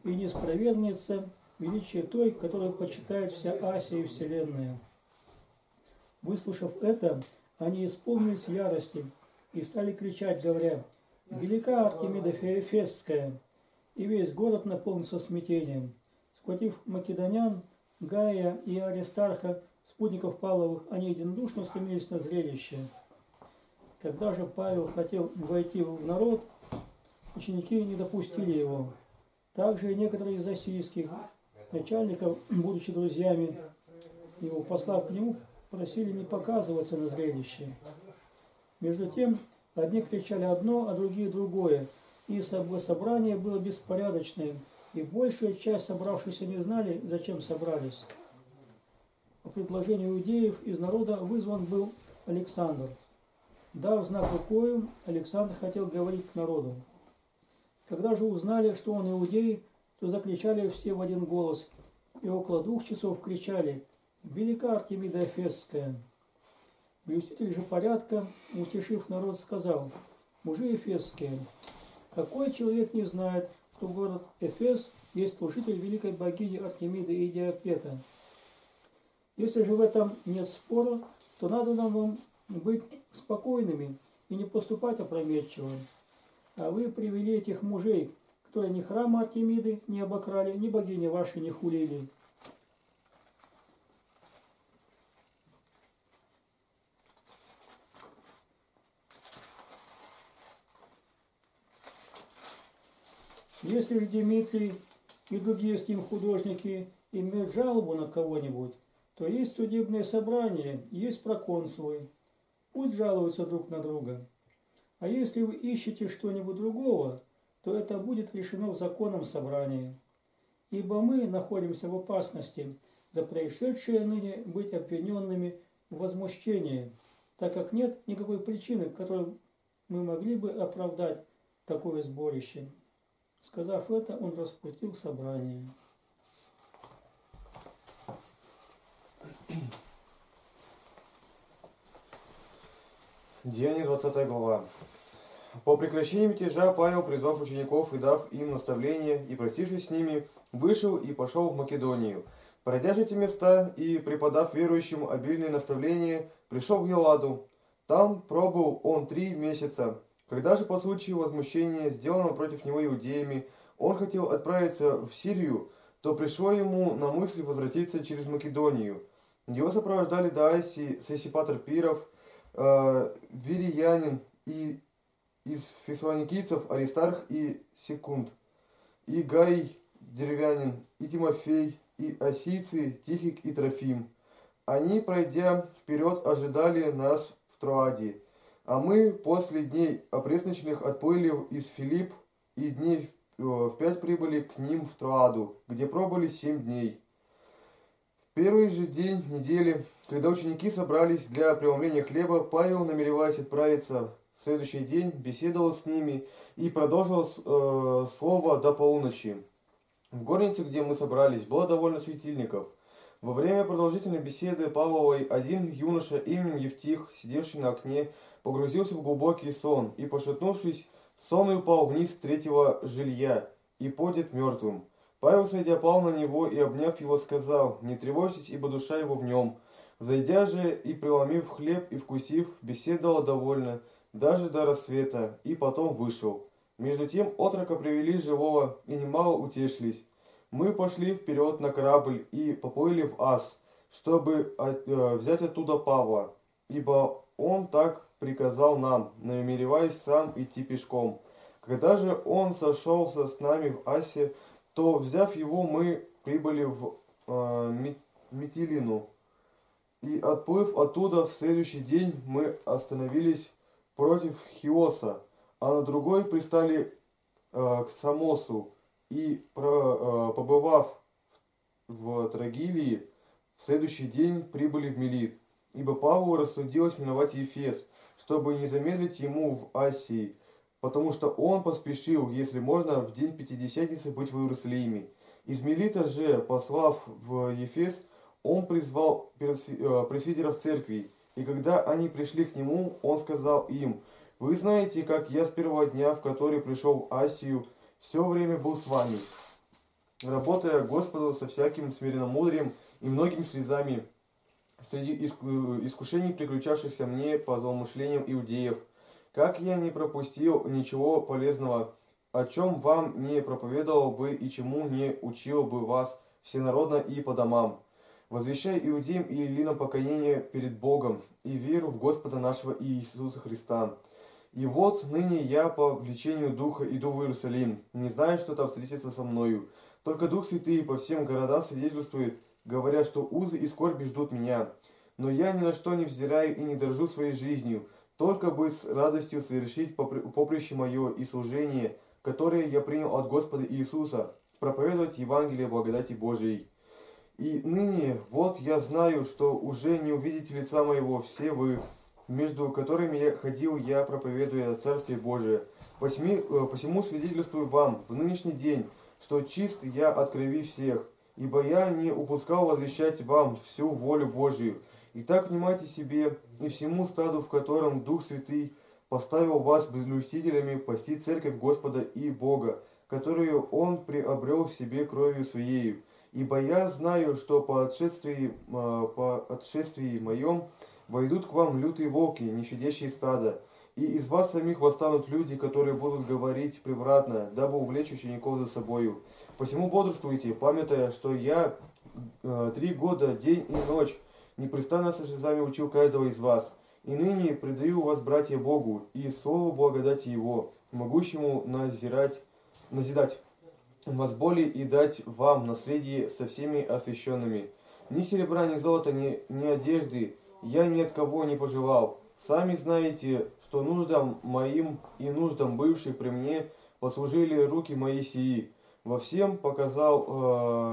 И не справеднится величие той, которую почитает вся Асия и Вселенная. Выслушав это, они исполнились ярости и стали кричать, говоря, «Велика Артемида Феефесская!» И весь город наполнился смятением. Против македонян, Гая и Аристарха, спутников Павловых, они единодушно стремились на зрелище. Когда же Павел хотел войти в народ, ученики не допустили его. Также и некоторые из ассирийских начальников, будучи друзьями его, послав к нему, просили не показываться на зрелище. Между тем, одни кричали одно, а другие другое, и собрание было беспорядочное, и большая часть собравшихся не знали, зачем собрались. По предложению иудеев из народа вызван был Александр. Дав знак рукою, Александр хотел говорить к народу. Когда же узнали, что он иудей, то закричали все в один голос, и около двух часов кричали «Велика Артемида Эфесская!» Блюститель же порядка, утешив народ, сказал «Мужи Эфесские, какой человек не знает, что город Эфес есть служитель великой богини Артемиды и Диапета? Если же в этом нет спора, то надо нам быть спокойными и не поступать опрометчиво. А вы привели этих мужей, которые ни храма Артемиды не обокрали, ни богини вашей не хулили. Если же Дмитрий и другие с ним художники имеют жалобу на кого-нибудь, то есть судебное собрание, есть проконсулы. Пусть жалуются друг на друга. А если вы ищете что-нибудь другого, то это будет решено в законном собрании. Ибо мы находимся в опасности за происшедшее ныне быть обвиненными в возмущении, так как нет никакой причины, которой мы могли бы оправдать такое сборище. Сказав это, он распустил собрание. Деяние 20 глава. По прекращении мятежа Павел, призвав учеников и дав им наставление, и простившись с ними, вышел и пошел в Македонию. Пройдя же эти места и преподав верующим обильные наставления, пришел в Еладу. Там пробыл он три месяца. Когда же по случаю возмущения, сделанного против него иудеями, он хотел отправиться в Сирию, то пришло ему на мысль возвратиться через Македонию. Его сопровождали до Асии Сесипатр Пиров, э, и из фессалоникийцев Аристарх и Секунд, и Гай Деревянин, и Тимофей, и Осийцы, Тихик и Трофим. Они, пройдя вперед, ожидали нас в Троаде, а мы после дней опресночных отплыли из Филипп и дней э, в пять прибыли к ним в Троаду, где пробыли семь дней. Первый же день недели, когда ученики собрались для преломления хлеба, Павел, намереваясь отправиться в следующий день, беседовал с ними и продолжил э, слово до полуночи. В горнице, где мы собрались, было довольно светильников. Во время продолжительной беседы Павловой один юноша именем Евтих, сидевший на окне, погрузился в глубокий сон и, пошатнувшись, сон и упал вниз с третьего жилья и подет мертвым. Павел, сойдя, пал на него и, обняв его, сказал, «Не тревожьтесь, ибо душа его в нем». Зайдя же и преломив хлеб и вкусив, беседовала довольно, даже до рассвета, и потом вышел. Между тем отрока привели живого и немало утешились. Мы пошли вперед на корабль и поплыли в Ас, чтобы э, взять оттуда Павла, ибо он так приказал нам, намереваясь сам идти пешком. Когда же он сошелся с нами в Асе, то, взяв его, мы прибыли в э, Метилину. И отплыв оттуда в следующий день мы остановились против Хиоса, а на другой пристали э, к Самосу. И, про, э, побывав в Трагилии, в следующий день прибыли в Мелит, ибо Павлу рассудилось миновать Ефес, чтобы не замедлить ему в Асии, потому что он поспешил, если можно, в день Пятидесятницы быть в Иерусалиме. Из Мелита же, послав в Ефес, он призвал э, пресвитеров церкви, и когда они пришли к нему, он сказал им, «Вы знаете, как я с первого дня, в который пришел в Асию, все время был с вами, работая Господу со всяким смиренномудрием и многими слезами среди искушений, приключавшихся мне по злоумышлениям иудеев, как я не пропустил ничего полезного, о чем вам не проповедовал бы и чему не учил бы вас всенародно и по домам, возвещая иудеям и лилинам покаяние перед Богом и веру в Господа нашего Иисуса Христа. И вот ныне я по влечению Духа иду в Иерусалим, не зная, что там встретится со мною. Только Дух Святый по всем городам свидетельствует, говоря, что узы и скорби ждут меня. Но я ни на что не взираю и не дорожу своей жизнью, только бы с радостью совершить попри- поприще мое и служение, которое я принял от Господа Иисуса, проповедовать Евангелие благодати Божией. И ныне вот я знаю, что уже не увидите лица моего все вы, между которыми я ходил я, проповедуя Царствие Божие. Посему, э, посему свидетельствую вам в нынешний день, что чист я от крови всех, ибо я не упускал возвещать вам всю волю Божию. Итак, внимайте себе и всему стаду, в котором Дух Святый поставил вас блюстителями пасти церковь Господа и Бога, которую Он приобрел в себе кровью Своею. Ибо я знаю, что по отшествии, э, по отшествии моем войдут к вам лютые волки, не щадящие стада, и из вас самих восстанут люди, которые будут говорить превратно, дабы увлечь учеников за собою. Посему бодрствуйте, памятая, что я э, три года, день и ночь, непрестанно со слезами учил каждого из вас. И ныне предаю вас, братья, Богу, и слову благодати Его, могущему назирать, назидать вас боли и дать вам наследие со всеми освященными. Ни серебра, ни золота, ни, ни одежды я ни от кого не пожелал. Сами знаете, что нуждам моим и нуждам бывших при мне послужили руки мои сии. Во всем показал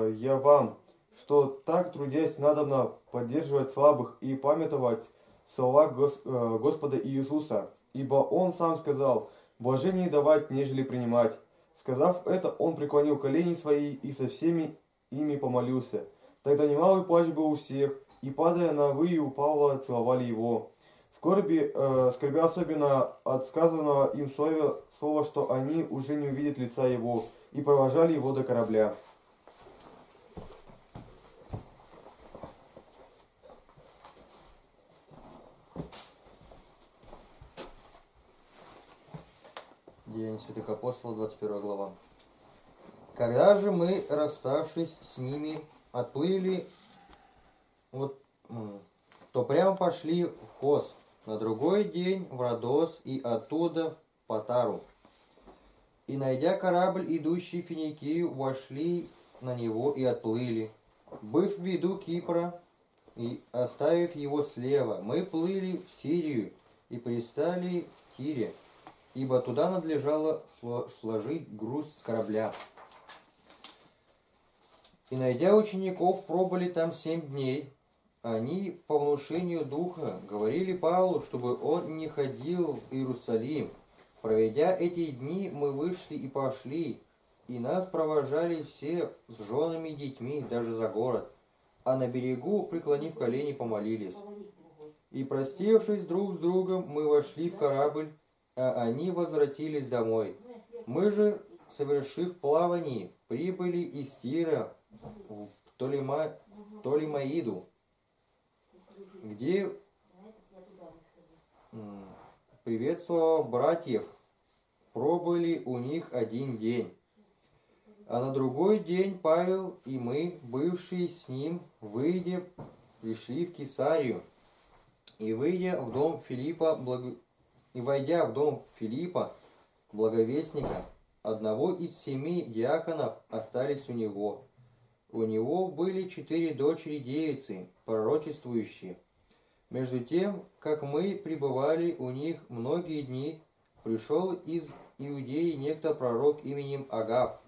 э, я вам, что так трудясь надобно поддерживать слабых и памятовать слова Гос- э, Господа Иисуса, ибо Он сам сказал, блажение давать, нежели принимать. Сказав это, он преклонил колени свои и со всеми ими помолился. Тогда немалый плач был у всех, и падая на вы у Павла целовали его. Скорби, э, скорбя особенно от сказанного им слова, слова, что они уже не увидят лица его, и провожали его до корабля. Деяния святых апостолов, 21 глава. Когда же мы, расставшись с ними, отплыли, вот, то прямо пошли в Кос, на другой день в Родос и оттуда в Патару. И, найдя корабль, идущий в Финикию, вошли на него и отплыли. Быв в виду Кипра и оставив его слева, мы плыли в Сирию и пристали в Тире ибо туда надлежало сло- сложить груз с корабля. И найдя учеников, пробыли там семь дней. Они по внушению духа говорили Павлу, чтобы он не ходил в Иерусалим. Проведя эти дни, мы вышли и пошли, и нас провожали все с женами и детьми, даже за город. А на берегу, преклонив колени, помолились. И простившись друг с другом, мы вошли в корабль, а они возвратились домой. Мы же, совершив плавание, прибыли из Тира в Толима... Толимаиду, где, м, приветствовав братьев, пробыли у них один день. А на другой день Павел и мы, бывшие с ним, выйдя, пришли в Кесарию. И выйдя в дом Филиппа, благо... и войдя в дом Филиппа, благовестника, одного из семи диаконов остались у него. У него были четыре дочери девицы, пророчествующие. Между тем, как мы пребывали у них многие дни, пришел из Иудеи некто пророк именем Агав.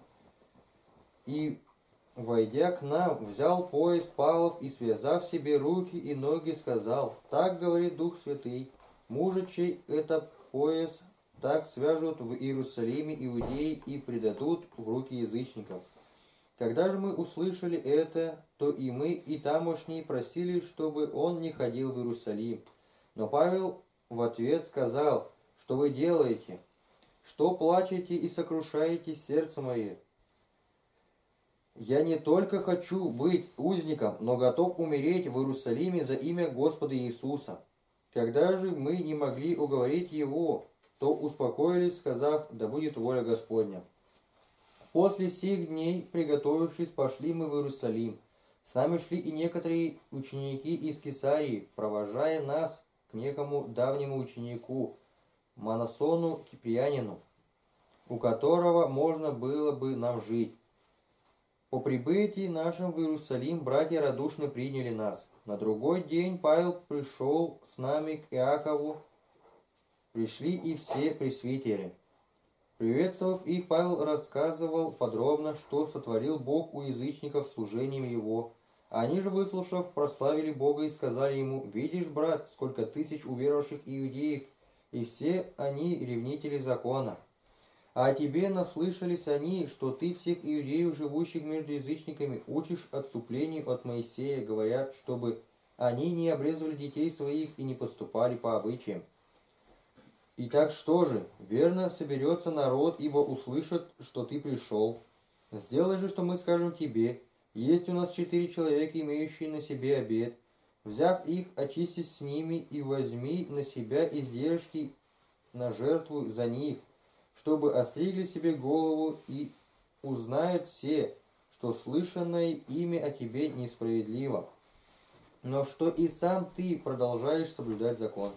И, войдя к нам, взял пояс Павлов и, связав себе руки и ноги, сказал, «Так говорит Дух Святый, мужа, чей это пояс, так свяжут в Иерусалиме иудеи и предадут в руки язычников». Когда же мы услышали это, то и мы, и тамошние просили, чтобы он не ходил в Иерусалим. Но Павел в ответ сказал, что вы делаете, что плачете и сокрушаете сердце мое. Я не только хочу быть узником, но готов умереть в Иерусалиме за имя Господа Иисуса. Когда же мы не могли уговорить его, то успокоились, сказав, да будет воля Господня. после сих дней, приготовившись, пошли мы в Иерусалим. С нами шли и некоторые ученики из Кесарии, провожая нас к некому давнему ученику, Манасону Киприянину, у которого можно было бы нам жить. По прибытии нашим в Иерусалим братья радушно приняли нас. На другой день Павел пришел с нами к Иакову. Пришли и все пресвитеры. Приветствовав их, Павел рассказывал подробно, что сотворил Бог у язычников служением его. Они же, выслушав, прославили Бога и сказали ему, «Видишь, брат, сколько тысяч уверовавших иудеев, и все они ревнители закона. А тебе наслышались они, что ты всех иудеев, живущих между язычниками, учишь отступлению от Моисея, говорят, чтобы они не обрезывали детей своих и не поступали по обычаям. Итак, что же? Верно соберется народ, ибо услышат, что ты пришел. Сделай же, что мы скажем тебе. Есть у нас четыре человека, имеющие на себе обед. Взяв их, очистись с ними и возьми на себя издержки на жертву за них, чтобы остригли себе голову и узнают все, что слышанное имя о тебе несправедливо, но что и сам ты продолжаешь соблюдать закон.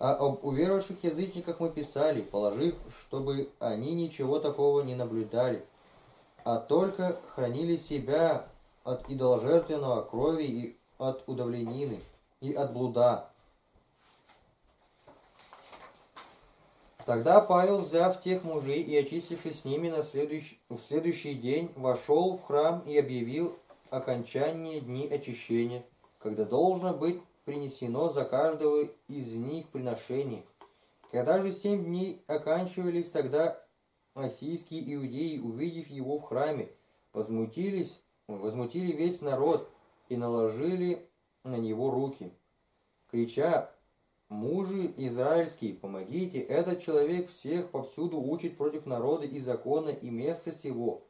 А об уверовавших язычниках мы писали, положив, чтобы они ничего такого не наблюдали, а только хранили себя от идоложертвенного крови и от удавленины и от блуда. Тогда Павел, взяв тех мужей и очистившись с ними на следующий, в следующий день, вошел в храм и объявил окончание дни очищения, когда должно быть принесено за каждого из них приношение. Когда же семь дней оканчивались, тогда осийские иудеи, увидев его в храме, возмутились, возмутили весь народ и наложили на него руки, крича Мужи израильские, помогите, этот человек всех повсюду учит против народа и закона и места сего.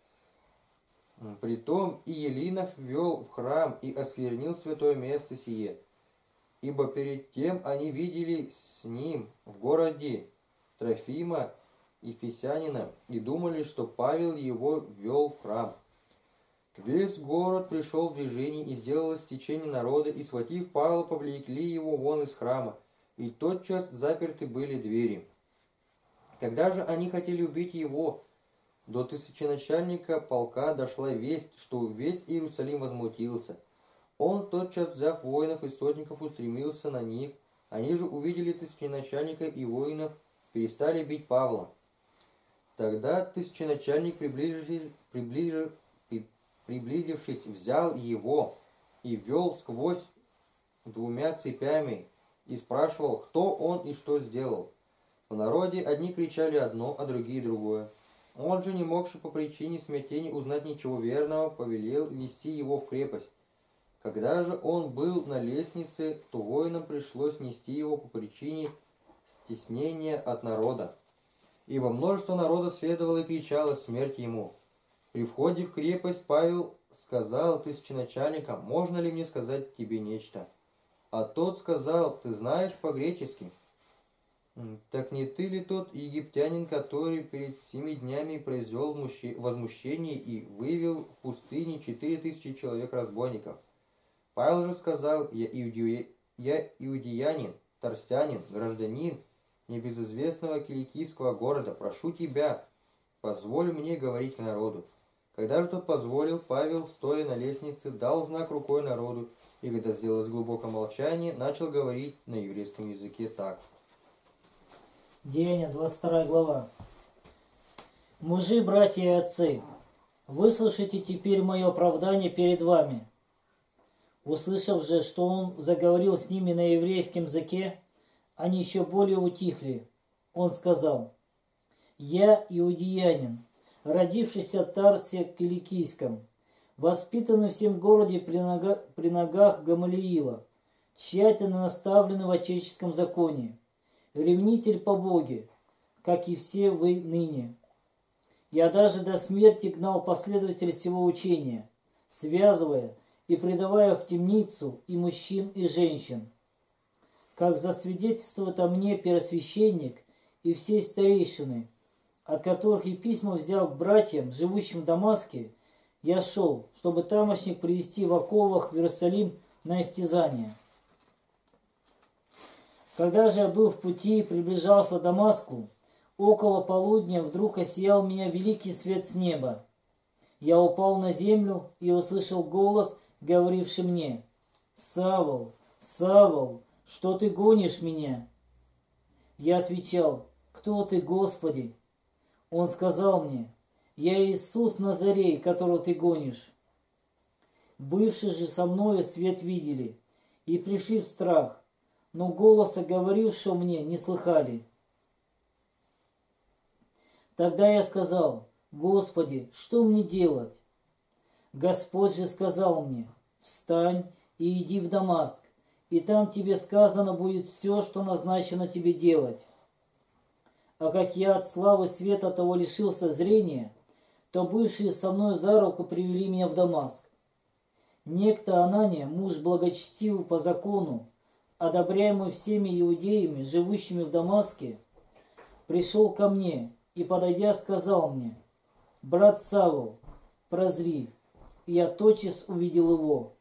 Притом и Елинов ввел в храм и осквернил святое место сие. Ибо перед тем они видели с ним в городе Трофима и Фесянина и думали, что Павел его ввел в храм. Весь город пришел в движение и сделалось течение народа, и, схватив Павла, повлекли его вон из храма и тотчас заперты были двери. Когда же они хотели убить его, до тысяченачальника полка дошла весть, что весь Иерусалим возмутился. Он, тотчас взяв воинов и сотников, устремился на них. Они же увидели тысяченачальника и воинов, перестали бить Павла. Тогда тысяченачальник, приближившись, приближив, приблизившись, взял его и вел сквозь двумя цепями, и спрашивал, кто он и что сделал. В народе одни кричали одно, а другие другое. Он же, не могший по причине смятения узнать ничего верного, повелел вести его в крепость. Когда же он был на лестнице, то воинам пришлось нести его по причине стеснения от народа. Ибо множество народа следовало и кричало смерть ему. При входе в крепость Павел сказал тысяченачальникам, можно ли мне сказать тебе нечто? А тот сказал, ты знаешь по-гречески. Так не ты ли тот египтянин, который перед семи днями произвел возмущение и вывел в пустыне четыре тысячи человек разбойников? Павел же сказал, я, иудея, я иудеянин, торсянин, гражданин небезызвестного киликийского города, прошу тебя, позволь мне говорить народу. Когда же тот позволил, Павел, стоя на лестнице, дал знак рукой народу, и когда сделалось глубокое молчание, начал говорить на еврейском языке так. Деяния, 22 глава. Мужи, братья и отцы, выслушайте теперь мое оправдание перед вами. Услышав же, что он заговорил с ними на еврейском языке, они еще более утихли. Он сказал, «Я иудеянин, родившийся в Тарсе Киликийском, воспитанный в всем городе при, нога, при ногах Гамалиила, тщательно наставленный в отеческом законе, ревнитель по Боге, как и все вы ныне. Я даже до смерти гнал последователей всего учения, связывая и предавая в темницу и мужчин, и женщин. Как засвидетельствует о мне первосвященник и все старейшины, от которых и письма взял к братьям, живущим в Дамаске, я шел, чтобы тамошник привести в оковах в Иерусалим на истязание. Когда же я был в пути и приближался к Дамаску, около полудня вдруг осиял меня великий свет с неба. Я упал на землю и услышал голос, говоривший мне, «Савол, Савол, что ты гонишь меня?» Я отвечал, «Кто ты, Господи?» Он сказал мне, «Я Иисус Назарей, которого ты гонишь». Бывшие же со мною свет видели и пришли в страх, но голоса говорившего мне не слыхали. Тогда я сказал, Господи, что мне делать? Господь же сказал мне, встань и иди в Дамаск, и там тебе сказано будет все, что назначено тебе делать. А как я от славы света того лишился зрения, то бывшие со мной за руку привели меня в Дамаск. Некто Анания, муж благочестивый по закону, одобряемый всеми иудеями, живущими в Дамаске, пришел ко мне и, подойдя, сказал мне, «Брат Савол, прозри». Я тотчас увидел его.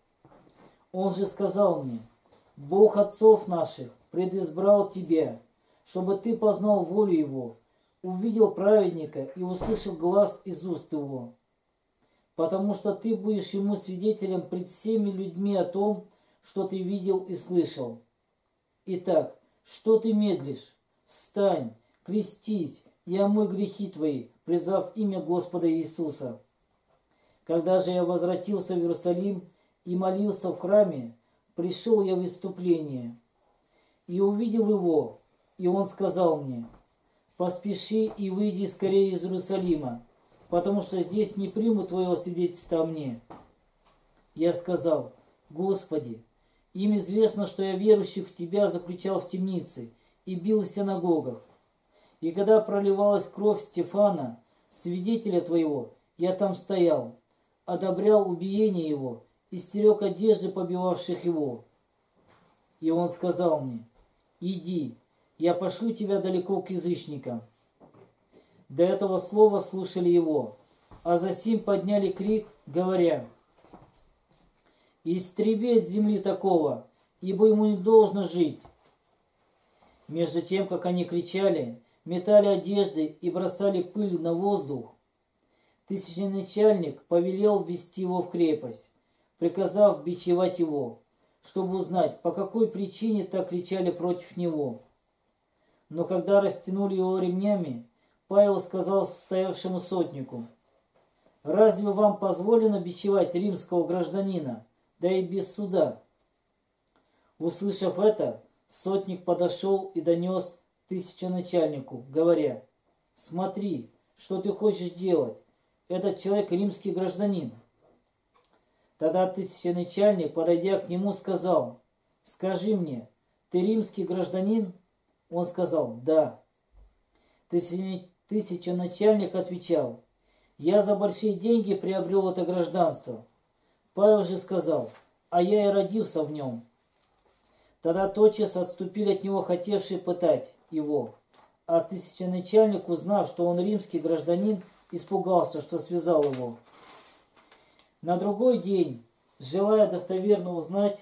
Он же сказал мне, «Бог отцов наших предизбрал тебя, чтобы ты познал волю Его, увидел праведника и услышал глаз из уст Его, потому что ты будешь Ему свидетелем пред всеми людьми о том, что ты видел и слышал. Итак, что ты медлишь? Встань, крестись и омой грехи твои, призвав имя Господа Иисуса. Когда же я возвратился в Иерусалим и молился в храме, пришел я в выступление и увидел его, и он сказал мне, поспеши и выйди скорее из Иерусалима, потому что здесь не примут твоего свидетельства мне. Я сказал, Господи, им известно, что я верующих в Тебя заключал в темнице и бил в синагогах. И когда проливалась кровь Стефана, свидетеля Твоего, я там стоял, одобрял убиение его и стерег одежды побивавших его. И он сказал мне, иди, я пошлю тебя далеко к язычникам. До этого слова слушали его, а за сим подняли крик, говоря, «Истреби земли такого, ибо ему не должно жить». Между тем, как они кричали, метали одежды и бросали пыль на воздух, тысяченачальник повелел ввести его в крепость, приказав бичевать его, чтобы узнать, по какой причине так кричали против него. Но когда растянули его ремнями, Павел сказал стоявшему сотнику, «Разве вам позволено бичевать римского гражданина, да и без суда?» Услышав это, сотник подошел и донес тысяченачальнику, говоря, «Смотри, что ты хочешь делать? Этот человек римский гражданин». Тогда тысяченачальник, подойдя к нему, сказал, «Скажи мне, ты римский гражданин?» Он сказал, да. Тысяченачальник отвечал, я за большие деньги приобрел это гражданство. Павел же сказал, а я и родился в нем. Тогда тотчас отступили от него хотевшие пытать его. А тысяченачальник, узнав, что он римский гражданин, испугался, что связал его. На другой день, желая достоверно узнать,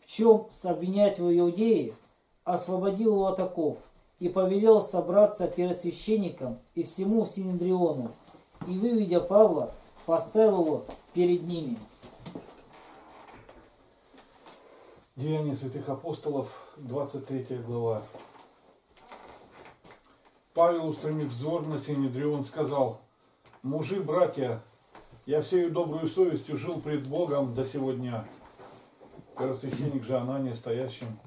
в чем обвинять в Иудее, освободил его от оков и повелел собраться перед священником и всему Синедриону, и, выведя Павла, поставил его перед ними. Деяния святых апостолов, 23 глава. Павел, устремив взор на Синедрион, сказал, «Мужи, братья, я всею добрую совестью жил пред Богом до сего дня». Первосвященник же Анания, стоящим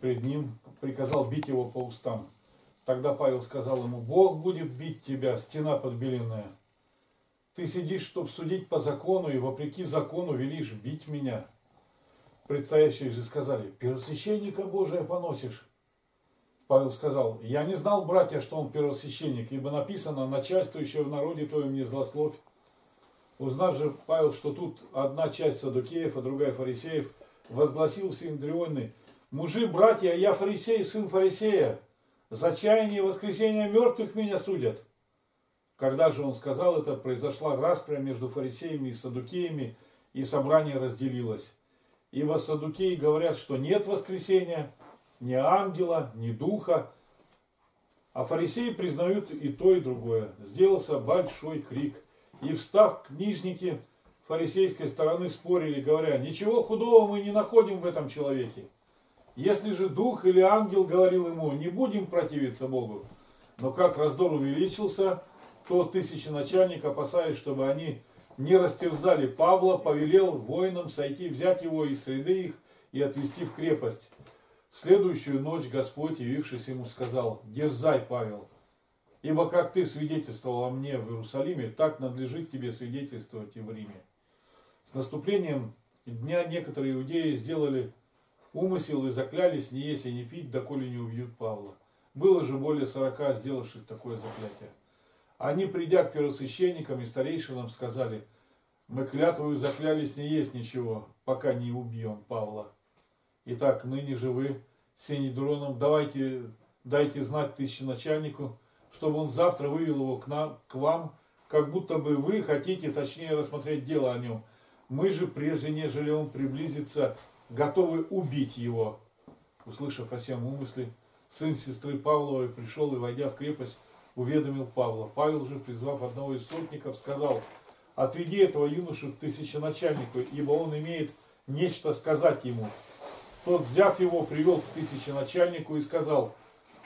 пред ним, приказал бить его по устам. Тогда Павел сказал ему, Бог будет бить тебя, стена подбеленная. Ты сидишь, чтоб судить по закону, и вопреки закону велишь бить меня. Предстоящие же сказали, первосвященника Божия поносишь. Павел сказал, я не знал, братья, что он первосвященник, ибо написано, начальствующего в народе твоем не злословь. Узнав же Павел, что тут одна часть садукеев, а другая фарисеев, возгласил в Синдрионы, Мужи, братья, я фарисей, сын фарисея. За чаяние воскресения мертвых меня судят. Когда же он сказал это, произошла распря между фарисеями и садукеями, и собрание разделилось. Ибо садукеи говорят, что нет воскресения, ни ангела, ни духа, а фарисеи признают и то, и другое. Сделался большой крик. И встав книжники фарисейской стороны спорили, говоря, ничего худого мы не находим в этом человеке. Если же дух или ангел говорил ему, не будем противиться Богу. Но как раздор увеличился, то тысяченачальник, опасаясь, чтобы они не растерзали Павла, повелел воинам сойти, взять его из среды их и отвести в крепость. В следующую ночь Господь, явившись ему, сказал, «Дерзай, Павел, ибо как ты свидетельствовал о мне в Иерусалиме, так надлежит тебе свидетельствовать и в Риме». С наступлением дня некоторые иудеи сделали умысел и заклялись не есть и не пить, доколе не убьют Павла. Было же более сорока сделавших такое заклятие. Они, придя к первосвященникам и старейшинам, сказали, мы клятвою заклялись не есть ничего, пока не убьем Павла. Итак, ныне же вы, Синедроном, давайте, дайте знать тысяченачальнику, чтобы он завтра вывел его к, нам, к вам, как будто бы вы хотите точнее рассмотреть дело о нем. Мы же, прежде нежели он приблизится, готовы убить его. Услышав о сем умысле, сын сестры Павловой пришел и, войдя в крепость, уведомил Павла. Павел же, призвав одного из сотников, сказал, отведи этого юношу к тысяченачальнику, ибо он имеет нечто сказать ему. Тот, взяв его, привел к тысяченачальнику и сказал,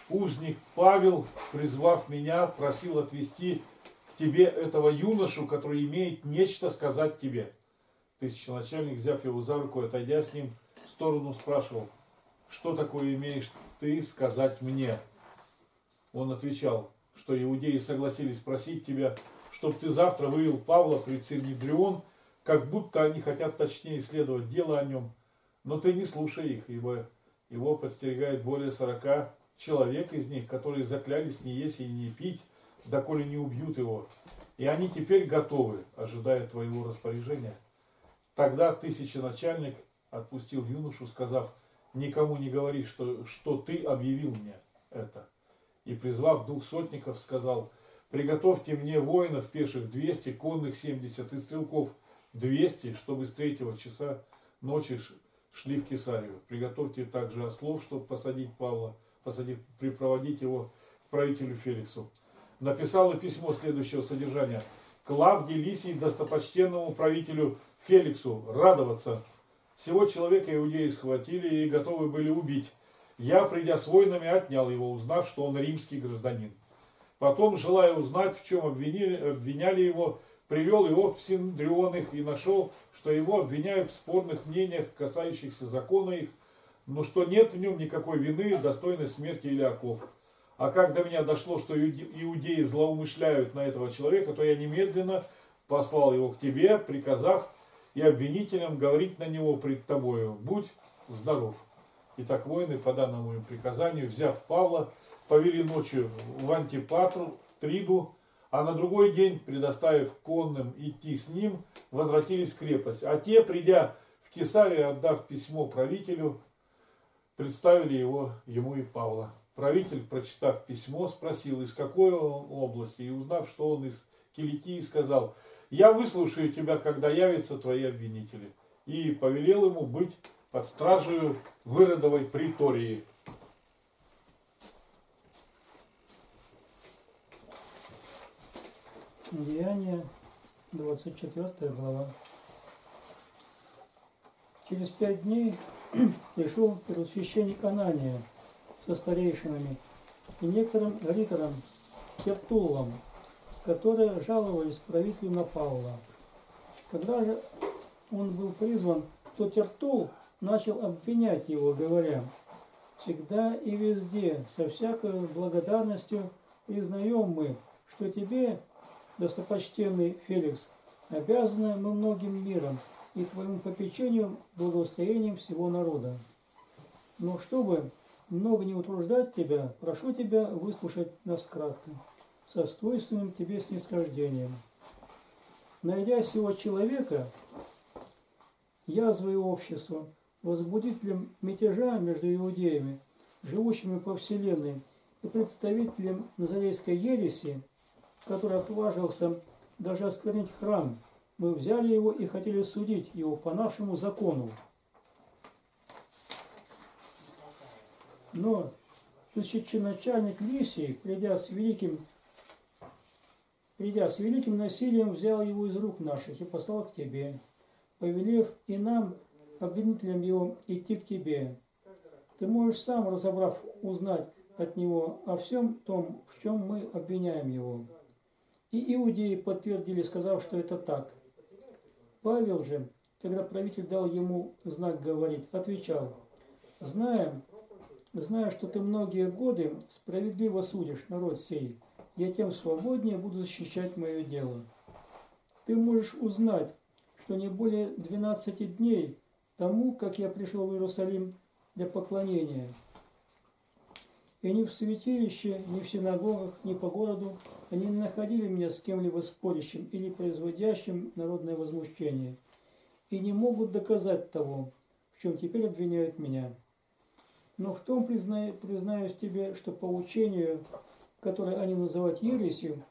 узник Павел, призвав меня, просил отвести к тебе этого юношу, который имеет нечто сказать тебе. Тысяченачальник, взяв его за руку, отойдя с ним в сторону, спрашивал, что такое имеешь ты сказать мне? Он отвечал, что иудеи согласились просить тебя, чтобы ты завтра вывел Павла пред Синедрион, как будто они хотят точнее исследовать дело о нем. Но ты не слушай их, ибо его подстерегает более сорока человек из них, которые заклялись не есть и не пить, доколе не убьют его. И они теперь готовы, ожидая твоего распоряжения. Тогда тысяченачальник отпустил юношу, сказав, никому не говори, что, что ты объявил мне это и, призвав двух сотников, сказал, приготовьте мне воинов пеших 200, конных 70 и стрелков 200, чтобы с третьего часа ночи шли в Кесарию. Приготовьте также ослов, чтобы посадить Павла, посадить, припроводить его к правителю Феликсу. Написала письмо следующего содержания. Клавдий Лисий, достопочтенному правителю Феликсу, радоваться. Всего человека иудеи схватили и готовы были убить. Я, придя с воинами, отнял его, узнав, что он римский гражданин. Потом, желая узнать, в чем обвинили, обвиняли его, привел его в Синдрион их и нашел, что его обвиняют в спорных мнениях, касающихся закона их, но что нет в нем никакой вины, достойной смерти или оков. А как до меня дошло, что иудеи злоумышляют на этого человека, то я немедленно послал его к тебе, приказав и обвинителям говорить на него пред тобою, будь здоров. Итак, воины по данному им приказанию, взяв Павла, повели ночью в Антипатру, Триду, а на другой день, предоставив конным идти с ним, возвратились в крепость. А те, придя в Кесарию, отдав письмо правителю, представили его ему и Павла. Правитель, прочитав письмо, спросил, из какой он области, и узнав, что он из Киликии, сказал, «Я выслушаю тебя, когда явятся твои обвинители». И повелел ему быть под стражей Выродовой притории. Деяние, 24 глава. Через пять дней пришел первосвященник Анания со старейшинами и некоторым ритором Тертулом, которые жаловались правителю на Павла. Когда же он был призван, то Тертул начал обвинять его, говоря, «Всегда и везде, со всякой благодарностью признаем мы, что тебе, достопочтенный Феликс, обязаны мы многим миром и твоему попечению благоустроением всего народа. Но чтобы много не утруждать тебя, прошу тебя выслушать нас кратко, со свойственным тебе снисхождением. Найдя всего человека, язвой общества, возбудителем мятежа между иудеями, живущими по вселенной, и представителем Назарейской ереси, который отважился даже осквернить храм, мы взяли его и хотели судить его по нашему закону. Но тысяченачальник Лисий, придя с великим придя с великим насилием, взял его из рук наших и послал к тебе, повелев и нам, обвинителям его, идти к тебе. Ты можешь сам, разобрав, узнать от него о всем том, в чем мы обвиняем его. И иудеи подтвердили, сказав, что это так. Павел же, когда правитель дал ему знак говорить, отвечал, «Знаем, зная, что ты многие годы справедливо судишь народ сей, я тем свободнее буду защищать мое дело. Ты можешь узнать, что не более 12 дней тому, как я пришел в Иерусалим для поклонения, и ни в святилище, ни в синагогах, ни по городу они не находили меня с кем-либо спорящим или производящим народное возмущение, и не могут доказать того, в чем теперь обвиняют меня. Но в том признаю, признаюсь тебе, что по учению, которое они называют ересью,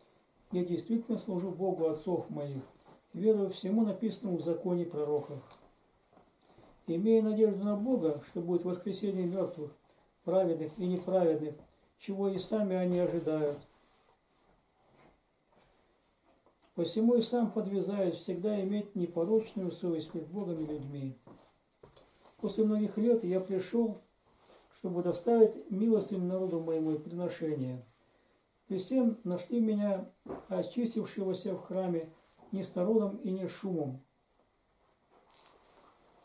я действительно служу Богу отцов моих, верую всему написанному в законе пророках. Имея надежду на Бога, что будет воскресение мертвых, праведных и неправедных, чего и сами они ожидают. Посему и сам подвязаюсь всегда иметь непорочную совесть перед Богом и людьми. После многих лет я пришел, чтобы доставить милостивым народу моему приношение. И всем нашли меня, очистившегося в храме, не с народом и с шумом.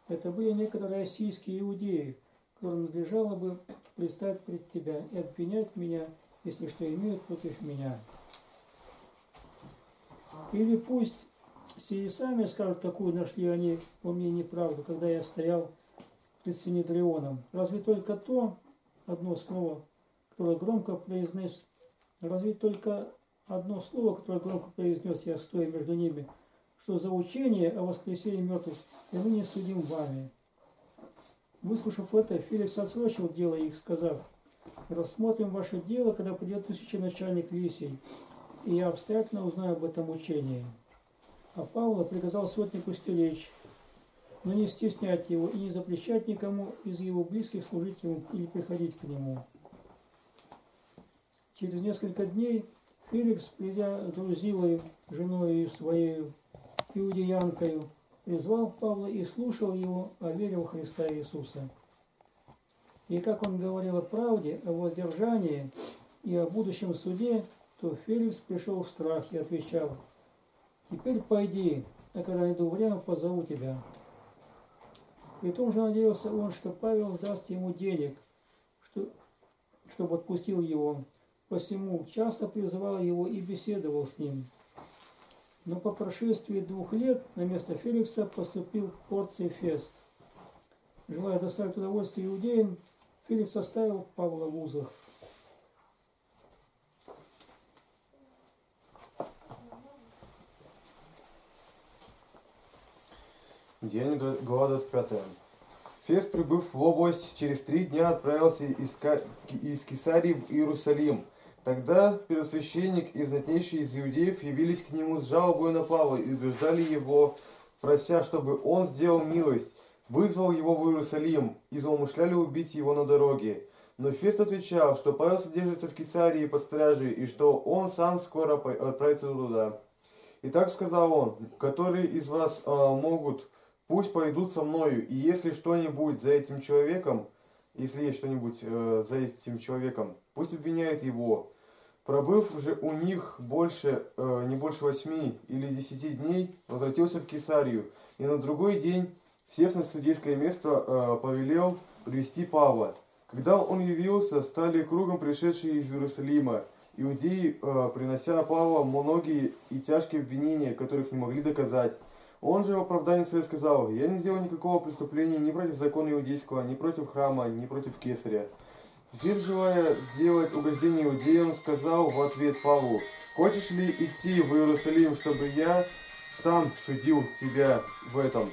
Это были некоторые российские иудеи, которым надлежало бы предстать пред тебя и обвинять меня, если что имеют против меня. Или пусть сии сами скажут, какую нашли они во мне неправду, когда я стоял пред Синедрионом. Разве только то одно слово, которое громко произнес, разве только одно слово, которое громко произнес я, стоя между ними, что за учение о воскресении мертвых я ныне судим вами. Выслушав это, Феликс отсрочил дело их, сказав, рассмотрим ваше дело, когда придет тысяченачальник Лисий, и я обстоятельно узнаю об этом учении. А Павла приказал сотнику стеречь, но не стеснять его и не запрещать никому из его близких служить ему или приходить к нему. Через несколько дней Феликс, придя Друзилой, женой своей, иудеянкою, призвал Павла и слушал его о вере в Христа Иисуса. И как он говорил о правде, о воздержании и о будущем суде, то Феликс пришел в страх и отвечал, «Теперь пойди, а когда найду время, позову тебя». При том же надеялся он, что Павел даст ему денег, что, чтобы отпустил его. Посему часто призывал его и беседовал с ним. Но по прошествии двух лет на место Феликса поступил Порций Фест. Желая доставить удовольствие иудеям, Феликс оставил Павла в узах. Дв- глава 25. Фест, прибыв в область, через три дня отправился из, из Кесарии в Иерусалим. Тогда первосвященник и знатнейшие из иудеев явились к нему с жалобой на Павла и убеждали его, прося, чтобы он сделал милость, вызвал его в Иерусалим и заумышляли убить его на дороге. Но Фест отвечал, что Павел содержится в Кесарии под стражей и что он сам скоро отправится туда. И так сказал он, которые из вас а, могут, пусть пойдут со мною, и если что-нибудь за этим человеком, если есть что-нибудь э, за этим человеком, пусть обвиняет его. Пробыв же у них больше, э, не больше восьми или десяти дней, возвратился в Кесарию, и на другой день, сев на судейское место, э, повелел привести Павла. Когда он явился, стали кругом пришедшие из Иерусалима, иудеи, э, принося на Павла многие и тяжкие обвинения, которых не могли доказать. Он же в оправдании свое сказал, «Я не сделал никакого преступления ни против закона иудейского, ни против храма, ни против кесаря». Фир, желая сделать угождение иудеям, сказал в ответ Павлу, «Хочешь ли идти в Иерусалим, чтобы я там судил тебя в этом?»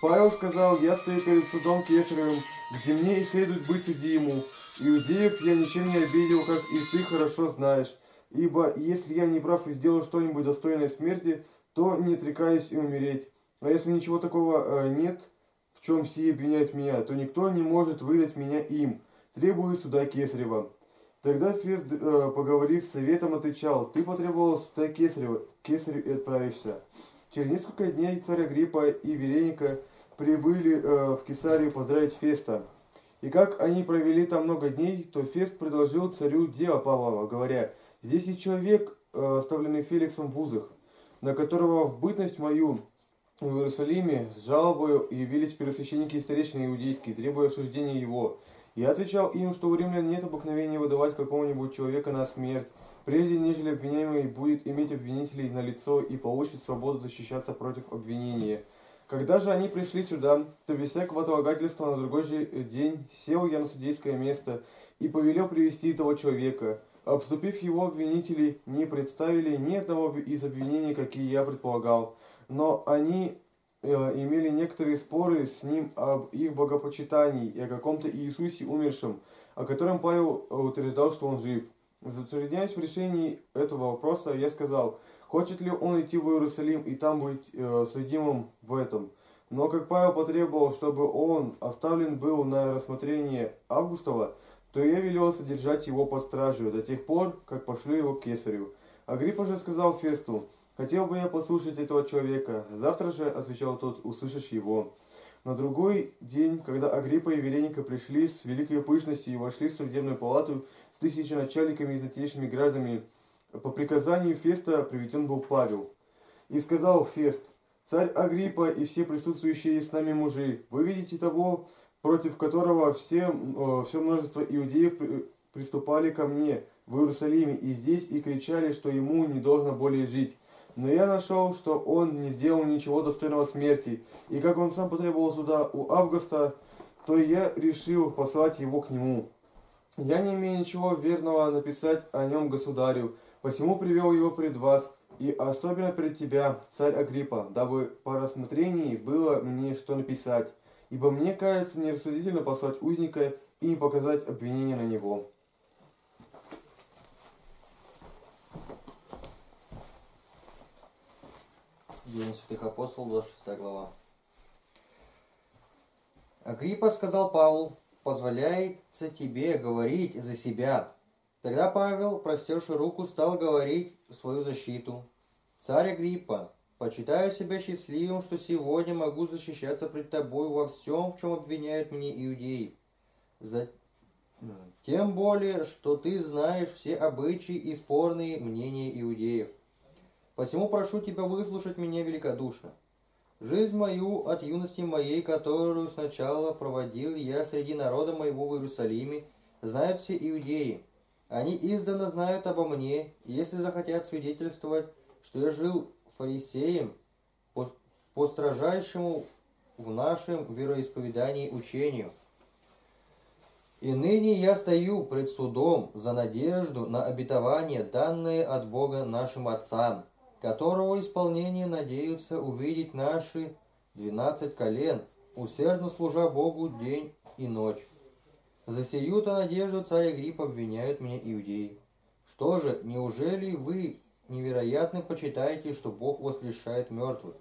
Павел сказал, «Я стою перед судом кесаревым, где мне и следует быть судиму. Иудеев я ничем не обидел, как и ты хорошо знаешь. Ибо если я не прав и сделал что-нибудь достойное смерти, то не отрекаюсь и умереть. А если ничего такого э, нет, в чем сие обвиняют меня, то никто не может выдать меня им. Требую суда Кесарева. Тогда Фест, э, поговорив с советом, отвечал, ты потребовал суда Кесарева, Кесарю и отправишься. Через несколько дней царь Агриппа и Вереника прибыли э, в Кесарию поздравить Феста. И как они провели там много дней, то Фест предложил царю дело Павлова, говоря, «Здесь есть человек, э, оставленный Феликсом в узах, на которого в бытность мою в Иерусалиме с жалобою явились первосвященники и старейшины иудейские, требуя осуждения его. Я отвечал им, что у римлян нет обыкновения выдавать какого-нибудь человека на смерть, прежде нежели обвиняемый будет иметь обвинителей на лицо и получит свободу защищаться против обвинения. Когда же они пришли сюда, то без всякого отлагательства на другой же день сел я на судейское место и повелел привести того человека. Обступив его, обвинители не представили ни одного из обвинений, какие я предполагал, но они э, имели некоторые споры с ним об их богопочитании и о каком-то Иисусе умершем, о котором Павел утверждал, что он жив. Затрудняясь в решении этого вопроса, я сказал – Хочет ли он идти в Иерусалим и там быть э, судимым в этом? Но как Павел потребовал, чтобы он оставлен был на рассмотрение Августова, то я велел содержать его под стражей до тех пор, как пошлю его к кесарю. Агриппа же сказал Фесту, «Хотел бы я послушать этого человека». Завтра же, отвечал тот, услышишь его. На другой день, когда Агриппа и Вереника пришли с великой пышностью и вошли в судебную палату с тысячи начальниками и затейшими гражданами, по приказанию Феста приведен был Павел. И сказал Фест, «Царь Агриппа и все присутствующие с нами мужи, вы видите того, против которого все, все множество иудеев приступали ко мне в Иерусалиме и здесь и кричали, что ему не должно более жить. Но я нашел, что он не сделал ничего достойного смерти, и как он сам потребовал суда у Августа, то я решил послать его к нему. Я не имею ничего верного написать о нем государю, Посему привел его пред вас, и особенно пред тебя, царь Агриппа, дабы по рассмотрении было мне что написать, ибо мне кажется нерассудительно послать узника и не показать обвинения на него. Деяния святых апостолов, 26 глава. Агриппа сказал Павлу, позволяется тебе говорить за себя, Тогда Павел, простерши руку, стал говорить свою защиту. «Царь Агриппа, почитаю себя счастливым, что сегодня могу защищаться пред тобой во всем, в чем обвиняют меня иудеи. За... Тем более, что ты знаешь все обычаи и спорные мнения иудеев. Посему прошу тебя выслушать меня великодушно. Жизнь мою от юности моей, которую сначала проводил я среди народа моего в Иерусалиме, знают все иудеи, они издавна знают обо мне, и если захотят свидетельствовать, что я жил фарисеем по, по строжайшему в нашем вероисповедании учению. И ныне я стою пред судом за надежду на обетование, данное от Бога нашим отцам, которого исполнение надеются увидеть наши двенадцать колен, усердно служа Богу день и ночь. За сию-то надежду царь Агрипп обвиняют меня иудеи. Что же, неужели вы невероятно почитаете, что Бог воскрешает мертвых?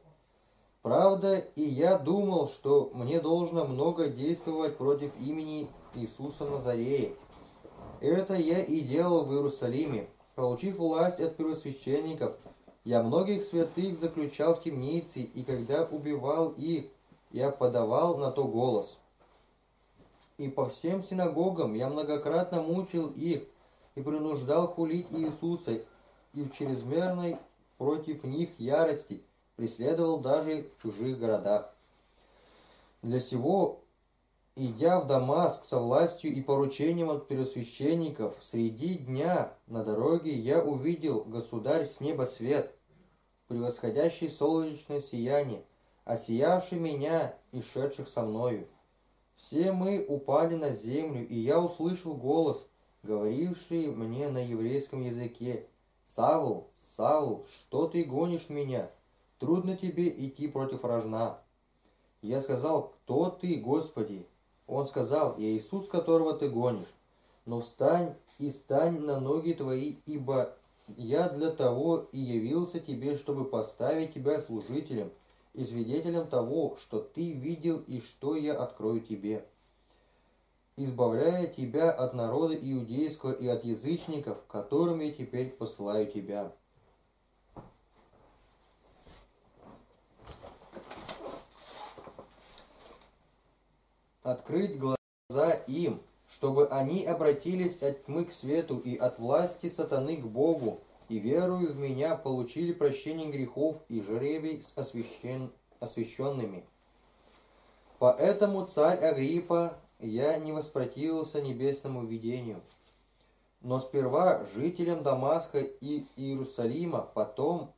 Правда, и я думал, что мне должно много действовать против имени Иисуса Назарея. Это я и делал в Иерусалиме. Получив власть от первосвященников, я многих святых заключал в темнице, и когда убивал их, я подавал на то голос и по всем синагогам я многократно мучил их и принуждал хулить Иисуса, и в чрезмерной против них ярости преследовал даже в чужих городах. Для сего, идя в Дамаск со властью и поручением от первосвященников, среди дня на дороге я увидел, государь, с неба свет, превосходящий солнечное сияние, осиявший меня и шедших со мною. Все мы упали на землю, и я услышал голос, говоривший мне на еврейском языке. «Савл, Савл, что ты гонишь меня? Трудно тебе идти против рожна». Я сказал, «Кто ты, Господи?» Он сказал, «Я Иисус, которого ты гонишь. Но встань и стань на ноги твои, ибо я для того и явился тебе, чтобы поставить тебя служителем и свидетелем того, что ты видел и что я открою тебе, избавляя тебя от народа иудейского и от язычников, которым я теперь посылаю тебя. Открыть глаза им, чтобы они обратились от тьмы к свету и от власти сатаны к Богу, и верую в меня получили прощение грехов и жребий с освящен... освященными. Поэтому царь Агриппа, я не воспротивился небесному видению. Но сперва жителям Дамаска и Иерусалима, потом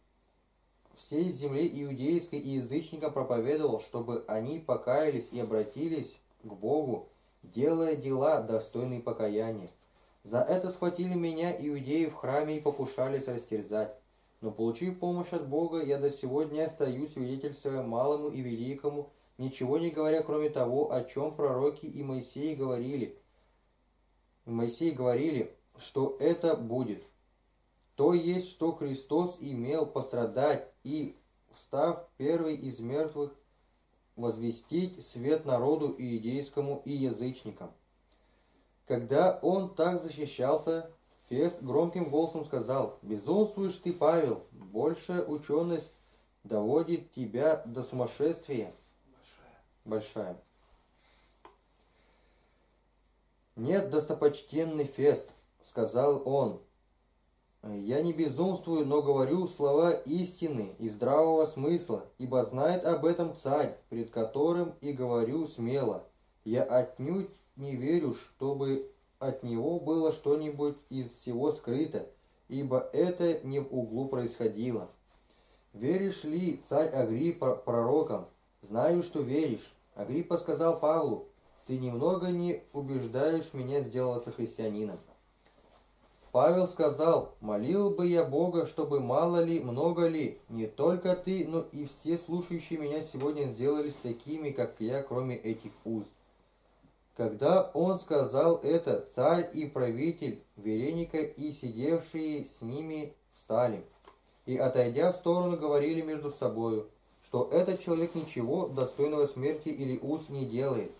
всей земле иудейской и язычникам проповедовал, чтобы они покаялись и обратились к Богу, делая дела, достойные покаяния. За это схватили меня иудеи в храме и покушались растерзать. Но получив помощь от Бога, я до сегодня стою, свидетельствуя малому и великому, ничего не говоря, кроме того, о чем пророки и Моисей говорили. Моисей говорили, что это будет. То есть, что Христос имел пострадать и, встав первый из мертвых, возвестить свет народу иудейскому и язычникам. Когда он так защищался, Фест громким голосом сказал, «Безумствуешь ты, Павел, большая ученость доводит тебя до сумасшествия». Большая. «Нет, достопочтенный Фест», — сказал он, я не безумствую, но говорю слова истины и здравого смысла, ибо знает об этом царь, пред которым и говорю смело. Я отнюдь не верю, чтобы от него было что-нибудь из всего скрыто, ибо это не в углу происходило. Веришь ли, царь Агриппа, пророкам? Знаю, что веришь. Агриппа сказал Павлу, ты немного не убеждаешь меня сделаться христианином. Павел сказал, молил бы я Бога, чтобы мало ли, много ли, не только ты, но и все слушающие меня сегодня сделались такими, как я, кроме этих уз. Когда он сказал это, царь и правитель Вереника и сидевшие с ними встали, и, отойдя в сторону, говорили между собою, что этот человек ничего достойного смерти или уз не делает.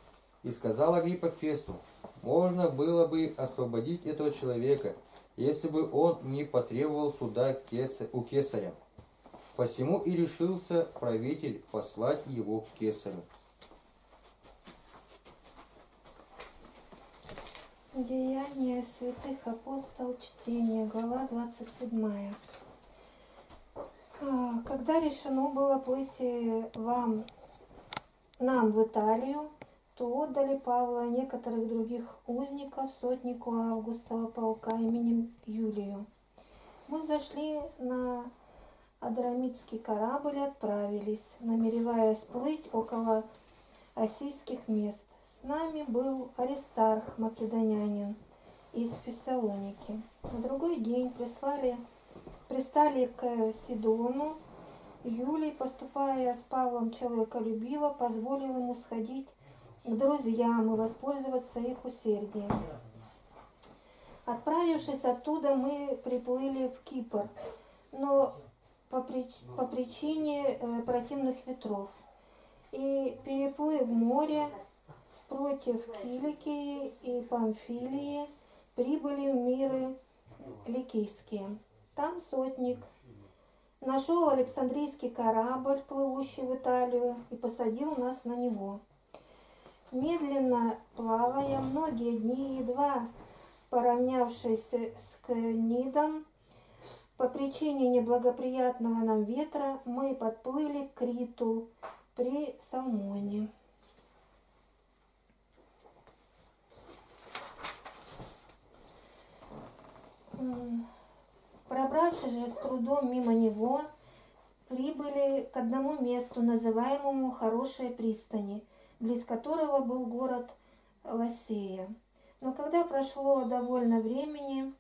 И сказал Агриппа Фесту, можно было бы освободить этого человека, если бы он не потребовал суда у кесаря. Посему и решился правитель послать его к кесарю. Деяния святых апостол, чтение, глава 27. А, когда решено было плыть э, вам, нам в Италию, то отдали Павла и некоторых других узников сотнику Августова полка именем Юлию. Мы зашли на Адрамитский корабль и отправились, намереваясь плыть около осийских мест. С нами был Аристарх, македонянин, из Фессалоники. На другой день прислали, пристали к Сидону. Юлий, поступая с Павлом человеколюбиво, позволил ему сходить друзьям и воспользоваться их усердием. Отправившись оттуда, мы приплыли в Кипр, но по, прич... по причине э, противных ветров. И переплыв море против Киликии и Памфилии, прибыли в миры Ликийские. Там сотник нашел Александрийский корабль, плывущий в Италию, и посадил нас на него. Медленно плавая многие дни, едва поравнявшись с Книдом, по причине неблагоприятного нам ветра мы подплыли к Криту при Салмоне. Пробравшись же с трудом мимо него, прибыли к одному месту, называемому Хорошие пристани – близ которого был город Лосея. Но когда прошло довольно времени,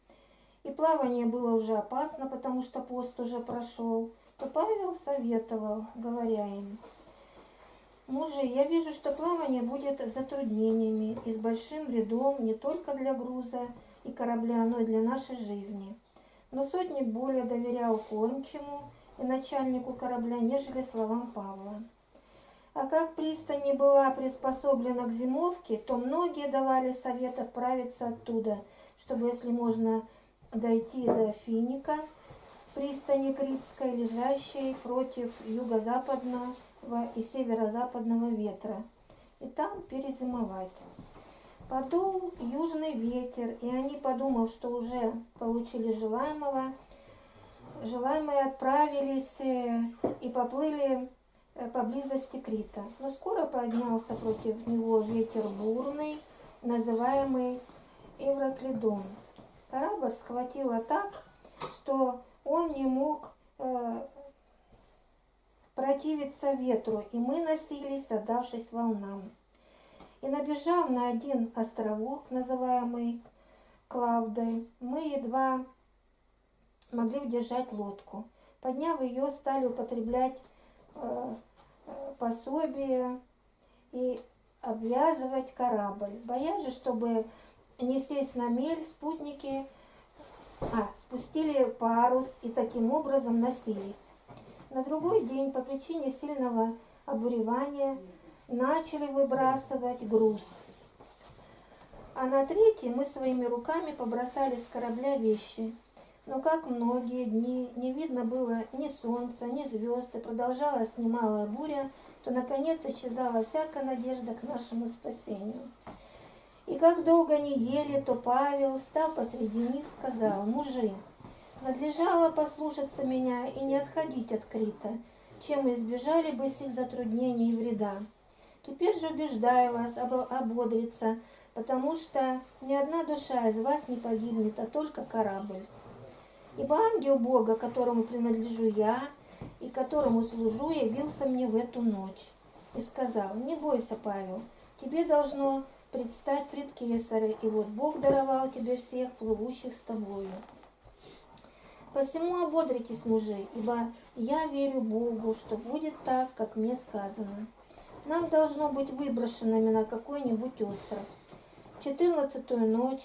и плавание было уже опасно, потому что пост уже прошел, то Павел советовал, говоря им, Мужи, я вижу, что плавание будет с затруднениями и с большим вредом не только для груза и корабля, но и для нашей жизни. Но сотник более доверял кормчему и начальнику корабля, нежели словам Павла. А как пристань не была приспособлена к зимовке, то многие давали совет отправиться оттуда, чтобы, если можно, дойти до Финика, пристани Критской, лежащей против юго-западного и северо-западного ветра, и там перезимовать. Подул южный ветер, и они, подумав, что уже получили желаемого, желаемые отправились э, и поплыли поблизости Крита. Но скоро поднялся против него ветер бурный, называемый Евроклидон. Корабль схватило так, что он не мог э, противиться ветру, и мы носились, отдавшись волнам. И набежав на один островок, называемый Клавдой, мы едва могли удержать лодку. Подняв ее, стали употреблять э, э, пособие и обвязывать корабль. Боясь же, чтобы не сесть на мель, спутники а, спустили парус и таким образом носились. На другой день по причине сильного обуревания начали выбрасывать груз. А на третий мы своими руками побросали с корабля вещи. Но как многие дни не видно было ни солнца, ни звезд, и продолжалась немалая буря, то наконец исчезала всякая надежда к нашему спасению. И как долго не ели, то Павел, став посреди них, сказал, «Мужи, надлежало послушаться меня и не отходить от Крита, чем избежали бы сих затруднений и вреда. Теперь же убеждаю вас об ободриться, потому что ни одна душа из вас не погибнет, а только корабль. Ибо ангел Бога, которому принадлежу я и которому служу, явился мне в эту ночь и сказал, не бойся, Павел, тебе должно предстать пред Кесаря, и вот Бог даровал тебе всех плывущих с тобою. Посему ободритесь, мужи, ибо я верю Богу, что будет так, как мне сказано. Нам должно быть выброшенными на какой-нибудь остров. Четырнадцатую ночь,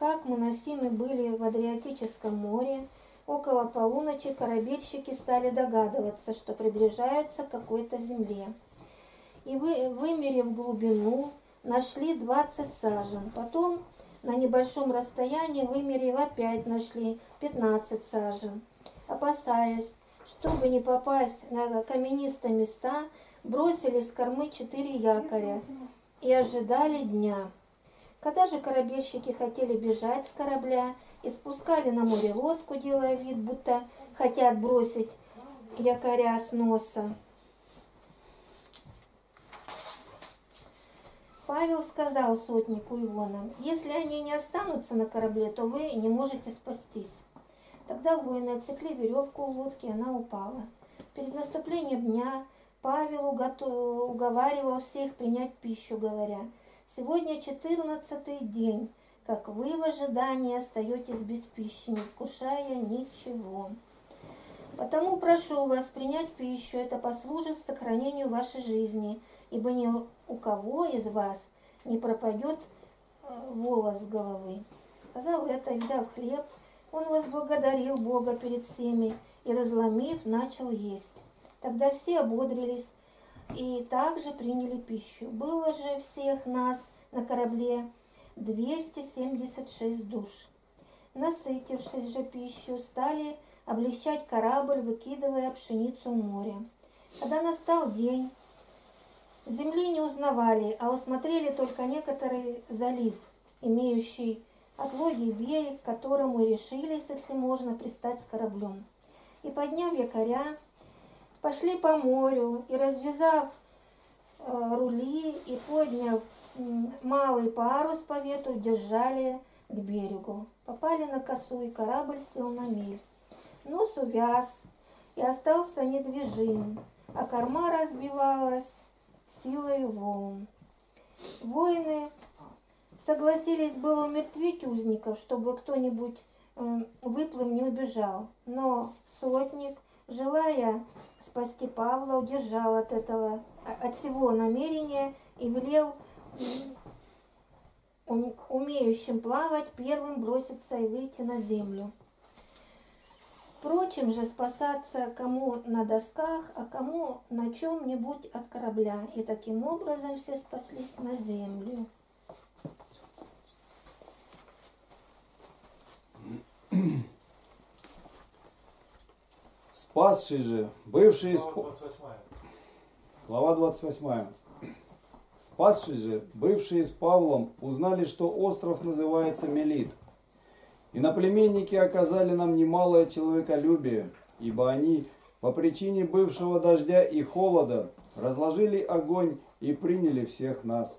как мы носимы были в Адриатическом море, около полуночи корабельщики стали догадываться, что приближаются к какой-то земле. И вы, вымерив глубину, нашли 20 сажен. Потом на небольшом расстоянии, вымерив, опять нашли 15 сажен. Опасаясь, чтобы не попасть на каменистые места, бросили с кормы четыре якоря и ожидали дня. Когда же корабельщики хотели бежать с корабля и спускали на море лодку, делая вид, будто хотят бросить якоря с носа, Павел сказал сотнику Ивона, если они не останутся на корабле, то вы не можете спастись. Тогда воины отсекли веревку у лодки, и она упала. Перед наступлением дня Павел уговаривал всех принять пищу, говоря, «Сегодня четырнадцатый день, как вы в ожидании остаетесь без пищи, не вкушая ничего. Потому прошу вас принять пищу, это послужит сохранению вашей жизни, ибо ни у кого из вас не пропадет э, волос с головы. Сказав это, взяв хлеб, он возблагодарил Бога перед всеми и, разломив, начал есть. Тогда все ободрились и также приняли пищу. Было же всех нас на корабле 276 душ. Насытившись же пищу, стали облегчать корабль, выкидывая пшеницу в море. Когда настал день, Земли не узнавали, а усмотрели только некоторый залив, имеющий отлогий берег, к которому решились, если можно, пристать с кораблем. И подняв якоря, пошли по морю и, развязав э, рули и подняв малый парус по ветру, держали к берегу. Попали на косу, и корабль сел на мель. Нос увяз и остался недвижим, а корма разбивалась силой волн. Воины согласились было умертвить узников, чтобы кто-нибудь выплыв не убежал, но сотник желая спасти Павла, удержал от этого, а- от всего намерения и велел умеющим плавать первым броситься и выйти на землю. Впрочем же спасаться кому на досках, а кому на чем-нибудь от корабля. И таким образом все спаслись на землю. Спасший же, бывший из... Глава 28. Спасший же, бывшие с Павлом, узнали, что остров называется Мелит. Иноплеменники оказали нам немалое человеколюбие, ибо они, по причине бывшего дождя и холода, разложили огонь и приняли всех нас.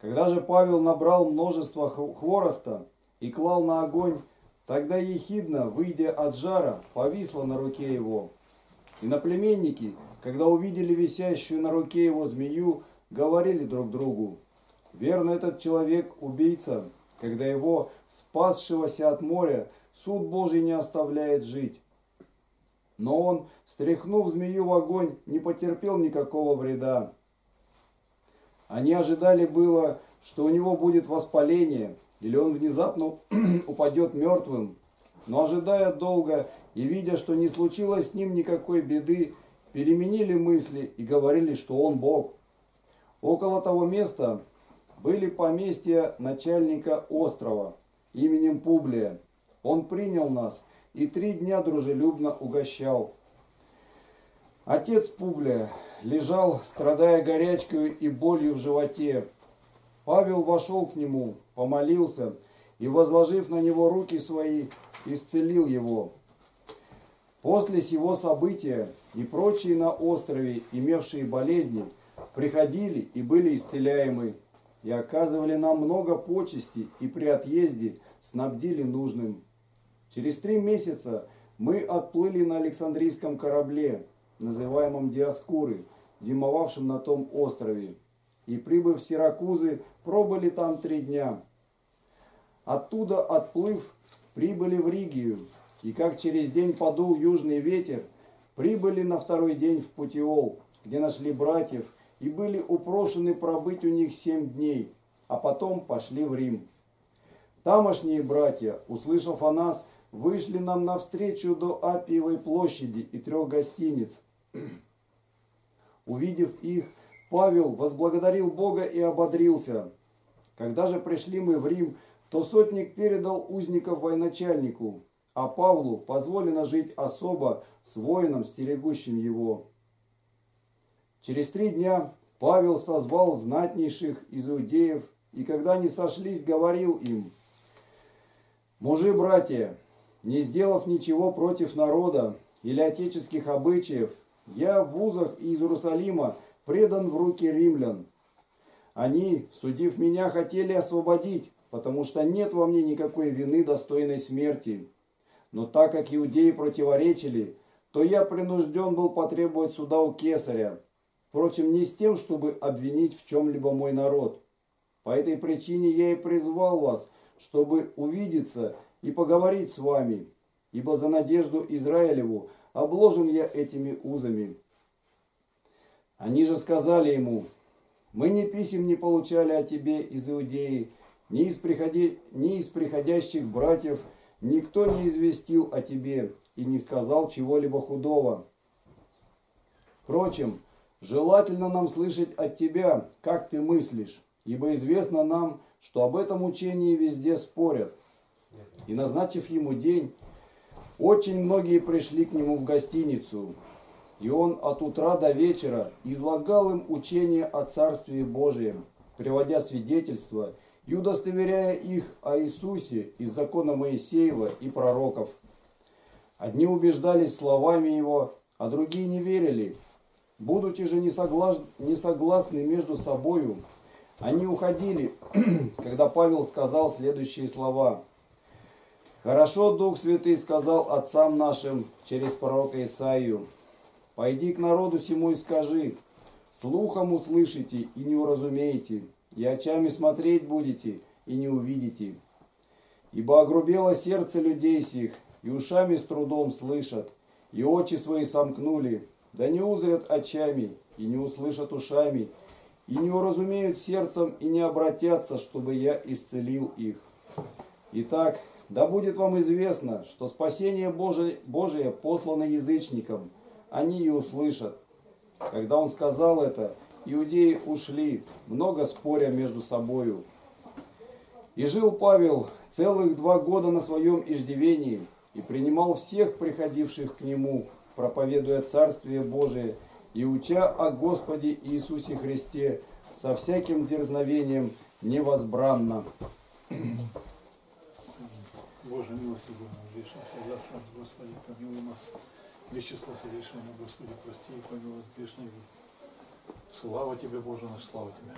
Когда же Павел набрал множество хв- хвороста и клал на огонь, тогда ехидно, выйдя от жара, повисла на руке его. Иноплеменники, когда увидели висящую на руке его змею, говорили друг другу, «Верно, этот человек убийца, когда его, спасшегося от моря, суд Божий не оставляет жить». Но он, стряхнув змею в огонь, не потерпел никакого вреда. Они ожидали было, что у него будет воспаление, или он внезапно упадет мертвым. Но ожидая долго и видя, что не случилось с ним никакой беды, переменили мысли и говорили, что он Бог. Около того места были поместья начальника острова именем Публия. Он принял нас и три дня дружелюбно угощал. Отец Публия лежал, страдая горячкой и болью в животе. Павел вошел к нему, помолился и, возложив на него руки свои, исцелил его. После сего события и прочие на острове, имевшие болезни, приходили и были исцеляемы, и оказывали нам много почести, и при отъезде снабдили нужным. Через три месяца мы отплыли на Александрийском корабле, называемом Диаскуры, зимовавшем на том острове. И прибыв в Сиракузы, пробыли там три дня. Оттуда, отплыв, прибыли в Ригию, и как через день подул южный ветер, прибыли на второй день в Путиол, где нашли братьев, и были упрошены пробыть у них семь дней, а потом пошли в Рим. Тамошние братья, услышав о нас, вышли нам навстречу до Апиевой площади и трех гостиниц. Увидев их, Павел возблагодарил Бога и ободрился. Когда же пришли мы в Рим, то сотник передал узников военачальнику, а Павлу позволено жить особо с воином, стерегущим его. Через три дня Павел созвал знатнейших из иудеев, и когда они сошлись, говорил им, «Мужи, братья, не сделав ничего против народа или отеческих обычаев, я в вузах из Иерусалима предан в руки римлян. Они, судив меня, хотели освободить, потому что нет во мне никакой вины, достойной смерти. Но так как иудеи противоречили, то я принужден был потребовать суда у кесаря. Впрочем, не с тем, чтобы обвинить в чем-либо мой народ. По этой причине я и призвал вас, чтобы увидеться и поговорить с вами, ибо за надежду Израилеву обложен я этими узами. Они же сказали ему, мы ни писем не получали о тебе из Иудеи, ни из, приходи... ни из приходящих братьев никто не известил о тебе и не сказал чего-либо худого. Впрочем, желательно нам слышать от тебя, как ты мыслишь, ибо известно нам, что об этом учении везде спорят. И назначив ему день, очень многие пришли к нему в гостиницу, и он от утра до вечера излагал им учение о Царстве Божием, приводя свидетельства и удостоверяя их о Иисусе из закона Моисеева и пророков. Одни убеждались словами его, а другие не верили. Будучи же не, соглас... не согласны между собою, они уходили, когда Павел сказал следующие слова. «Хорошо Дух Святый сказал отцам нашим через пророка Исаию, «Пойди к народу сему и скажи, слухом услышите и не уразумеете, и очами смотреть будете и не увидите. Ибо огрубело сердце людей сих, и ушами с трудом слышат, и очи свои сомкнули, да не узрят очами, и не услышат ушами, и не уразумеют сердцем, и не обратятся, чтобы я исцелил их. Итак, да будет вам известно, что спасение Божие, Божие послано язычникам, они и услышат. Когда он сказал это, иудеи ушли, много споря между собою. И жил Павел целых два года на своем иждивении и принимал всех приходивших к нему, проповедуя Царствие Божие и уча о Господе Иисусе Христе со всяким дерзновением невозбранно. Боже, грешим, создавший нас, Господи, помилуй нас. Вещество согрешения, Господи, прости и помилуй нас грешных. Слава Тебе, Боже наш, слава Тебе.